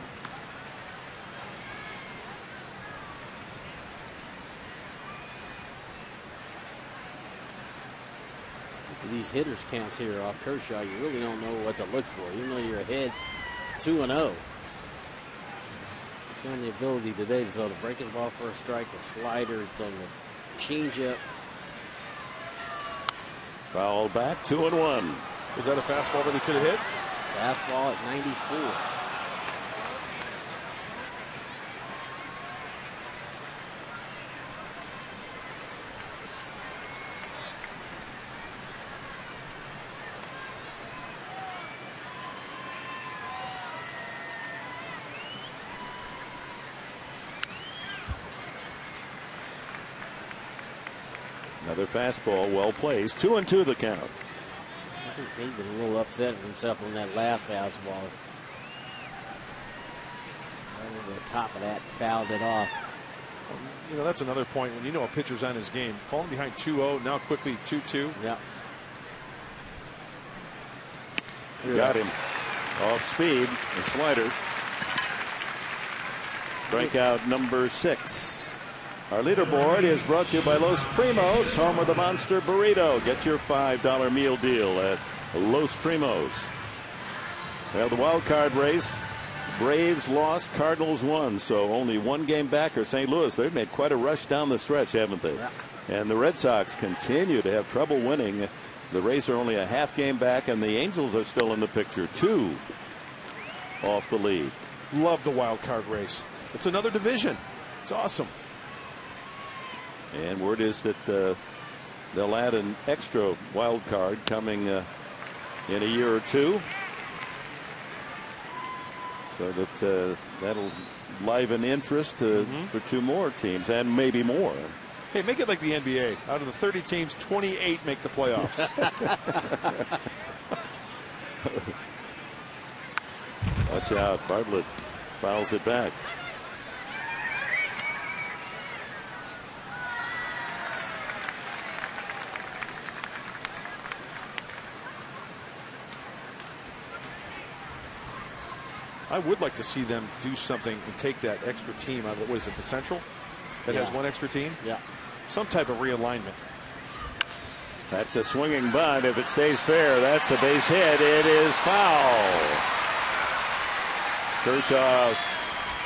These hitters counts here off Kershaw, you really don't know what to look for. Even though you're ahead 2 and 0. Showing the ability today to throw the breaking ball for a strike, the slider, throw the changeup. Foul back, 2 and 1. Was that a fastball that he could have hit? Fastball at 94. Fastball, well placed. Two and two the count. I think he's been a little upset with himself on that last fastball. Right over the top of that, fouled it off. You know, that's another point when you know a pitcher's on his game. Falling behind 2-0, now quickly 2-2. Yeah. Got him. Off speed, the slider. Strikeout number six. Our leaderboard is brought to you by Los Primos, home of the Monster Burrito. Get your $5 meal deal at Los Primos. Well, the wild card race, Braves lost, Cardinals won, so only one game back are St. Louis. They've made quite a rush down the stretch, haven't they? Yeah. And the Red Sox continue to have trouble winning. The Rays are only a half game back, and the Angels are still in the picture, two off the lead. Love the wild card race. It's another division. It's awesome. And word is that uh, they'll add an extra wild card coming uh, in a year or two. So that uh, that'll liven interest mm -hmm. for two more teams and maybe more. Hey, make it like the NBA. Out of the 30 teams, 28 make the playoffs. Watch out. Bartlett fouls it back. I would like to see them do something and take that extra team out of what is it, the Central? That yeah. has one extra team? Yeah. Some type of realignment. That's a swinging bunt. If it stays fair, that's a base hit. It is foul. Kershaw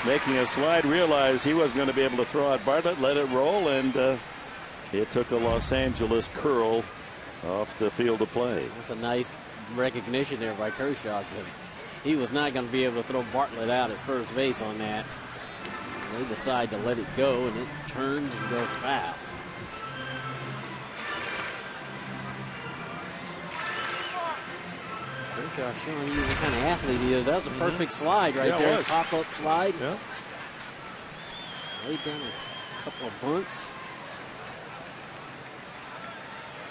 making a slide, realized he wasn't going to be able to throw out Bartlett, let it roll, and uh, it took a Los Angeles curl off the field of play. That's a nice recognition there by Kershaw because he was not going to be able to throw Bartlett out at first base on that. They decide to let it go, and it turns and goes foul. Kershaw showing you what kind of athlete he is. That was a mm-hmm. perfect mm-hmm. slide right yeah, there, pop up slide. Yeah. Laid down a couple of bunts.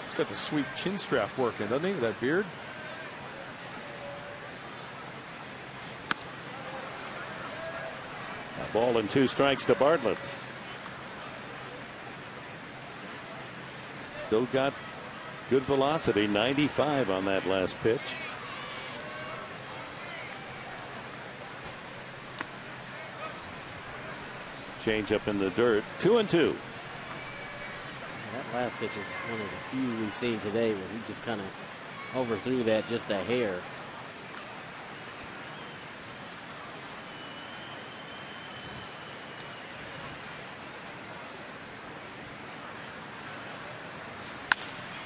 He's got the sweet chin strap working, doesn't he? That beard. Ball and two strikes to Bartlett. Still got good velocity, 95 on that last pitch. Change up in the dirt, two and two. That last pitch is one of the few we've seen today where he just kind of overthrew that just a hair.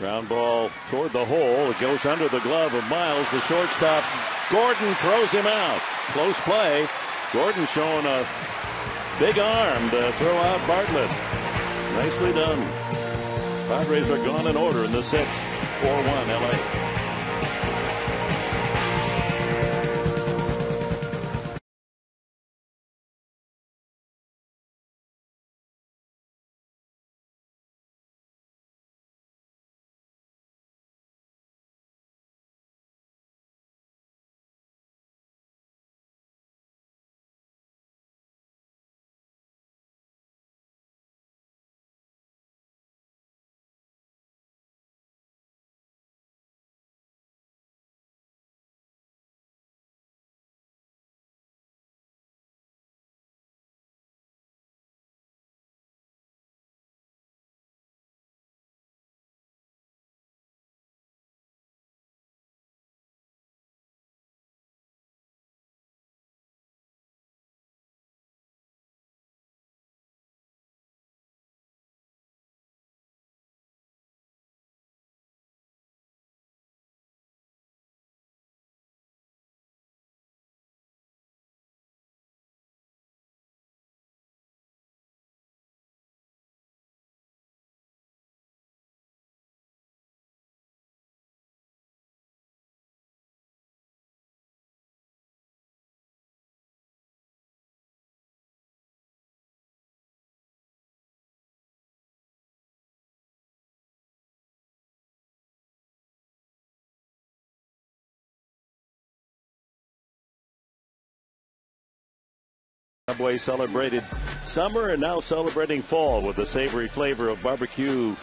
Ground ball toward the hole. It goes under the glove of Miles, the shortstop. Gordon throws him out. Close play. Gordon showing a big arm to throw out Bartlett. Nicely done. Padres are gone in order in the sixth. 4 1 LA. Subway celebrated summer and now celebrating fall with the savory flavor of barbecue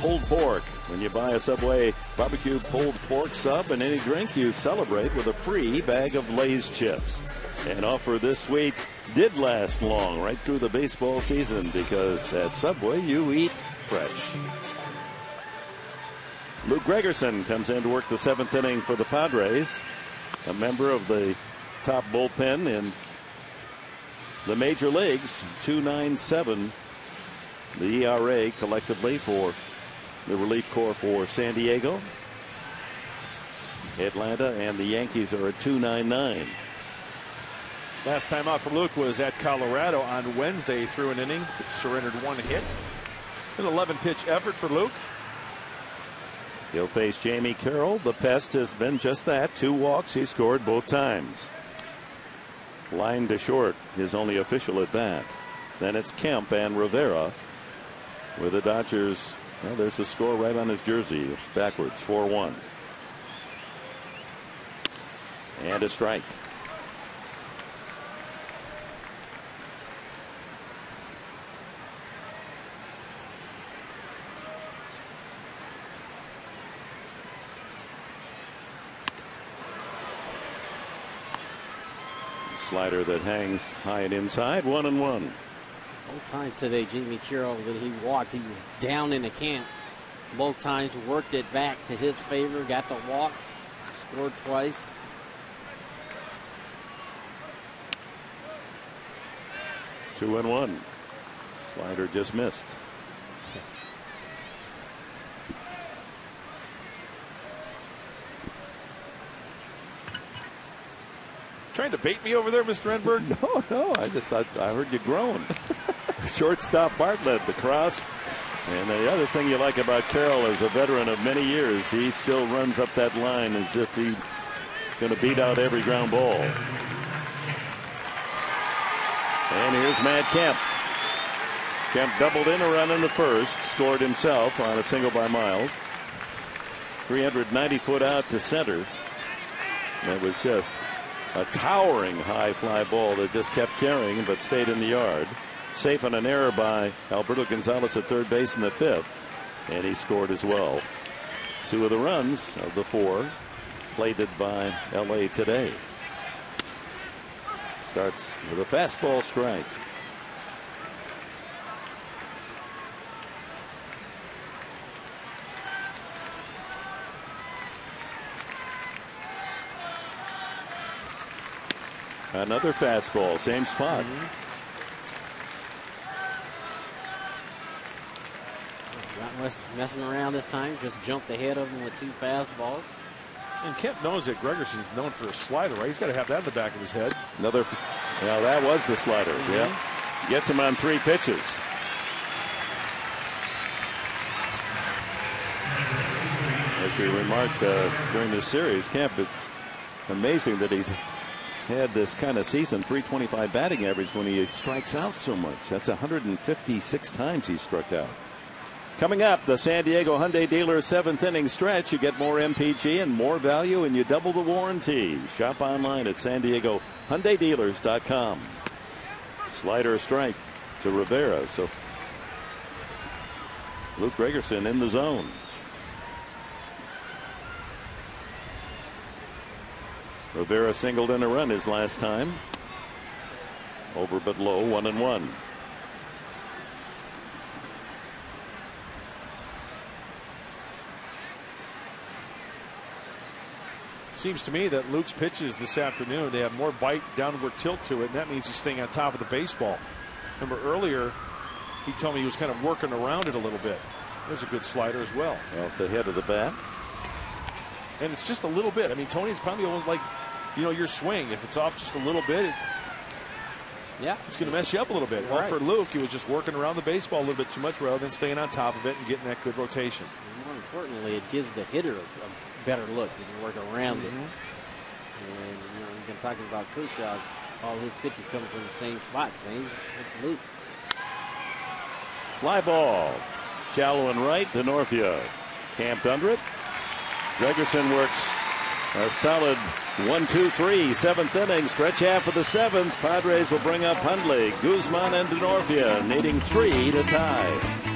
pulled pork. When you buy a Subway barbecue pulled pork sub and any drink, you celebrate with a free bag of Lay's chips. An offer this week did last long, right through the baseball season, because at Subway you eat fresh. Luke Gregerson comes in to work the seventh inning for the Padres, a member of the top bullpen in the major leagues 297 the ERA collectively for the relief corps for San Diego Atlanta and the Yankees are at 299 Last time out for Luke was at Colorado on Wednesday. Threw an inning, surrendered one hit. An 11 pitch effort for Luke. he'll face Jamie Carroll the pest has been just that two walks he scored both times line to short his only official at bat. Then it's Kemp and Rivera. With the Dodgers well, there's the score right on his jersey. Backwards 4-1 and a strike Slider that hangs high and inside, one and one. Both times today, Jamie Carroll, when he walked, he was down in the camp. Both times worked it back to his favor, got the walk, scored twice. Two and one. Slider just missed. Trying to bait me over there, Mr. Enberg? No, no, I just thought I heard you groan. Shortstop Bartlett, the cross. And the other thing you like about Carroll is a veteran of many years. He still runs up that line as if he's going to beat out every ground ball. And here's Matt Kemp. Kemp doubled in a run in the first, scored himself on a single by Miles. 390 foot out to center. That was just a towering high fly ball that just kept carrying but stayed in the yard. Safe on an error by Alberto Gonzalez at third base in the fifth. And he scored as well. Two of the runs of the four plated by LA today. Starts with a fastball strike. Another fastball, same spot. Not messing around this time, just jumped ahead of him with two fastballs. And Kemp knows that Gregerson's known for a slider, right? He's got to have that in the back of his head. Another, now that was the slider. Mm -hmm. Yeah, gets him on three pitches. As we remarked uh, during this series, Kemp, it's amazing that he's had this kind of season 325 batting average when he strikes out so much. That's 156 times he struck out. Coming up, the San Diego Hyundai dealer seventh inning stretch. You get more MPG and more value, and you double the warranty. Shop online at San Diego Hyundai Dealers.com. Slider strike to Rivera. So Luke Gregerson in the zone. Rivera singled in a run his last time. Over but low, one and one. Seems to me that Luke's pitches this afternoon, they have more bite, downward tilt to it, and that means he's staying on top of the baseball. Remember earlier, he told me he was kind of working around it a little bit. There's a good slider as well. Off the head of the bat. And it's just a little bit. I mean, Tony's probably almost like you know, your swing. If it's off just a little bit, it, yeah, it's going to mess you up a little bit. Well, right. for Luke, he was just working around the baseball a little bit too much rather than staying on top of it and getting that good rotation. more importantly, it gives the hitter a, a better look. You can work around mm -hmm. it. Mm-hmm. And you know, you've been talking about Kershaw. All his pitches coming from the same spot, same Luke. Fly ball, shallow and right. to Denorfia camped under it. Gregerson works a solid one, two, three, seventh inning, stretch half of the seventh. Padres will bring up Hundley, Guzman, and Denorfia, needing three to tie.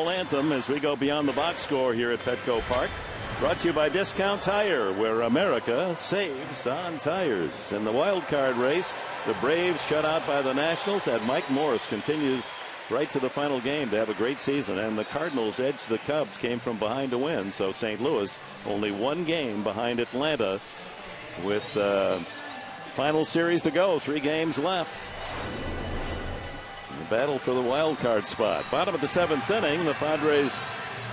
Anthem as we go beyond the box score here at Petco Park. Brought to you by Discount Tire, where America saves on tires. In the wild card race, the Braves shut out by the Nationals. And Mike Morse continues right to the final game to have a great season. And the Cardinals edge the Cubs came from behind to win. So St. Louis only one game behind Atlanta with uh, final series to go. Three games left. Battle for the wild card spot. Bottom of the seventh inning, the Padres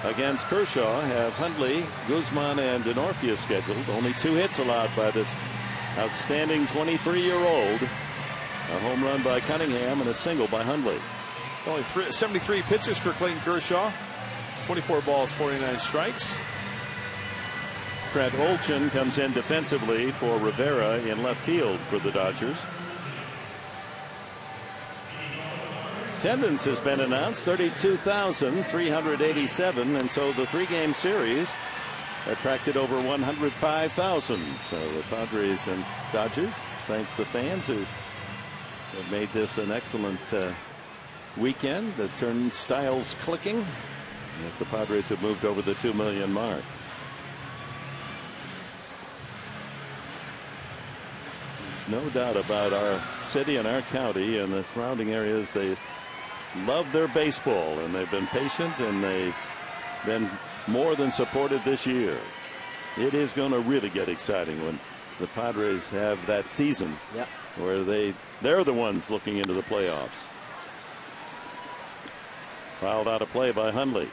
against Kershaw have Hundley, Guzman, and Denorfia scheduled. Only two hits allowed by this outstanding 23 year old. A home run by Cunningham and a single by Hundley. Only three, 73 pitches for Clayton Kershaw. 24 balls, 49 strikes. Trent Oeltjen comes in defensively for Rivera in left field for the Dodgers. Attendance has been announced 32,387, and so the three game series attracted over 105,000. So the Padres and Dodgers thank the fans who have made this an excellent uh, weekend. The turnstiles clicking as the Padres have moved over the 2 million mark. There's no doubt about our city and our county and the surrounding areas. They love their baseball and they've been patient and they've been more than supported this year. It is going to really get exciting when the Padres have that season Yep. where they they're the ones looking into the playoffs. Fouled out of play by Hundley.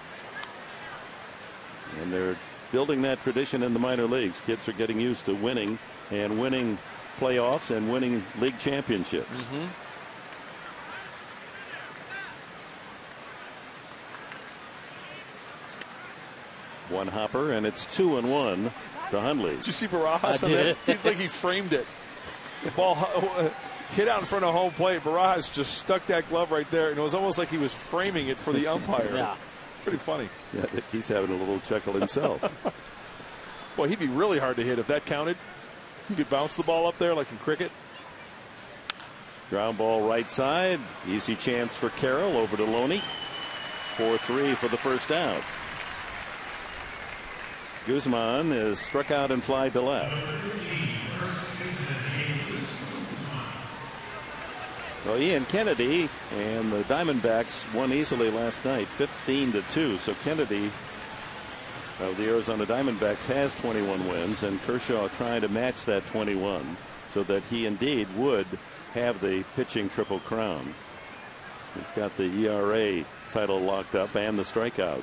And they're building that tradition in the minor leagues. Kids are getting used to winning and winning playoffs and winning league championships. Mm-hmm. One hopper, and it's two and one to Hundley. Did you see Barajas I on did. that? He like he framed it. The ball hit out in front of home plate. Barajas just stuck that glove right there, and it was almost like he was framing it for the umpire. Yeah. It's pretty funny. Yeah, he's having a little chuckle himself. Boy, he'd be really hard to hit if that counted. He could bounce the ball up there like in cricket. Ground ball right side. Easy chance for Carroll over to Loney. 4 3 for the first out. Guzman is struck out and fly to left. Well, Ian Kennedy and the Diamondbacks won easily last night, 15 to 2. So Kennedy of the Arizona Diamondbacks has 21 wins, and Kershaw trying to match that 21 so that he indeed would have the pitching triple crown. He's got the ERA title locked up and the strikeout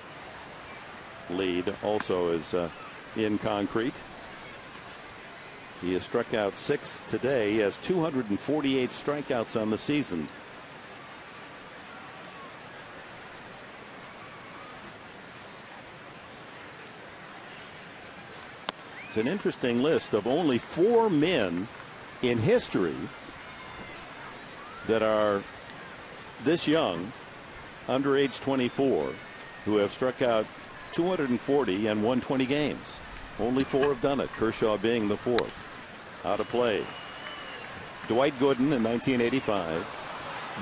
lead also is uh, in concrete. He has struck out six today. He has 248 strikeouts on the season. It's an interesting list of only four men in history that are this young, under age 24, who have struck out 240 and won 20 games. Only four have done it, Kershaw being the fourth. Out of play. Dwight Gooden in 1985.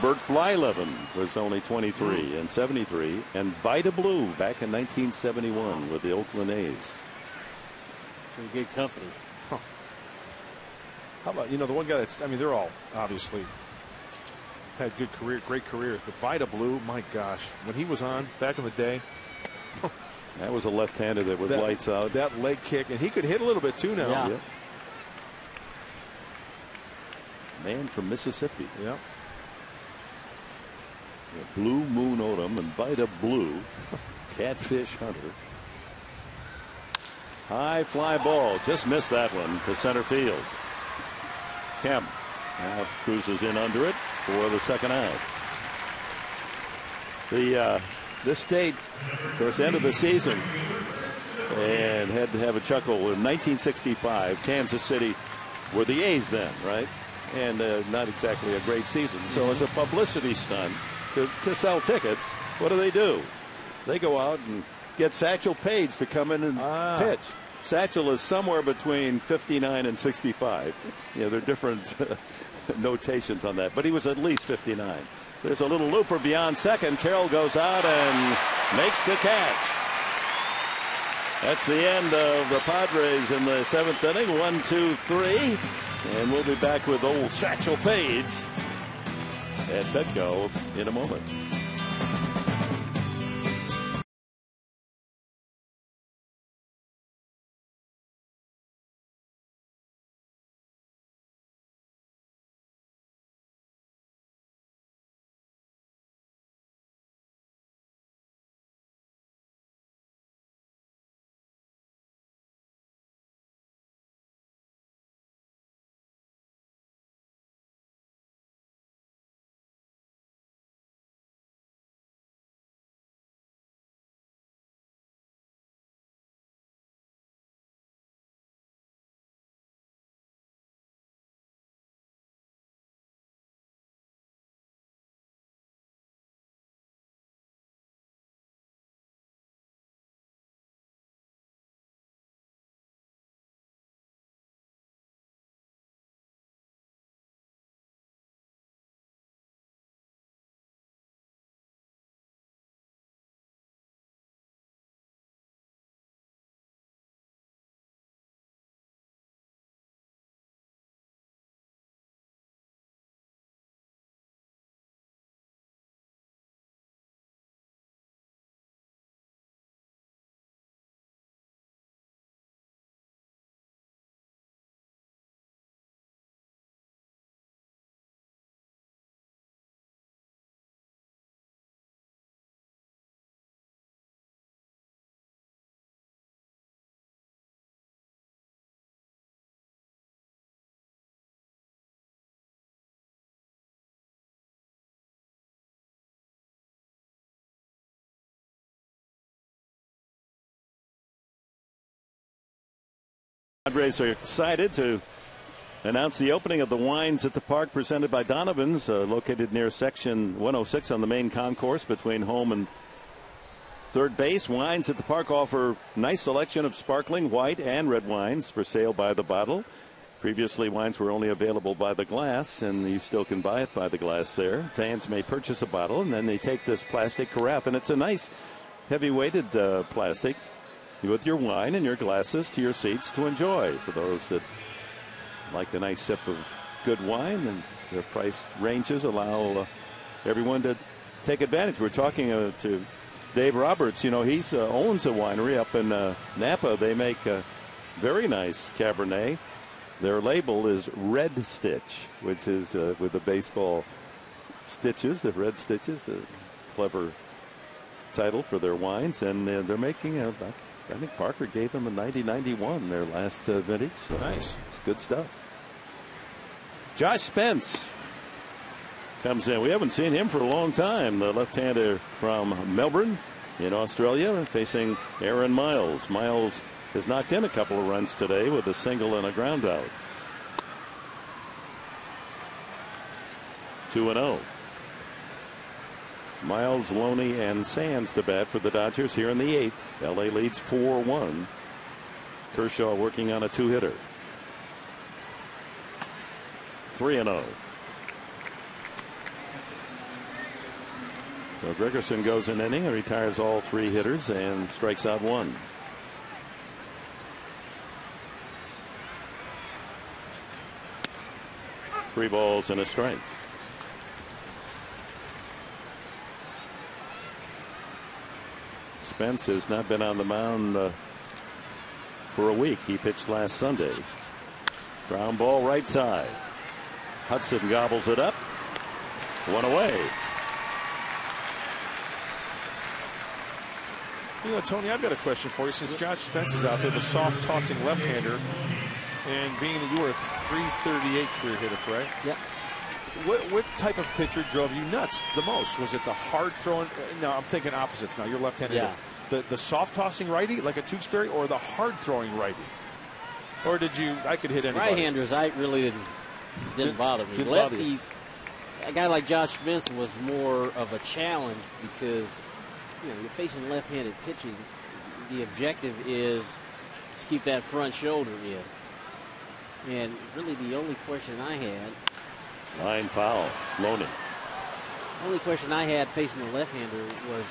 Bert Blyleven was only 23 hmm. and 73. And Vida Blue back in 1971 with the Oakland A's. Pretty good company. How about you know the one guy that's I mean they're all obviously had good career, great careers, but Vida Blue, my gosh, when he was on back in the day, That was a left-hander that was that, lights out. that leg kick, and he could hit a little bit too now. Yeah. Yep. Man from Mississippi. Yeah. Blue Moon Odom and Vida Blue. Catfish Hunter. High fly ball. Just missed that one to center field. Kemp now cruises in under it for the second out. The uh, this date, of course, end of the season, and had to have a chuckle in 1965. Kansas City were the A's then, right? And uh, not exactly a great season. So as a publicity stunt to, to sell tickets, what do they do? They go out and get Satchel Paige to come in and Ah. pitch. Satchel is somewhere between 59 and 65. You know, there are different notations on that, but he was at least 59. There's a little looper beyond second. Carroll goes out and makes the catch. That's the end of the Padres in the seventh inning. One, two, three. And we'll be back with old Satchel Paige at Petco in a moment. Padres are excited to announce the opening of the wines at the park presented by Donovan's, uh, located near section 106 on the main concourse between home and third base. Wines at the park offer nice selection of sparkling white and red wines for sale by the bottle. Previously, wines were only available by the glass, and you still can buy it by the glass there. Fans may purchase a bottle, and then they take this plastic carafe, and it's a nice, heavy weighted uh, plastic with your wine and your glasses to your seats to enjoy. For those that like a nice sip of good wine, and their price ranges allow uh, everyone to take advantage. We're talking uh, to Dave Roberts. You know, he uh, owns a winery up in uh, Napa. They make a very nice Cabernet. Their label is Red Stitch, which is uh, with the baseball stitches, the red stitches. A clever title for their wines, and uh, they're making a I think Parker gave them a 90-91 their last uh, vintage. So nice. It's good stuff. Josh Spence comes in. We haven't seen him for a long time. The left-hander from Melbourne in Australia facing Aaron Miles. Miles has knocked in a couple of runs today with a single and a ground out. 2 0. Miles, Loney, and Sands to bat for the Dodgers here in the eighth. LA leads 4 1. Kershaw working on a two hitter. 3 0. So Gregerson goes an inning and retires all three hitters and strikes out one. Three balls and a strike. Spence has not been on the mound uh, for a week. He pitched last Sunday. Ground ball right side. Hudson gobbles it up. One away. You know, Tony, I've got a question for you. Since Josh Spence is out there, the soft tossing left hander, and being that you were a 338 career hitter, correct? Yep. What, what type of pitcher drove you nuts the most? Was it the hard throwing? No, I'm thinking opposites now. You're left handed. Yeah. The, the soft tossing righty, like a Tewksbury, or the hard throwing righty? Or did you, I could hit anybody? Right-handers, I really didn't didn't Didn't- bother me. didn't bother. Lefties, a guy like Josh Spence was more of a challenge because you know you're facing left-handed pitching. The objective is to keep that front shoulder in. And really, the only question I had Line foul. Loney. only question I had facing the left-hander was,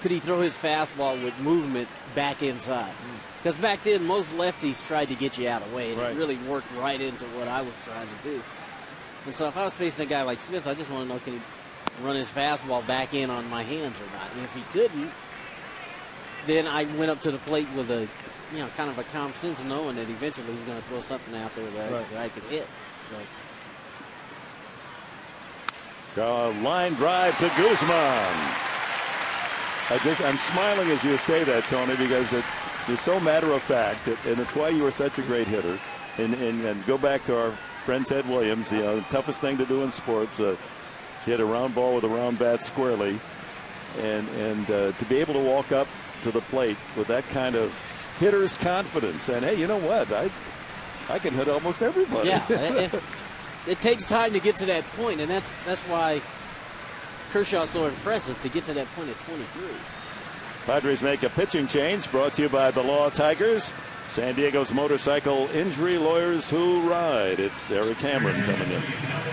could he throw his fastball with movement back inside? Hmm. Because back then, most lefties tried to get you out of the way, and Right. it really worked right into what I was trying to do. And so if I was facing a guy like Smith, I just want to know, can he run his fastball back in on my hands or not? And if he couldn't, then I went up to the plate with a, you know, kind of a calm sense, knowing that eventually he's going to throw something out there that, I, Right. that I could hit. So A line drive to Guzman. I just I'm smiling as you say that, Tony, because it, you're so matter of fact, and it's why you were such a great hitter. And, and, and go back to our friend Ted Williams. You know, the toughest thing to do in sports, uh, hit a round ball with a round bat squarely, and and uh, to be able to walk up to the plate with that kind of hitter's confidence, and hey, you know what, I I can hit almost everybody. yeah, it, takes time to get to that point, and that's that's why Kershaw's so impressive to get to that point at 23. Padres make a pitching change brought to you by the Law Tigers. San Diego's motorcycle injury lawyers who ride. It's Erik Hamren coming in.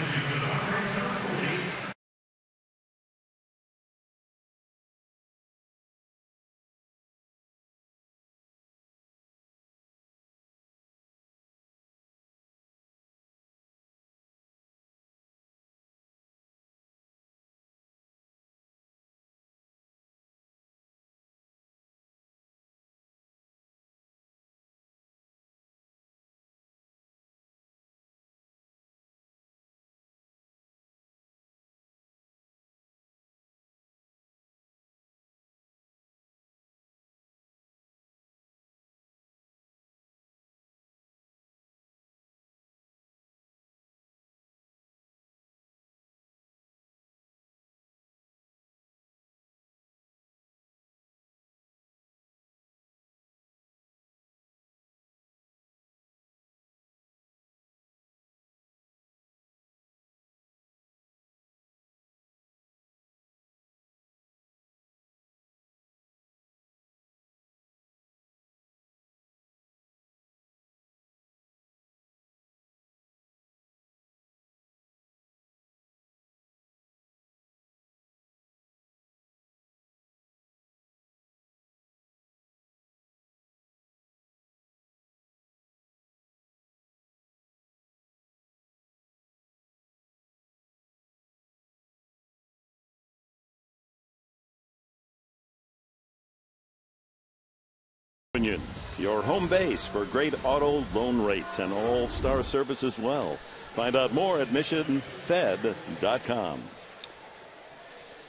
Your home base for great auto loan rates and all star service as well. Find out more at missionfed.com.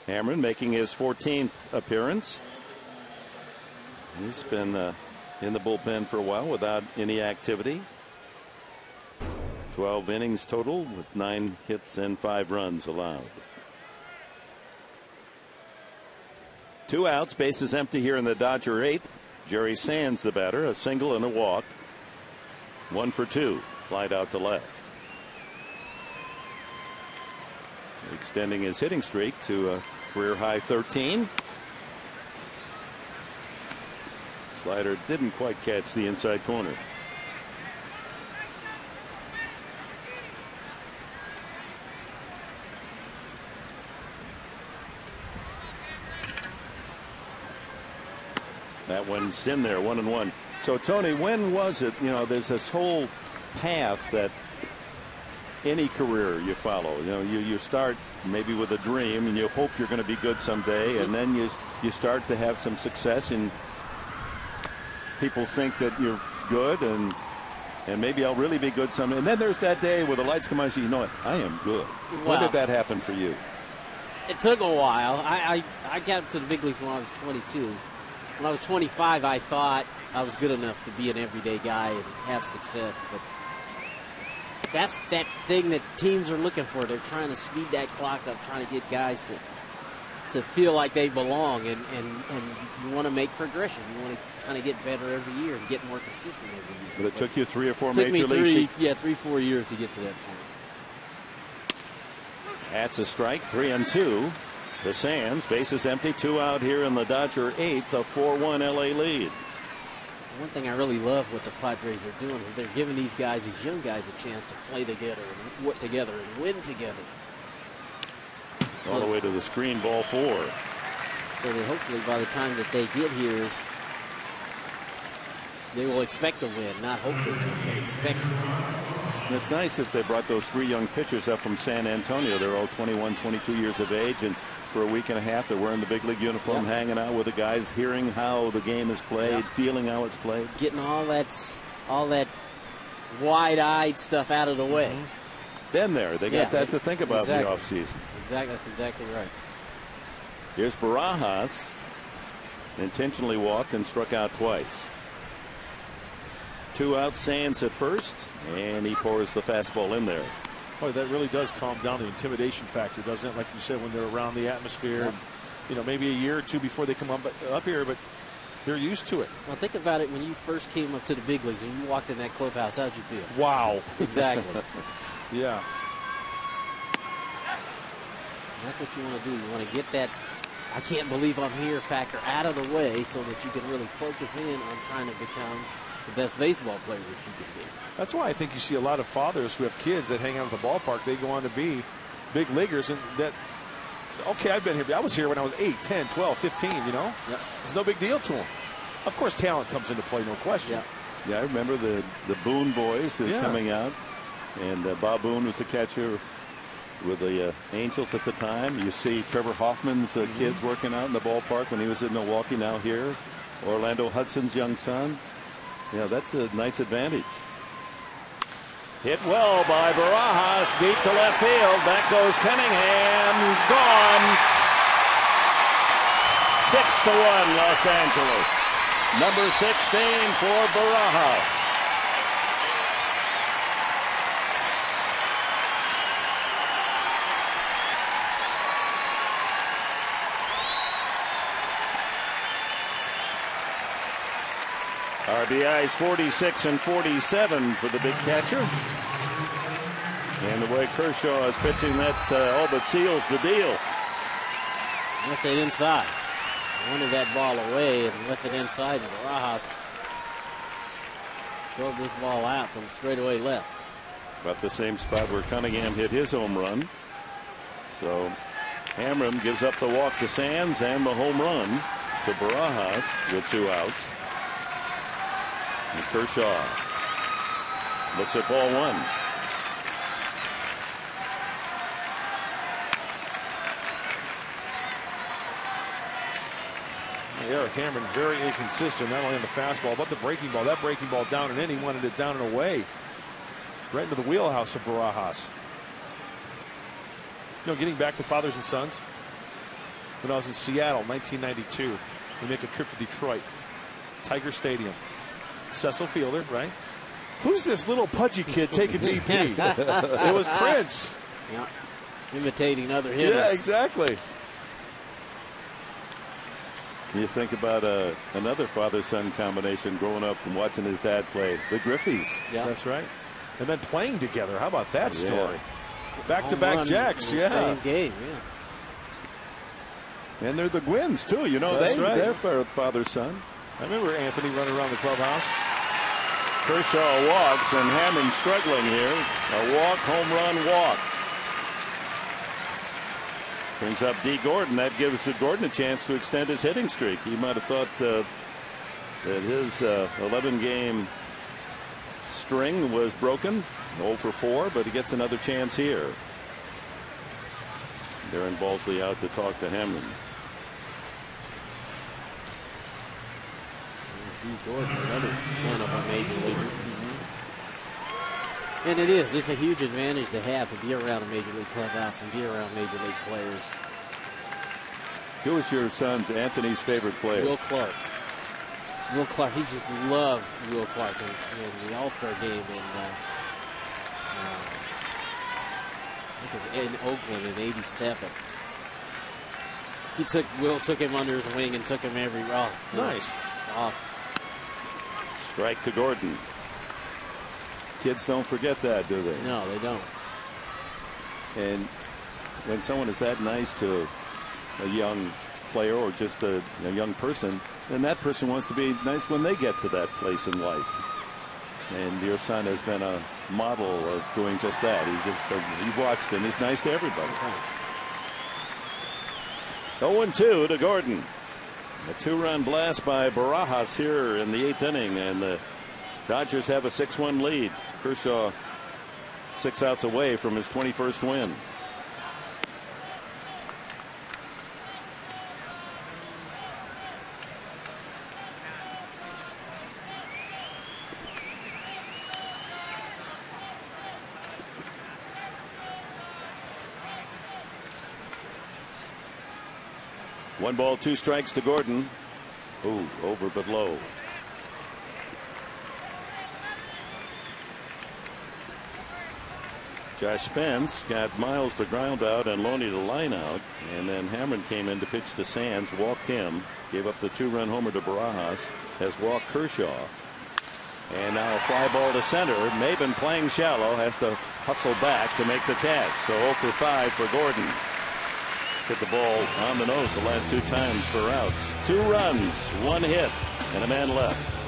Hamren making his 14th appearance. He's been uh, in the bullpen for a while without any activity. 12 innings total with nine hits and five runs allowed. Two outs, bases empty here in the Dodger eighth. Jerry Sands, the batter, a single and a walk. One for two, flied out to left. Extending his hitting streak to a career high 13. Slider didn't quite catch the inside corner. That one's in there, one and one. So, Tony, when was it? You know, there's this whole path that any career you follow. You know, you, you start maybe with a dream and you hope you're going to be good someday, and then you you start to have some success, and people think that you're good, and and maybe I'll really be good someday. And then there's that day where the lights come on, and you know what? I am good. When did that happen for you? It took a while. I, I, I got up to the big leagues when I was 22. When I was 25, I thought I was good enough to be an everyday guy and have success. But that's that thing that teams are looking for. They're trying to speed that clock up, trying to get guys to to feel like they belong, and, and, and you want to make progression. You want to kind of get better every year and get more consistent every year. But it took you three or four major me three, se- yeah, three, four years to get to that point. That's a strike, three and two. The Sands, bases empty, two out here in the Dodger eighth, a 4 1 LA lead. One thing I really love what the Padres are doing is they're giving these guys, these young guys, a chance to play together and work together and win together. all the way to the screen, ball four. So that hopefully by the time that they get here, they will expect to win, not hopefully, but expect. And it's nice that they brought those three young pitchers up from San Antonio. They're all 21, 22 years of age, and for a week and a half, they're wearing the big league uniform, Yep. hanging out with the guys, hearing how the game is played, Yep. feeling how it's played. Getting all that, all that wide-eyed stuff out of the way. Mm-hmm. Been there. They got Yeah, that to think about exactly. in the offseason. Exactly, that's exactly right. Here's Barajas. Intentionally walked and struck out twice. Two outs, Sands at first, and he pours the fastball in there. Boy, that really does calm down the intimidation factor, doesn't it? Like you said, when they're around the atmosphere, and, you know, maybe a year or two before they come up, up here, but they're used to it. Well, think about it when you first came up to the big leagues and you walked in that clubhouse. How'd you feel? Wow. Exactly. Yeah. And that's what you want to do. You want to get that I can't believe I'm here factor out of the way so that you can really focus in on trying to become the best baseball player that you can be. That's why I think you see a lot of fathers who have kids that hang out at the ballpark. They go on to be big leaguers, and that, okay, I've been here. I was here when I was 8, 10, 12, 15, you know? Yep. It's no big deal to them. Of course, talent comes into play, no question. Yeah. Yeah, I remember the the Boone boys Yeah. coming out, and uh, Bob Boone was the catcher with the uh, Angels at the time. You see Trevor Hoffman's uh, kids working out in the ballpark when he was in Milwaukee. Now here, Orlando Hudson's young son. Yeah, that's a nice advantage. Hit well by Barajas, deep to left field. Back goes Cunningham, gone. Six to one, Los Angeles. Number 16 for Barajas. RBIs 46 and 47 for the big catcher. And the way Kershaw is pitching, that uh, all but seals the deal. Left it inside. Wanted that ball away and left it inside. And Barajas drove this ball out to the straightaway left. About the same spot where Cunningham hit his home run. So Hamren gives up the walk to Sands and the home run to Barajas with two outs. And Kershaw looks at ball one. Erik Hamren very inconsistent, not only on the fastball, but the breaking ball. That breaking ball down and in, he wanted it down and away. Right into the wheelhouse of Barajas. You know, getting back to fathers and sons, when I was in Seattle, 1992, we make a trip to Detroit, Tiger Stadium. Cecil Fielder, right? Who's this little pudgy kid taking BP? it was Prince. Yeah. Imitating other hitters. Yeah, exactly. You think about uh, another father-son combination growing up and watching his dad play, the Griffeys. Yeah. That's right. And then playing together. How about that Yeah. story? Back-to-back jacks. in Yeah. Same game. Yeah. And they're the Gwynns, too. You know, That's they, right. they're father-son. I remember Anthony running around the clubhouse. Kershaw walks and Hamren struggling here. A walk, home run, walk. Brings up D. Gordon. That gives Gordon a chance to extend his hitting streak. He might have thought uh, that his 11 game string was broken. 0 for 4, but he gets another chance here. Darren Balsley out to talk to Hamren. D. Gordon, another son of a major leaguer. And it is. It's a huge advantage to have to be around a major league clubhouse and be around major league players. Who was your son's Anthony's favorite player? Will Clark. Will Clark. He just loved Will Clark in, in the All Star game in, uh, uh, was in Oakland in '87. He took Will took him under his wing and took him every route. Nice. Awesome. Strike to Gordon. Kids don't forget that, do they? No, they don't. And when someone is that nice to a young player or just a, a young person, then that person wants to be nice when they get to that place in life. And your son has been a model of doing just that. He just uh, he watched and He's nice to everybody. 0-2 to Gordon. A two-run blast by Barajas here in the eighth inning, and the Dodgers have a 6-1 lead. Kershaw six outs away from his 21st win. One ball, two strikes to Gordon. Ooh, over but low. Josh Spence got Miles to ground out and Loney to line out. And then Hamren came in to pitch to Sands, walked him, gave up the two run homer to Barajas, has walked Kershaw. And now a fly ball to center. Maybin playing shallow, has to hustle back to make the catch. So 0 for 5 for Gordon hit the ball on the nose the last two times for outs. Two runs, one hit, and a man left.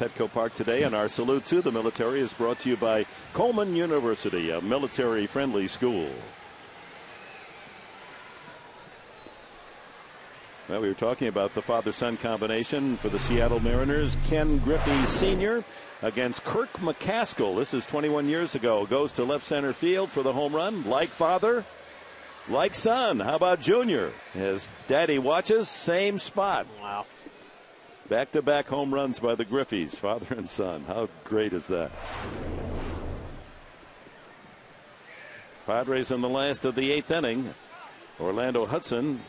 Petco Park today, and our salute to the military is brought to you by Coleman University, a military friendly school. Well, we were talking about the father son combination for the Seattle Mariners. Ken Griffey Sr. against Kirk McCaskill. This is 21 years ago. Goes to left center field for the home run. Like father, like son. How about Junior? His daddy watches, same spot. Wow. Back to back home runs by the Griffeys, father and son. How great is that? Padres in the last of the eighth inning. Orlando Hudson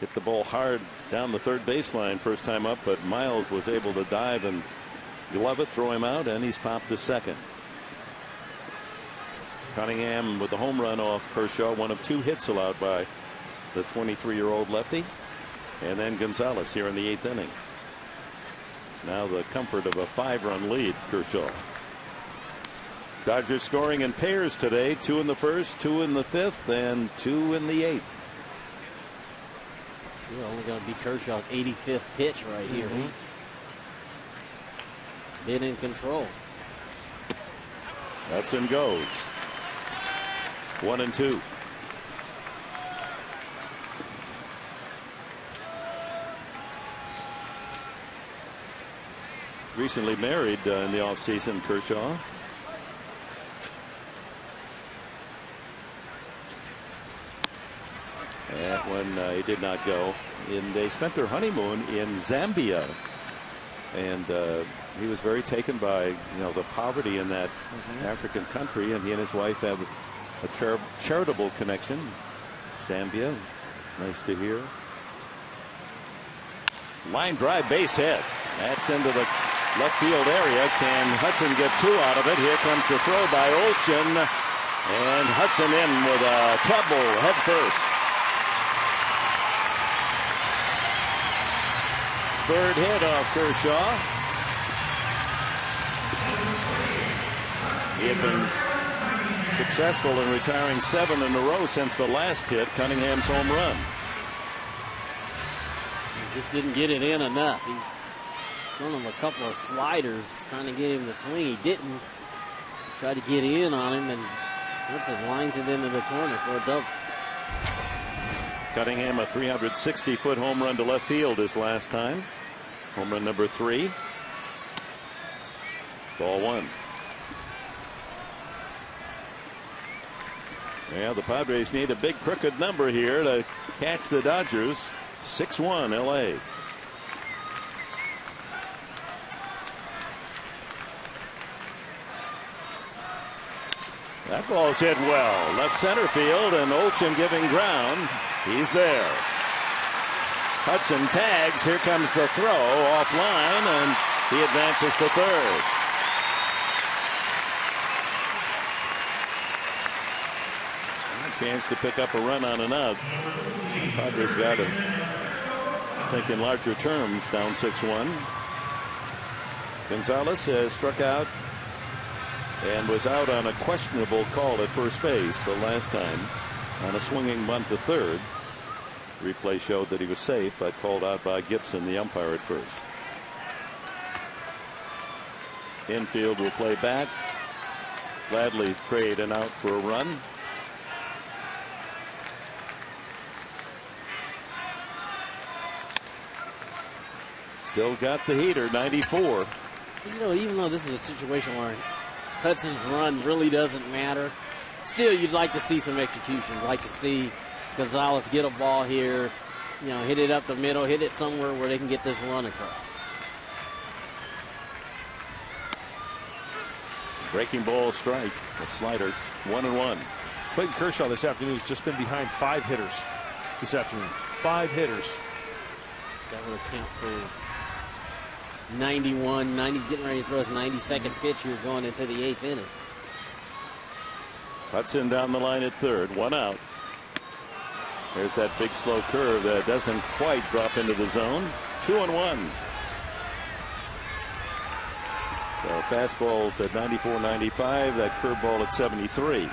hit the ball hard down the third baseline first time up, but Miles was able to dive and glove it, throw him out, and he's popped to second. Cunningham with the home run off Kershaw, one of two hits allowed by the 23 year old lefty. And then Gonzalez here in the eighth inning. Now the comfort of a five run lead, Kershaw. Dodgers scoring in pairs today two in the first, two in the fifth, and two in the eighth. Still only going to be Kershaw's 85th pitch right here. Mm -hmm. Been in control. That's in goes. One and two. Recently married uh, in the offseason, Kershaw. And when uh, he did not go, and they spent their honeymoon in Zambia, and uh, he was very taken by you know the poverty in that mm -hmm. African country, and he and his wife have a char charitable connection. Zambia, nice to hear. Line drive base hit. That's into the left field area. Can Hudson get two out of it? Here comes the throw by Oeltjen. And Hudson in with a trouble head first. Third hit off Kershaw. He had been successful in retiring seven in a row since the last hit, Cunningham's home run. He just didn't get it in enough. He thrown him a couple of sliders trying to get him to swing. He didn't. Tried to get in on him, and once Hudson lines it into the corner for a double. Cunningham a 360 foot home run to left field his last time. Home run number three. Ball one. Yeah, the Padres need a big crooked number here to catch the Dodgers. 6 1 LA. That ball's hit well. Left center field, and Oeltjen giving ground. He's there. Hudson tags. Here comes the throw offline, and he advances to third. Chance to pick up a run on an out. Padres got to think in larger terms, down 6 1. Gonzalez has struck out and was out on a questionable call at first base the last time on a swinging bunt to third. Replay showed that he was safe, but called out by Gibson, the umpire at first. Infield will play back. Gladly trade and out for a run. Still got the heater, 94. You know, even though this is a situation where Hudson's run really doesn't matter, still you'd like to see some execution. You'd like to see Gonzalez get a ball here, you know, hit it up the middle, hit it somewhere where they can get this run across. Breaking ball strike, a slider, one and one. Clayton Kershaw this afternoon has just been behind five hitters this afternoon. Five hitters. That would account for 91, 90, getting ready to throw his 92nd pitch here going into the eighth inning. Hudson down the line at third, one out. There's that big slow curve that doesn't quite drop into the zone. Two and one. So fastballs at 94 95, that curveball at 73.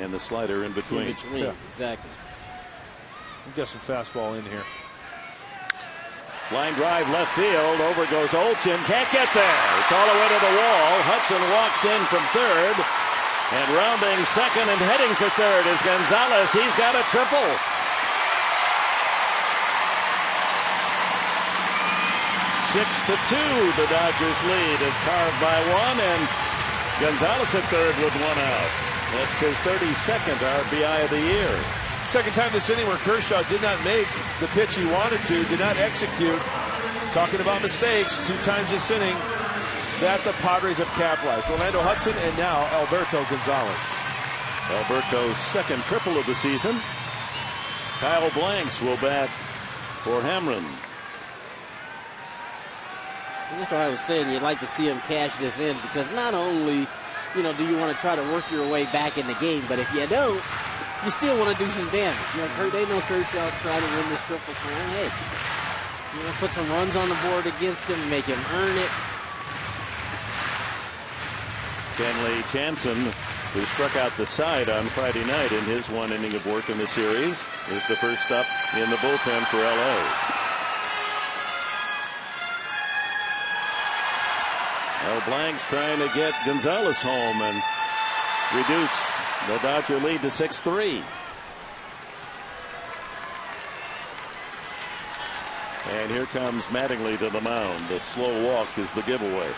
And the slider in between. In between, Yeah. exactly. Got some fastball in here. Line drive left field. Over goes Oeltjen. Can't get there. It's all the way to the wall. Hudson walks in from third. And rounding second and heading for third is Gonzalez. He's got a triple. Six to two, the Dodgers lead is carved by one, and Gonzalez at third with one out. That's his 32nd RBI of the year. Second time this inning where Kershaw did not make the pitch he wanted to, did not execute. Talking about mistakes, two times this inning that the Padres have capitalized. Orlando Hudson and now Alberto Gonzalez. Alberto's second triple of the season. Kyle Blanks will bat for Hamren. And that's why I was saying you'd like to see him cash this in because not only, you know, do you want to try to work your way back in the game, but if you don't, you still want to do some damage. You know, they know Kershaw's trying to win this triple crown. Hey, you know, put some runs on the board against him, make him earn it. Kenley Jansen, who struck out the side on Friday night in his one inning of work in the series, is the first up in the bullpen for LA. Well, Blanks trying to get Gonzalez home and reduce the Dodger lead to 6 3. And here comes Mattingly to the mound. The slow walk is the giveaway.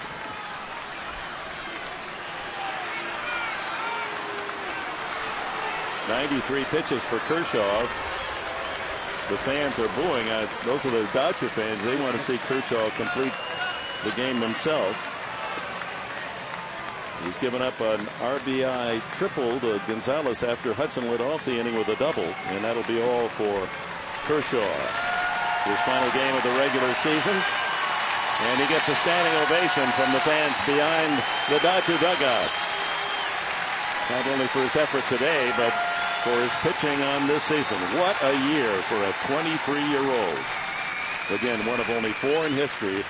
Ninety-three pitches for Kershaw. The fans are booing. Those are the Dodger fans. They want to see Kershaw complete the game himself. He's given up an RBI triple to Gonzalez after Hudson led off the inning with a double, and that'll be all for Kershaw. his final game of the regular season. And he gets a standing ovation from the fans behind the Dodger dugout. Not only for his effort today, but for his pitching on this season. What a year for a 23-year-old. Again, one of only four in history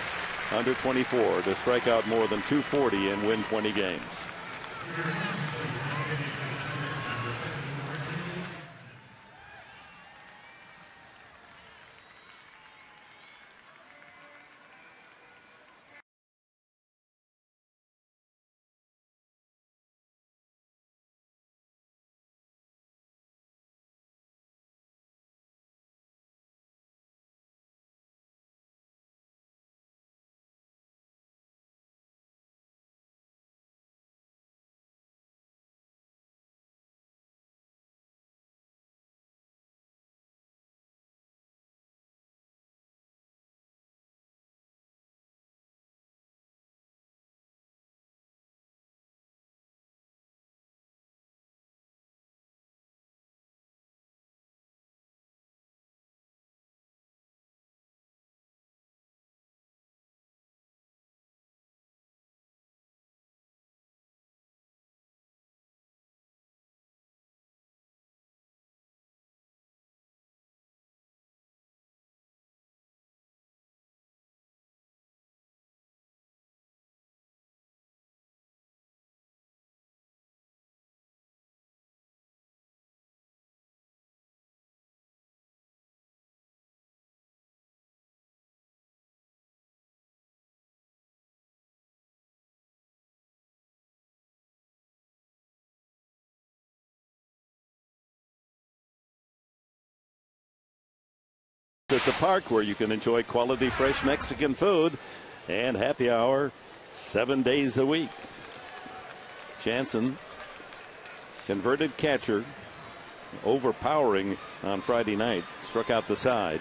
under 24 to strike out more than 240 and win 20 games. At the park where you can enjoy quality fresh Mexican food and happy hour seven days a week. Jansen, converted catcher, overpowering on Friday night, struck out the side.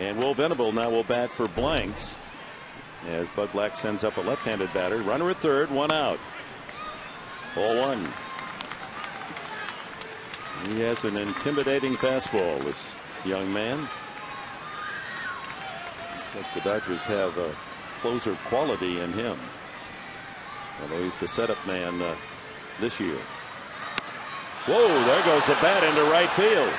And Will Venable now will bat for Blanks as Bud Black sends up a left-handed batter. Runner at third, one out. Ball one. He has an intimidating fastball. Young man. Looks like the Dodgers have a closer quality in him. Although he's the setup man uh, this year. Whoa, there goes the bat into right field.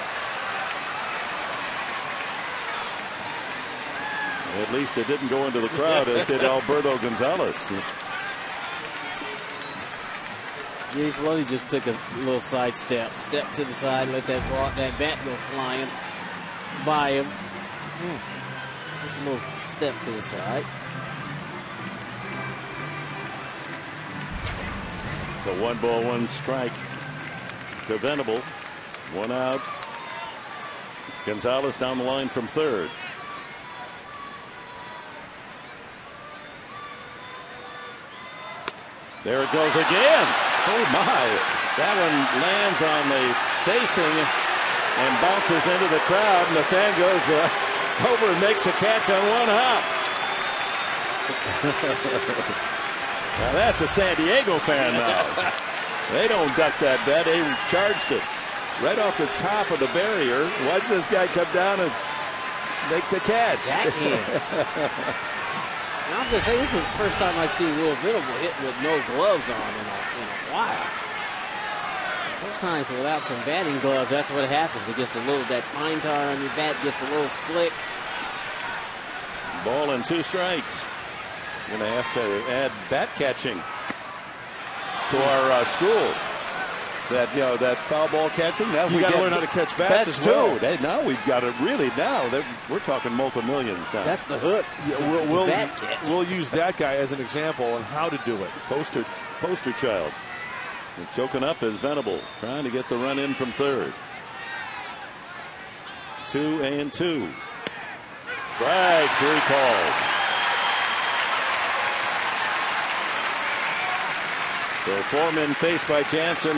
At least it didn't go into the crowd as did Alberto Gonzalez. Jay Floney just took a little side step, step to the side, let that that bat go flying by him. Just a little step to the side. So one ball, one strike to Venable. One out. Gonzalez down the line from third. There it goes again. Oh my. That one lands on the facing and bounces into the crowd, and the fan goes uh, over and makes a catch on one hop. now that's a San Diego fan now. they don't duck that bet. They charged it right off the top of the barrier. Watch this guy come down and make the catch. I'm going to say this is the first time I've seen Will Venable hit with no gloves on in a, in a while. Sometimes without some batting gloves, that's what happens. It gets a little, that pine tar on your bat gets a little slick. Ball and two strikes. Going to have to add bat catching to our uh, school. That you know that foul ball catching. Now you we got to get learn how to catch bats, as too. well. They- now we've got it really. Now that we're talking multi millions now. That's the hook. Yeah, we'll, we'll, we'll use that guy as an example on how to do it. poster poster child. And choking up is Venable, trying to get the run in from third. Two and two. Strike three called. So four men faced by Jansen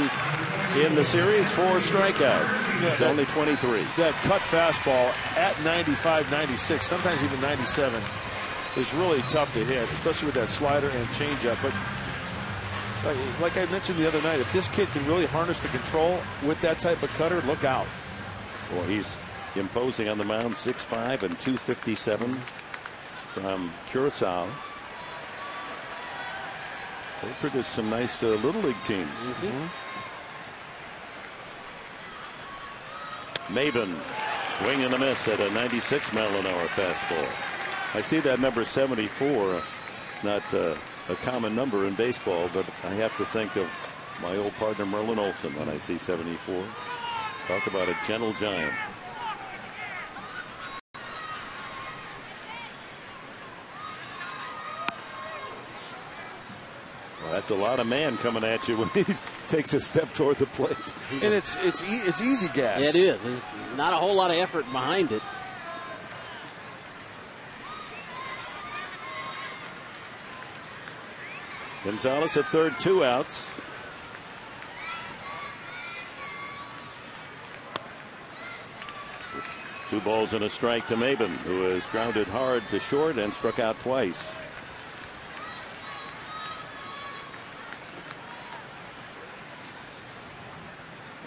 in the series, four strikeouts. It's only 23. That cut fastball at 95, 96, sometimes even 97, is really tough to hit, especially with that slider and changeup. But like- I mentioned the other night, if this kid can really harness the control with that type of cutter, look out. Well, he's imposing on the mound 6'5 and 257 from Curacao. They produced some nice uh, little league teams. Maybin swing and a miss at a 96 mile an hour fastball. I see that number 74, not uh, a common number in baseball, but I have to think of my old partner Merlin Olsen when I see 74. Talk about a gentle giant. Well, that's a lot of man coming at you when he takes a step toward the plate. And it's it's e- it's easy gas. Yeah, it is. There's not a whole lot of effort behind it. Gonzalez at third, two outs. Two balls and a strike to who has grounded hard to short and struck out twice.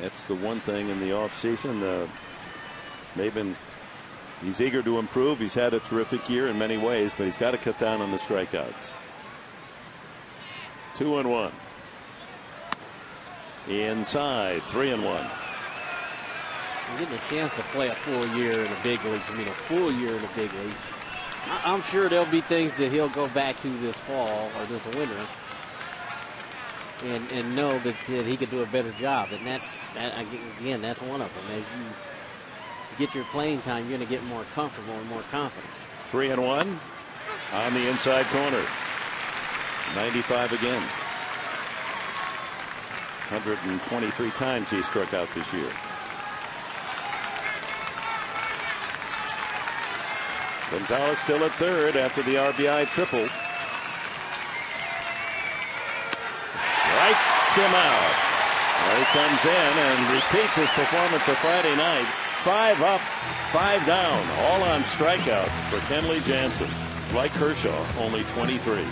That's the one thing in the offseason. Uh, Maybin, he's eager to improve. He's had a terrific year in many ways, but he's got to cut down on the strikeouts. Two and one. Inside, three and one. And getting a chance to play a full year in the big leagues. I mean, a full year in the big leagues. I'm sure there'll be things that he'll go back to this fall or this winter, and and know that, that he could do a better job. And that's that, again, that's one of them. As you get your playing time, you're going to get more comfortable and more confident. Three and one on the inside corner. 95 again. 123 times he struck out this year. Gonzalez still at third after the RBI triple. Strikes him out. Well, he comes in and repeats his performance of Friday night. Five up, five down, all on strikeouts for Kenley Jansen. Like Kershaw, only 23.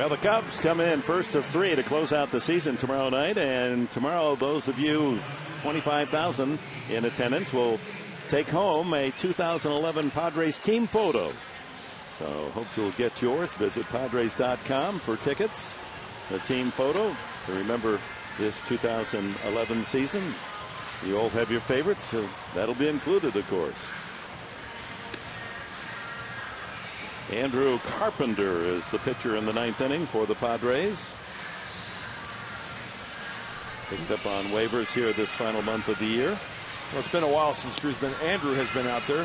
Well, the Cubs come in first of three to close out the season tomorrow night. And tomorrow, those of you 25,000 in attendance will take home a 2011 Padres team photo. So hope you'll get yours. Visit Padres.com for tickets. The team photo to remember this 2011 season. You all have your favorites, so that'll be included, of course. Andrew Carpenter is the pitcher in the ninth inning for the Padres. Picked up on waivers here this final month of the year. Well, it's been a while since Drew's been. Andrew has been out there.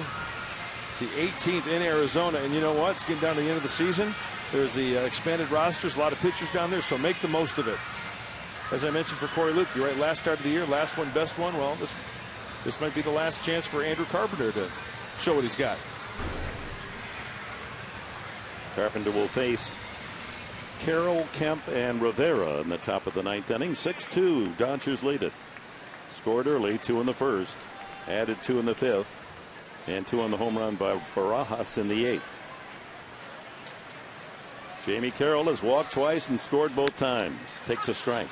The 18th in Arizona, and you know what? It's getting down to the end of the season. There's the uh, expanded rosters, a lot of pitchers down there, so make the most of it. as I mentioned for Cory Luebke, you're right. Last start of the year, last one, best one. Well, this this might be the last chance for Andrew Carpenter to show what he's got. Carpenter will face Carroll, Kemp, and Rivera in the top of the ninth inning. 6 2. Dodgers lead it. Scored early, two in the first, added two in the fifth, and two on the home run by Barajas in the eighth. Jamie Carroll has walked twice and scored both times. Takes a strike.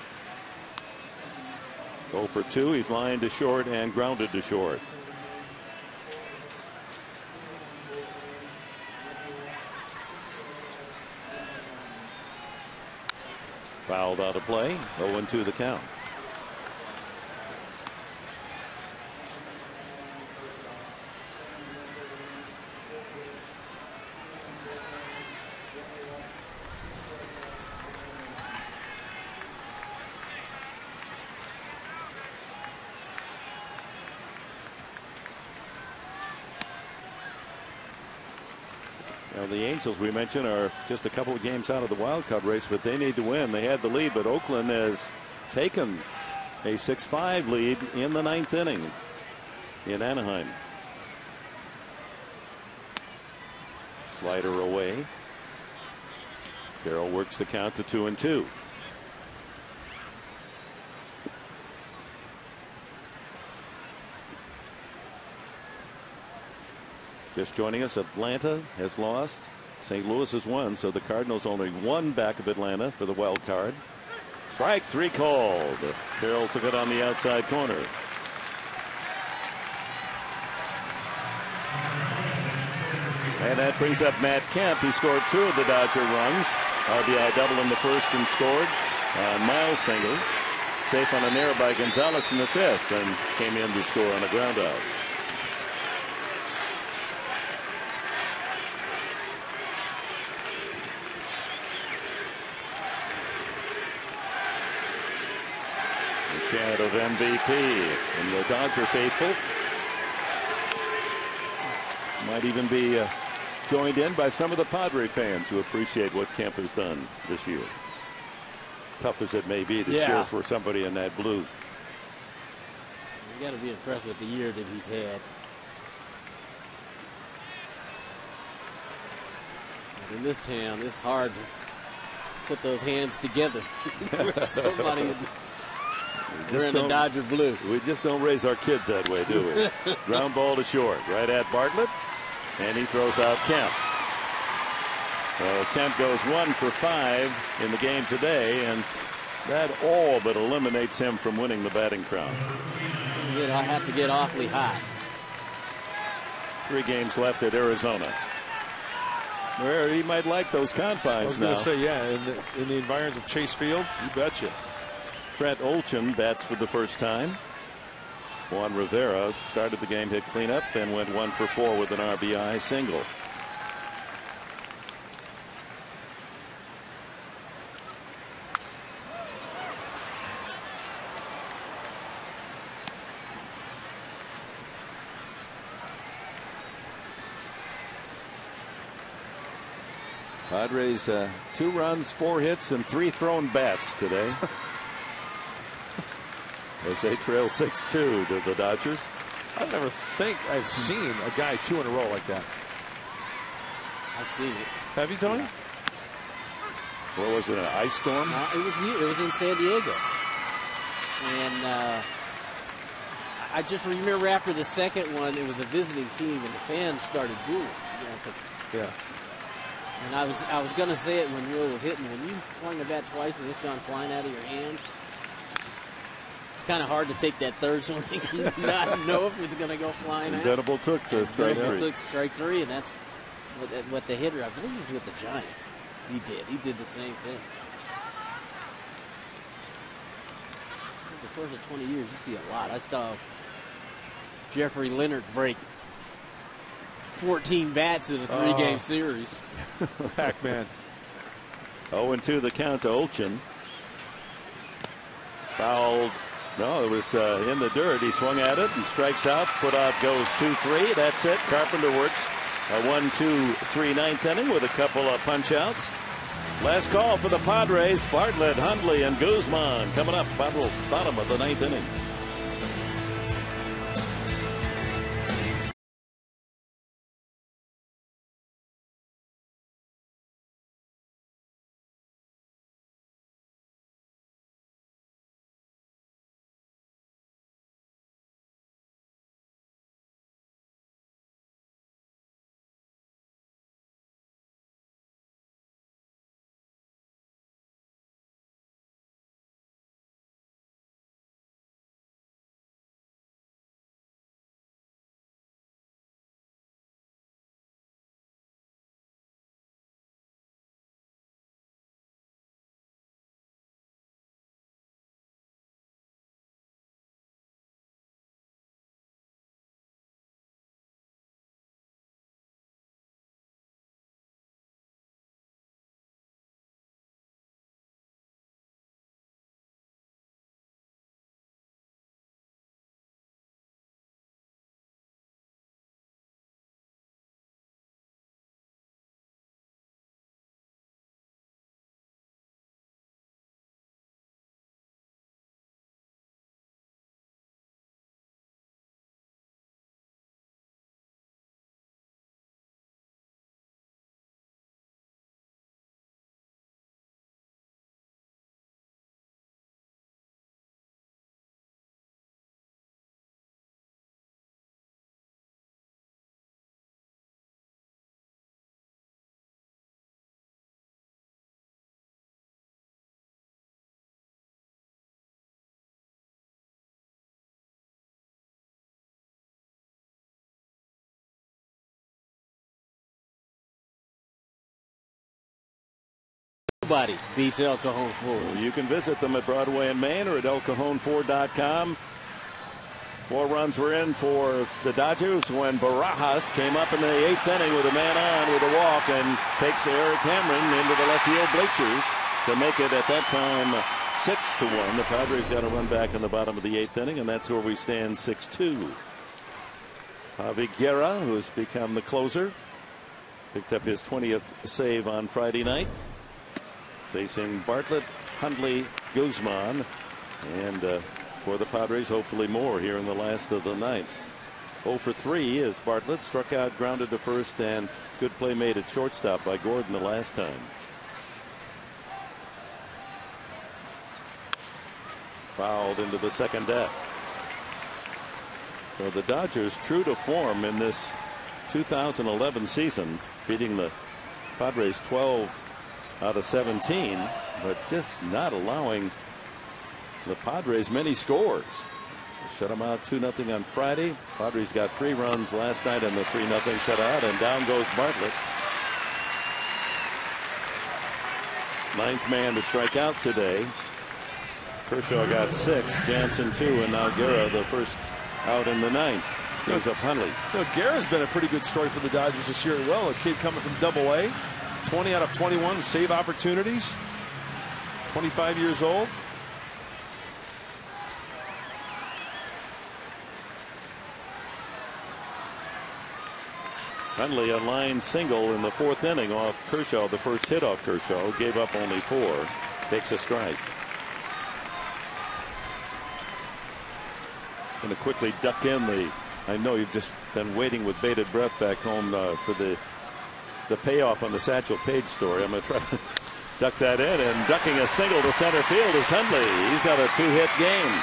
0 for 2. He's lined to short and grounded to short. Fouled out of play. 0 2 the count. The Angels we mentioned are just a couple of games out of the wild card race, but they need to win. They had the lead, but Oakland has taken a 6-5 lead in the ninth inning in Anaheim. Slider away. Carroll works the count to two and two. Just joining us, Atlanta has lost. St. Louis has won, so the Cardinals only one back of Atlanta for the wild card. Strike three called. Carroll took it on the outside corner. And that brings up Matt Kemp. He scored two of the Dodger runs. RBI double in the first and scored. Uh, Miles single. Safe on an error by Gonzalez in the fifth and came in to score on a ground out. Of MVP and the Dodger faithful. Might even be uh, joined in by some of the Padre fans who appreciate what Kemp has done this year. Tough as it may be to yeah. cheer for somebody in that blue. You got to be impressed with the year that he's had. in this town, it's hard to put those hands together. somebody we're in the Dodger blue. We just don't raise our kids that way, do we? Ground ball to short, right at Bartlett, and he throws out Kemp. So Kemp goes one for five in the game today, and that all but eliminates him from winning the batting crown. I have to get awfully hot. Three games left at Arizona. Where he might like those confines I was going to say, yeah, in the, in the environs of Chase Field, you betcha. Trent Oeltjen bats for the first time. Juan Rivera started the game, hit cleanup, and went one for four with an RBI single. Padres uh, two runs, four hits, and three thrown bats today. as they trail 6-2 to the Dodgers. I never think I've seen a guy two in a row like that. I've seen it. Have you, Tony? What was it? An ice storm? Uh, it was it was in San Diego, and uh, I just remember after the second one, it was a visiting team, and the fans started booing. You know, cause, yeah. And I was I was gonna say it when Will was hitting. When you swing the bat twice and it's gone flying out of your hands, it's kind of hard to take that third swing and not know if it's going to go flying out. Venable took the strike three. took strike three, and that's what, what the hitter, I believe, was with the Giants. He did. He did the same thing. Over the course of 20 years, you see a lot. I saw Jeffrey Leonard break 14 bats in a three-game uh, series. Pac-Man. 0 2 the count to Oeltjen. Fouled no, it was uh, in the dirt. He swung at it and strikes out. Put out goes 2 3. That's it. Carpenter works a 1 2 3 ninth inning with a couple of punch outs. Last call for the Padres. Bartlett, Hundley, and Guzman coming up bottom of the ninth inning. Nobody beats El Cajon Ford. You can visit them at Broadway in Main or at elcajonford.com. Four runs were in for the Dodgers when Barajas came up in the eighth inning with a man on with a walk and takes Erik Hamren into the left field bleachers to make it at that time six to one. The Padres got a run back in the bottom of the eighth inning, and that's where we stand six two. Javy Guerra, who's become the closer, picked up his 20th save on Friday night facing Bartlett, Hundley, Guzman, and uh, for the Padres, hopefully more here in the last of the ninth. 0 for 3 is Bartlett, struck out, grounded to first, and good play made at shortstop by Gordon the last time. Fouled into the second deck. So the Dodgers, true to form in this 2011 season, beating the Padres 12 out of 17, but just not allowing the Padres many scores. Shut them out 2 0 on Friday. Padres got three runs last night in the 3 0 shutout, and down goes Bartlett. Ninth man to strike out today. Kershaw got six, Jansen two, and now Guerra the first out in the ninth. Goes up Hundley. You know, Guerra's been a pretty good story for the Dodgers this year as well. A kid coming from Double A, 20 out of 21 save opportunities. 25 years old. Hundley a line single in the fourth inning off Kershaw. The first hit off Kershaw gave up only four. Takes a strike. Going to quickly duck in the. I know you've just been waiting with bated breath back home uh, for the the payoff on the Satchel Paige story. I'm going to try to duck that in and ducking a single to center field is Hundley. He's got a two hit game.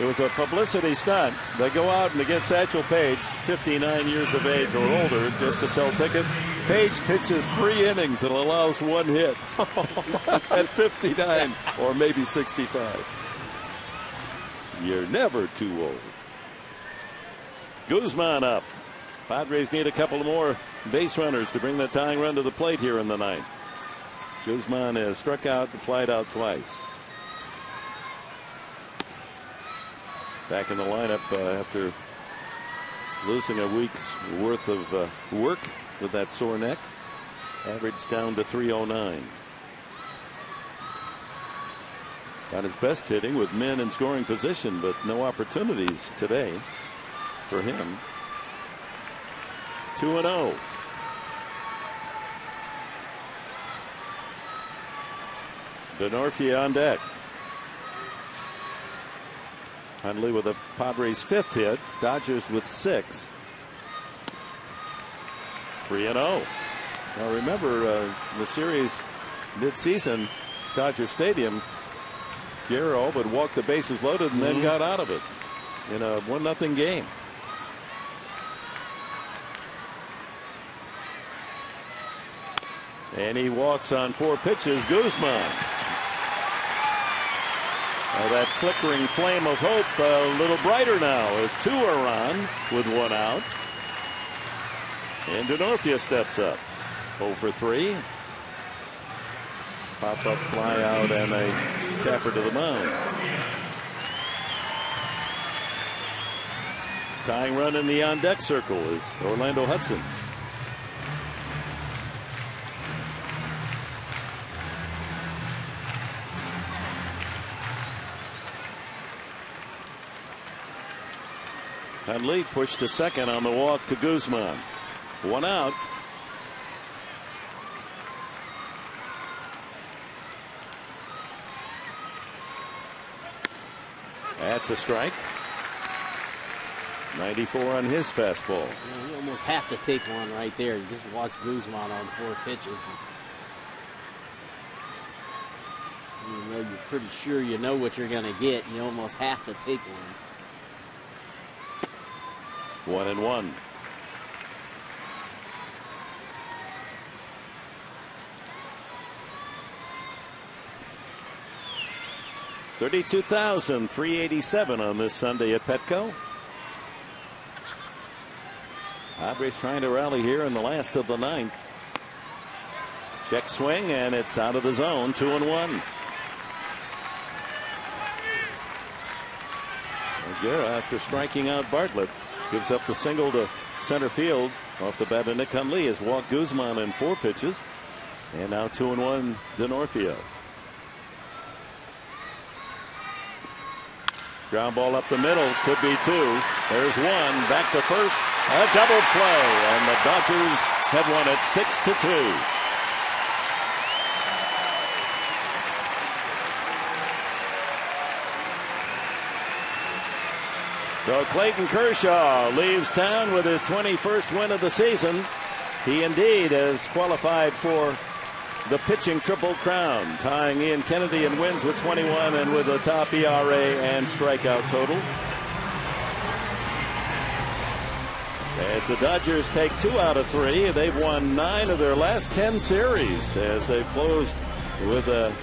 It was a publicity stunt. They go out and they get Satchel Paige, 59 years of age or older, just to sell tickets. Paige pitches three innings and allows one hit at 59 or maybe 65. You're never too old. Guzman up. Padres need a couple more base runners to bring the tying run to the plate here in the ninth. Guzman has struck out and flied out twice. Back in the lineup uh, after losing a week's worth of uh, work with that sore neck. Average down to 309. Got his best hitting with men in scoring position, but no opportunities today for him. 2 and 0. Denorfia on deck. Hundley with a Padres' fifth hit, Dodgers with six. 3 and 0. Now remember uh, the series midseason, Dodger Stadium, Guerrero would walk the bases loaded and mm -hmm. then mm-hmm. got out of it in a 1 0 game. And he walks on four pitches. Guzman. That flickering flame of hope a little brighter now as two are on with one out. And Denorfia steps up. 0 for 3. Pop up fly out and a tapper to the mound. Tying run in the on deck circle is Orlando Hudson. Hundley pushed to second on the walk to Guzman. One out. That's a strike. 94 on his fastball. Yeah, you almost have to take one right there. You just watch Guzman on four pitches. You know you're pretty sure you know what you're going to get. You almost have to take one. One and one. Thirty-two thousand three eighty-seven on this Sunday at Petco. Padres trying to rally here in the last of the ninth. Check swing and it's out of the zone. Two and one. Guerra after striking out Bartlett Gives up the single to center field. Off the bat of Nick Hundley has walked Guzman in four pitches. And now two and one Denorfia. Ground ball up the middle. Could be two. There's one. Back to first. A double play. And the Dodgers have won it six to two. So Clayton Kershaw leaves town with his 21st win of the season. He indeed has qualified for the pitching triple crown, tying Ian Kennedy in wins with 21 and with a top ERA and strikeout total. As the Dodgers take two out of three, they've won nine of their last 10 series as they've closed with a